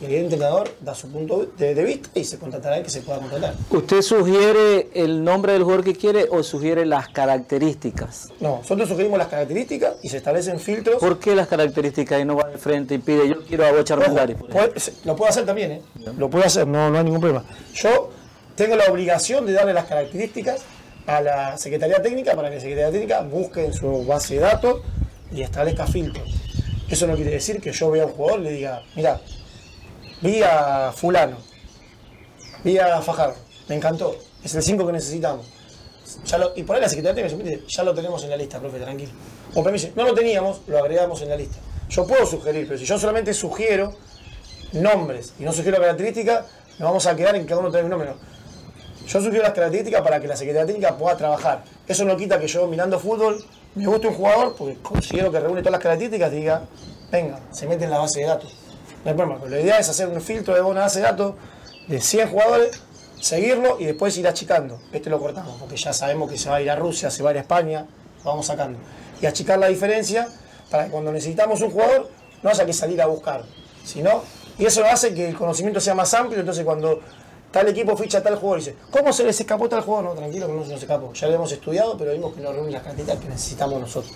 Y el entrenador da su punto de, de vista y se contratará el que se pueda contratar. ¿Usted sugiere el nombre del jugador que quiere o sugiere las características? No, nosotros sugerimos las características y se establecen filtros. ¿Por qué las características y no va de frente y pide yo quiero a Bocha? Puede- lo puedo hacer también, ¿eh? Lo puedo hacer, no, no hay ningún problema. Yo tengo la obligación de darle las características a la Secretaría Técnica para que la Secretaría Técnica busque en su base de datos y establezca filtros. Eso no quiere decir que yo vea a un jugador y le diga, mira, vi a fulano, vi a Fajardo, me encantó, es el 5 que necesitamos. Ya lo- y por ahí la Secretaría Técnica dice, ya lo tenemos en la lista, profe, tranquilo. O mí dice, no lo teníamos, lo agregamos en la lista. Yo puedo sugerir, pero si yo solamente sugiero nombres y no sugiero características, nos vamos a quedar en que cada uno trae un nombre. Yo sugiero las características para que la Secretaría Técnica pueda trabajar. Eso no quita que yo mirando fútbol me guste un jugador porque considero que reúne todas las características y diga, venga, se mete en la base de datos. No hay problema, pero la idea es hacer un filtro de una base de datos de 100 jugadores, seguirlo y después ir achicando. Este lo cortamos porque ya sabemos que se va a ir a Rusia, se va a ir a España, lo vamos sacando. Y achicar la diferencia para que cuando necesitamos un jugador no haya que salir a buscar, sino, y eso hace que el conocimiento sea más amplio, entonces cuando tal equipo ficha tal jugador y dice, ¿cómo se les escapó tal jugador? No, tranquilo que no se nos escapó. Ya lo hemos estudiado, pero vimos que no reúne las características que necesitamos nosotros.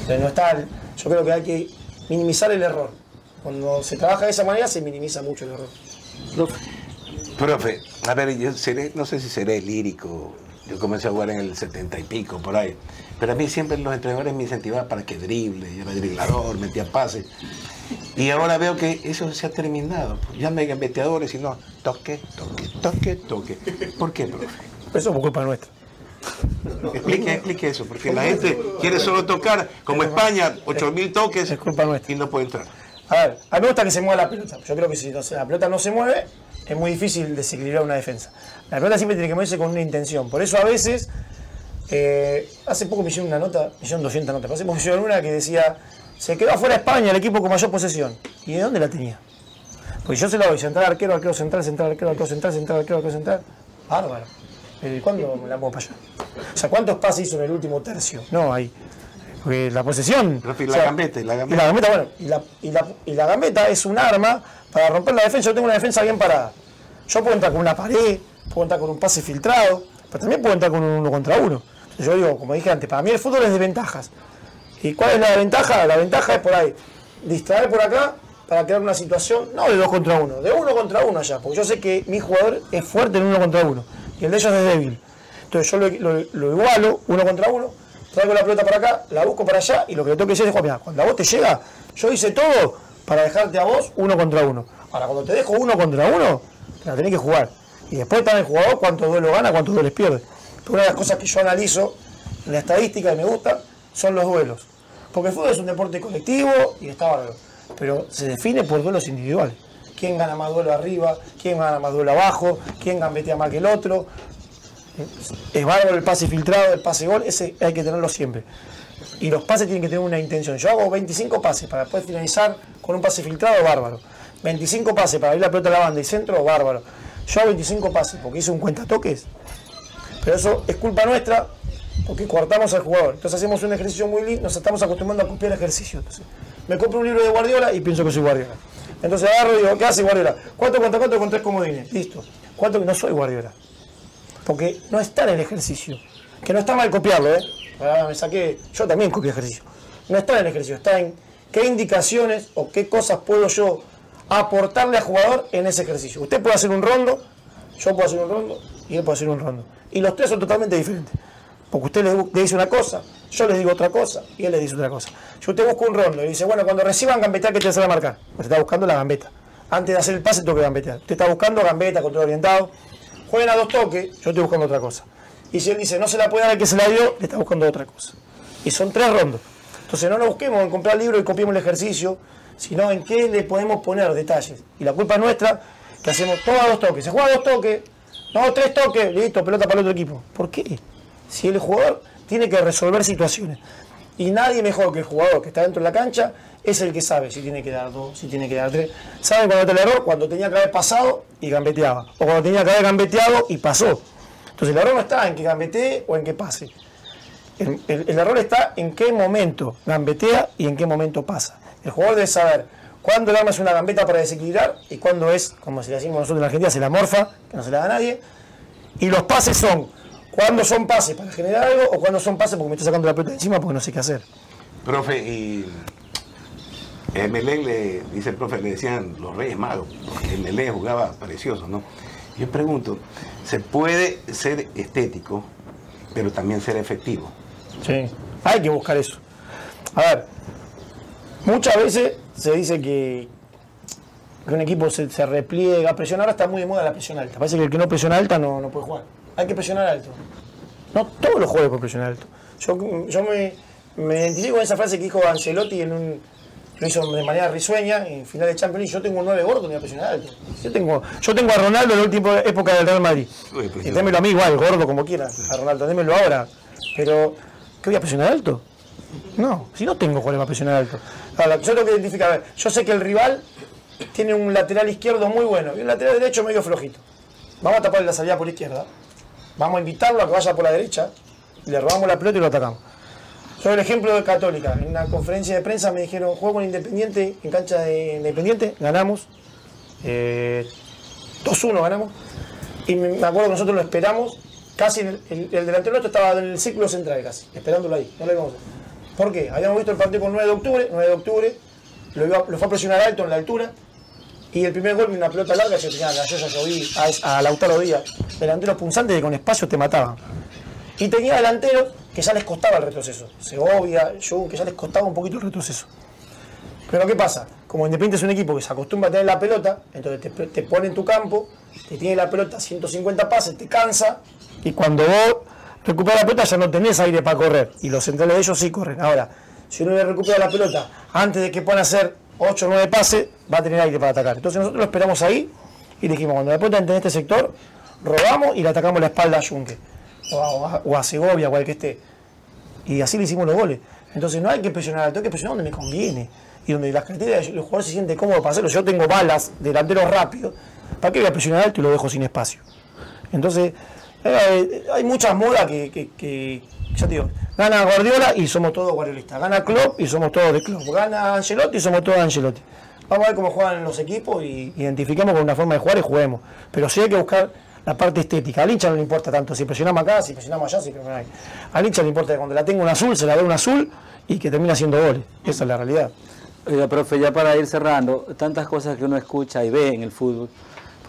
Entonces no está, yo creo que hay que minimizar el error. Cuando se trabaja de esa manera se minimiza mucho el error. Profe, a ver, yo seré, no sé si seré lírico. Yo comencé a jugar en el setenta y pico, por ahí. Pero a mí siempre los entrenadores me incentivaban para que drible. Yo era driblador, metía pases. Y ahora veo que eso se ha terminado. Ya no hay gambeteadores, sino toque, toque, toque, toque. ¿Por qué, profe? Eso por culpa nuestra. Explique, explique eso, porque la gente quiere solo tocar, como España, 8000 toques y no puede entrar. A ver, a mí me gusta que se mueva la pelota. Yo creo que si no la pelota no se mueve, es muy difícil desequilibrar una defensa. La pelota siempre tiene que moverse con una intención. Por eso a veces, eh, hace poco me hicieron una nota, me hicieron 200 notas, pero hace poco me hicieron una que decía, se quedó afuera España el equipo con mayor posesión. ¿Y de dónde la tenía? Pues yo se la doy, central, arquero, arquero, central, central, arquero, arquero, central, central, arquero, arquero, central. Bárbaro. ¿y cuándo me la pongo para allá? O sea, ¿cuántos pases hizo en el último tercio? No, ahí. Porque la posesión. Y o la sea, gambeta, y la y gambeta. la gambeta, bueno, y la, y, la, y la gambeta es un arma para romper la defensa. Yo tengo una defensa bien parada. Yo puedo entrar con una pared, puedo entrar con un pase filtrado, pero también puedo entrar con un uno contra uno. Yo digo, como dije antes, para mí el fútbol es de ventajas. ¿Y cuál es la ventaja? La ventaja es por ahí, distraer por acá para crear una situación, no de dos contra uno, de uno contra uno allá, porque yo sé que mi jugador es fuerte en uno contra uno y el de ellos es débil. Entonces yo lo, lo- lo igualo, uno contra uno, traigo la pelota para acá, la busco para allá y lo que le tengo que decir es, "Juan, mira, cuando a vos te llega, yo hice todo para dejarte a vos uno contra uno. Ahora, cuando te dejo uno contra uno, la tenés que jugar. Y después está el jugador cuántos duelos gana, cuántos duelos pierde. Pero una de las cosas que yo analizo en la estadística y me gusta son los duelos. Porque el fútbol es un deporte colectivo y está bárbaro. Pero se define por duelos individuales. ¿Quién gana más duelo arriba? ¿Quién gana más duelo abajo? ¿Quién gambetea más que el otro? Es bárbaro el pase filtrado, el pase gol, ese hay que tenerlo siempre. Y los pases tienen que tener una intención. Yo hago 25 pases para después finalizar con un pase filtrado, bárbaro. 25 pases para ir la pelota a la banda y centro, bárbaro. Yo hago 25 pases porque hice un cuentatoques. Pero eso es culpa nuestra porque cortamos al jugador. Entonces hacemos un ejercicio muy lindo, nos estamos acostumbrando a copiar ejercicio. Entonces, me compro un libro de Guardiola y pienso que soy Guardiola. Entonces agarro y digo, ¿qué hace Guardiola? 4 contra 4 con 3 comodines. Listo. ¿Cuánto que no soy Guardiola? Porque no está en el ejercicio. Que no está mal copiarlo, ¿eh? Ahora me saqué, yo también copio ejercicio. No está en el ejercicio, está en qué indicaciones o qué cosas puedo yo aportarle al jugador en ese ejercicio. Usted puede hacer un rondo, yo puedo hacer un rondo y él puede hacer un rondo. Y los tres son totalmente diferentes. Porque usted le, dice una cosa, yo le digo otra cosa y él le dice otra cosa. Si usted busca un rondo y dice, bueno, cuando reciban gambetear, ¿qué te sale a marcar? Pues está buscando la gambeta. Antes de hacer el pase, tengo que gambetear. Usted está buscando gambeta, control orientado. Jueguen a dos toques, yo estoy buscando otra cosa. Y si él dice, no se la puede dar al que se la dio, le está buscando otra cosa. Y son tres rondos. Entonces no nos busquemos en comprar libros y copiemos el ejercicio, sino en qué le podemos poner detalles. Y la culpa es nuestra, que hacemos todos dos toques. Se juega dos toques, no, tres toques, listo, pelota para el otro equipo. ¿Por qué? Si el jugador tiene que resolver situaciones. Y nadie mejor que el jugador que está dentro de la cancha es el que sabe si tiene que dar dos, si tiene que dar tres. ¿Sabe cuando te el error? Cuando tenía que haber pasado y gambeteaba. O cuando tenía que haber gambeteado y pasó. Entonces el error no está en que gambetee o en que pase. El error está en qué momento gambetea y en qué momento pasa. El jugador debe saber cuándo el arma es una gambeta para desequilibrar y cuándo es, como si le decimos nosotros en la Argentina, se la morfa, que no se la da a nadie. Y los pases son cuando son pases para generar algo o cuando son pases porque me estoy sacando la pelota encima porque no sé qué hacer. Profe, y Emelec le, dice el profe, le decían los Reyes Magos, porque Emelec jugaba precioso, ¿no? Yo pregunto, ¿se puede ser estético, pero también ser efectivo? Sí, hay que buscar eso. A ver, muchas veces se dice que, que un equipo se, se repliega, presiona, ahora está muy de moda la presión alta. Parece que el que no presiona alta no, no puede jugar. Hay que presionar alto. No todos los jugadores pueden presionar alto. Yo, yo me, me identifico con esa frase que dijo Ancelotti en un, lo hizo de manera risueña en final de Champions League. Yo tengo un 9 gordo, no voy a presionar alto. Yo tengo, yo tengo a Ronaldo en la última época del Real Madrid. Y démelo a mí igual, gordo como quiera, a Ronaldo, démelo ahora. Pero, ¿qué voy a presionar alto? No, si no tengo para presionar alto. Ahora, yo tengo que identificar, a ver, yo sé que el rival tiene un lateral izquierdo muy bueno y un lateral derecho medio flojito. Vamos a taparle la salida por la izquierda. Vamos a invitarlo a que vaya por la derecha. Le robamos la pelota y lo atacamos. Yo el ejemplo de Católica. En una conferencia de prensa me dijeron, juego con Independiente, en cancha de Independiente, ganamos. Eh, 2-1 ganamos. Y me me acuerdo que nosotros lo esperamos. Casi el, el- el delantero nuestro estaba en el círculo central casi, esperándolo ahí. No lo íbamos a hacer. ¿Por qué? Habíamos visto el partido con 9 de octubre, 9 de octubre, lo, iba- lo fue a presionar alto en la altura. Y el primer gol, una pelota larga, yo tenía la yo lloví a, a Lautaro Díaz. Delanteros punzantes que con espacio te mataban. Y tenía delanteros que ya les costaba el retroceso. Segovia, Jung, que ya les costaba un poquito el retroceso. Pero ¿qué pasa? Como Independiente es un equipo que se acostumbra a tener la pelota, entonces te, te pone en tu campo, te tiene la pelota 150 pases, te cansa, y cuando vos recuperas la pelota ya no tenés aire para correr. Y los centrales de ellos sí corren. Ahora, si uno le recupera la pelota antes de que puedan hacer 8 o 9 pases, va a tener aire para atacar. Entonces nosotros lo esperamos ahí y dijimos, cuando la pelota entre en este sector, robamos y le atacamos la espalda a a- o a Segovia, o al que esté. Y así le hicimos los goles. Entonces no hay que presionar alto, hay que presionar donde me conviene. Y donde las características del jugador se siente cómodo para hacerlo. Yo tengo balas, delanteros rápidos. ¿Para qué voy a presionar alto y lo dejo sin espacio? Entonces, eh, hay muchas modas que, que- ya te digo, gana Guardiola y somos todos guardiolistas. Gana Klopp y somos todos de Klopp. Gana Ancelotti y somos todos de Ancelotti. Vamos a ver cómo juegan los equipos y identifiquemos con una forma de jugar y juguemos. Pero sí hay que buscar la parte estética. Al hincha no le importa tanto si presionamos acá, si presionamos allá, si presionamos. Al hincha le importa que cuando la tenga un azul, se la dé un azul y que termine haciendo goles. Esa es la realidad. Oiga, profe, ya para ir cerrando, tantas cosas que uno escucha y ve en el fútbol.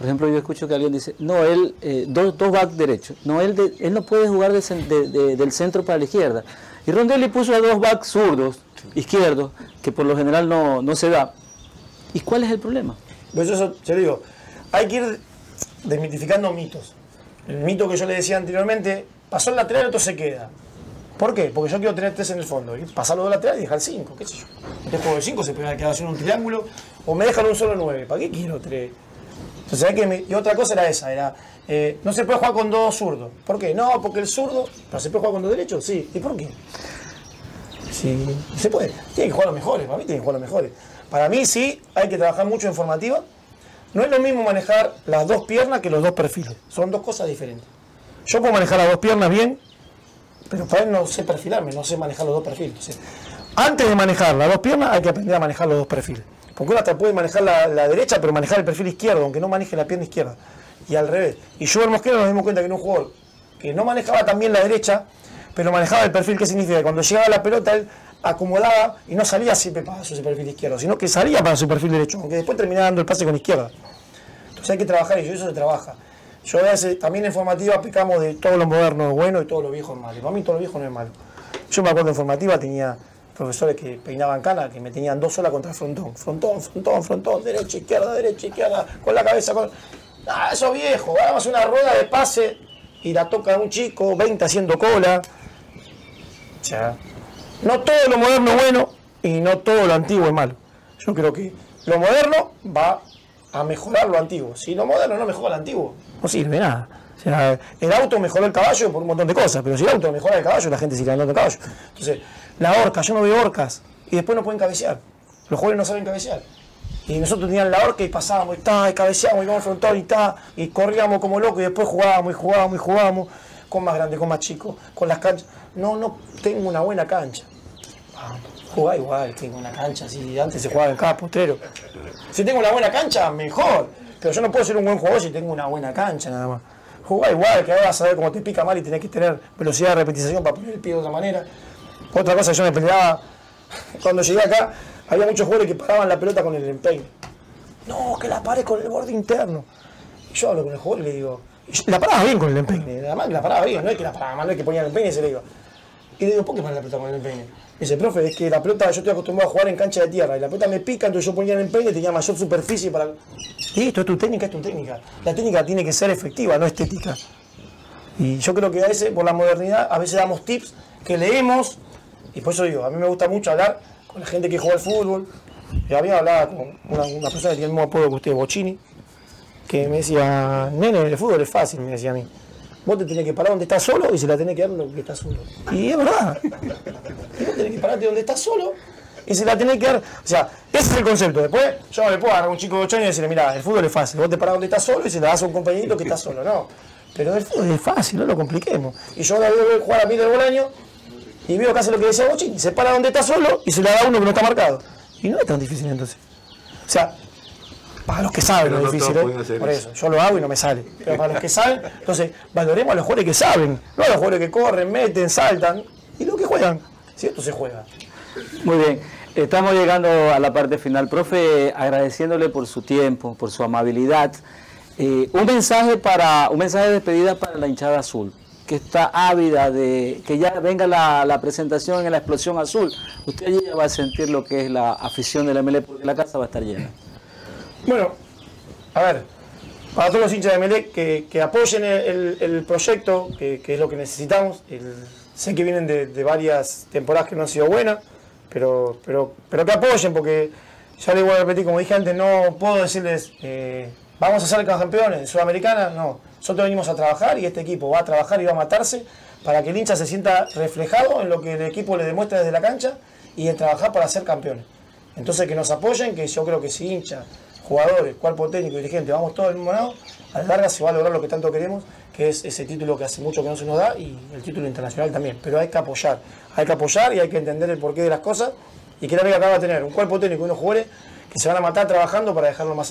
Por ejemplo, yo escucho que alguien dice, no, él, eh, dos, dos back derechos. No, él, de- él no puede jugar del centro para la izquierda. Y Rondelli puso a dos backs zurdos, izquierdos, que por lo general no, no se da. ¿Y cuál es el problema? Pues eso, le digo, hay que ir desmitificando mitos. El mito que yo le decía anteriormente, pasó el lateral, otro se queda. ¿Por qué? Porque yo quiero tener tres en el fondo. y Pasar los dos y dejar cinco, qué sé yo. Juego de cinco se puede quedar haciendo un triángulo o me dejan un solo nueve. ¿Para qué quiero tres? Entonces, que y otra cosa era esa, era, eh, no se puede jugar con dos zurdos. ¿Por qué? No, porque el zurdo, pero se puede jugar con dos derechos, sí. ¿Y por qué? Sí, se puede. Tiene que jugar los mejores, para mí tiene que jugar los mejores. Para mí sí, hay que trabajar mucho en formativa. No es lo mismo manejar las dos piernas que los dos perfiles. Son dos cosas diferentes. Yo puedo manejar las dos piernas bien, pero para él no sé perfilarme, no sé manejar los dos perfiles. Antes de manejar las dos piernas hay que aprender a manejar los dos perfiles. Porque uno hasta puede manejar la, derecha, pero manejar el perfil izquierdo, aunque no maneje la pierna izquierda. Y al revés. Y yo, Mosquera, nos dimos cuenta que era un jugador que no manejaba también la derecha, pero manejaba el perfil. ¿Qué significa? Que cuando llegaba la pelota, él acomodaba y no salía siempre para su perfil izquierdo, sino que salía para su perfil derecho, aunque después terminaba dando el pase con izquierda. Entonces hay que trabajar y eso se trabaja. Yo a veces, también en formativa pecamos de todo lo moderno es bueno y todo lo viejo es malo. Para mí todo lo viejo no es malo. Yo me acuerdo en formativa tenía profesores que peinaban cana, que me tenían dos solas contra el frontón. Frontón, frontón, frontón, derecha, izquierda, derecha, izquierda, con la cabeza. Con... Ah, eso es viejo. Hagamos una rueda de pase y la toca un chico, 20 haciendo cola. O sea, no todo lo moderno es bueno y no todo lo antiguo es malo. Yo creo que lo moderno va a mejorar lo antiguo. Si lo moderno no mejora lo antiguo, no sirve nada. O sea, el auto mejoró el caballo por un montón de cosas, pero si el auto mejora el caballo, la gente sigue andando en caballo. Entonces, la horca, yo no veo orcas y después no pueden cabecear. Los jóvenes no saben cabecear. Y nosotros teníamos la horca y pasábamos, y, ta, y cabeceábamos, y íbamos al frontón y ta, y corríamos como locos y después jugábamos y jugábamos y jugábamos, con más grande, con más chico, con las canchas. No, no tengo una buena cancha. Ah, Jugá igual, tengo una cancha, si antes se jugaba en cada postrero. Si tengo una buena cancha, mejor. Pero yo no puedo ser un buen jugador si tengo una buena cancha nada más. Igual, que ahora vas a ver cómo te pica mal y tenés que tener velocidad de repetición para poner el pie de otra manera. Otra cosa, yo me peleaba, cuando llegué acá, había muchos jugadores que paraban la pelota con el empeine. No, que la pare con el borde interno. Y yo hablo con el jugador y le digo, la paraba bien con el empeine, además que la paraba bien, no es que la paraba mal, no es que ponía el empeine y se le iba. Y le digo, ¿por qué para la pelota con el empeine? Me dice, profe, es que la pelota, yo estoy acostumbrado a jugar en cancha de tierra y la pelota me pica, entonces yo ponía el empeine y tenía mayor superficie para. Listo, es tu técnica, es tu técnica. La técnica tiene que ser efectiva, no estética. Y yo creo que a veces, por la modernidad, a veces damos tips que leemos, y por eso digo, a mí me gusta mucho hablar con la gente que juega al fútbol. Y había hablado con una, una persona que tiene el mismo apodo que usted, Bocini, que me decía, nene, el fútbol es fácil, me decía a mí. Vos te tenés que parar donde estás solo y se la tenés que dar donde estás solo. Y es verdad. Vos tenés que pararte donde estás solo y se la tenés que dar. O sea, ese es el concepto. Después, yo no le puedo agarrar a un chico de 8 años y decirle, mira, el fútbol es fácil. Vos te parás donde estás solo y se la das a un compañerito que está solo. No. Pero el fútbol es fácil, no lo compliquemos. Y yo ahora veo jugar a Miguel Bolaño y veo que hace lo que decía Bochini. Se para donde está solo y se la da a uno que no está marcado. Y no es tan difícil entonces. O sea, para los que saben Pero no difícil ¿eh? Por eso. eso, yo lo hago y no me sale. Pero para los que saben, entonces valoremos a los jugadores que saben, no a los jugadores que corren, meten, saltan y los que juegan. Si esto se juega. Muy bien, estamos llegando a la parte final. Profe, agradeciéndole por su tiempo, por su amabilidad. Eh, un mensaje para un mensaje de despedida para la hinchada azul, que está ávida de que ya venga la, la presentación en la explosión azul. Usted allí ya va a sentir lo que es la afición del MLE porque la casa va a estar llena. Bueno, a ver, para todos los hinchas de Melec que, que apoyen el, proyecto, que, es lo que necesitamos. Sé que vienen de, de varias temporadas que no han sido buenas, pero, pero, pero que apoyen, porque ya le voy a repetir, como dije antes, no puedo decirles, eh, vamos a ser campeones, Sudamericana, no. Nosotros venimos a trabajar y este equipo va a trabajar y va a matarse para que el hincha se sienta reflejado en lo que el equipo le demuestra desde la cancha y en trabajar para ser campeones. Entonces que nos apoyen, que yo creo que si hincha, jugadores, cuerpo técnico, dirigente, vamos todos al mismo lado, a la larga se va a lograr lo que tanto queremos, que es ese título que hace mucho que no se nos da y el título internacional también. Pero hay que apoyar, hay que apoyar y hay que entender el porqué de las cosas y que la Liga acaba de tener un cuerpo técnico y unos jugadores que se van a matar trabajando para dejarlo más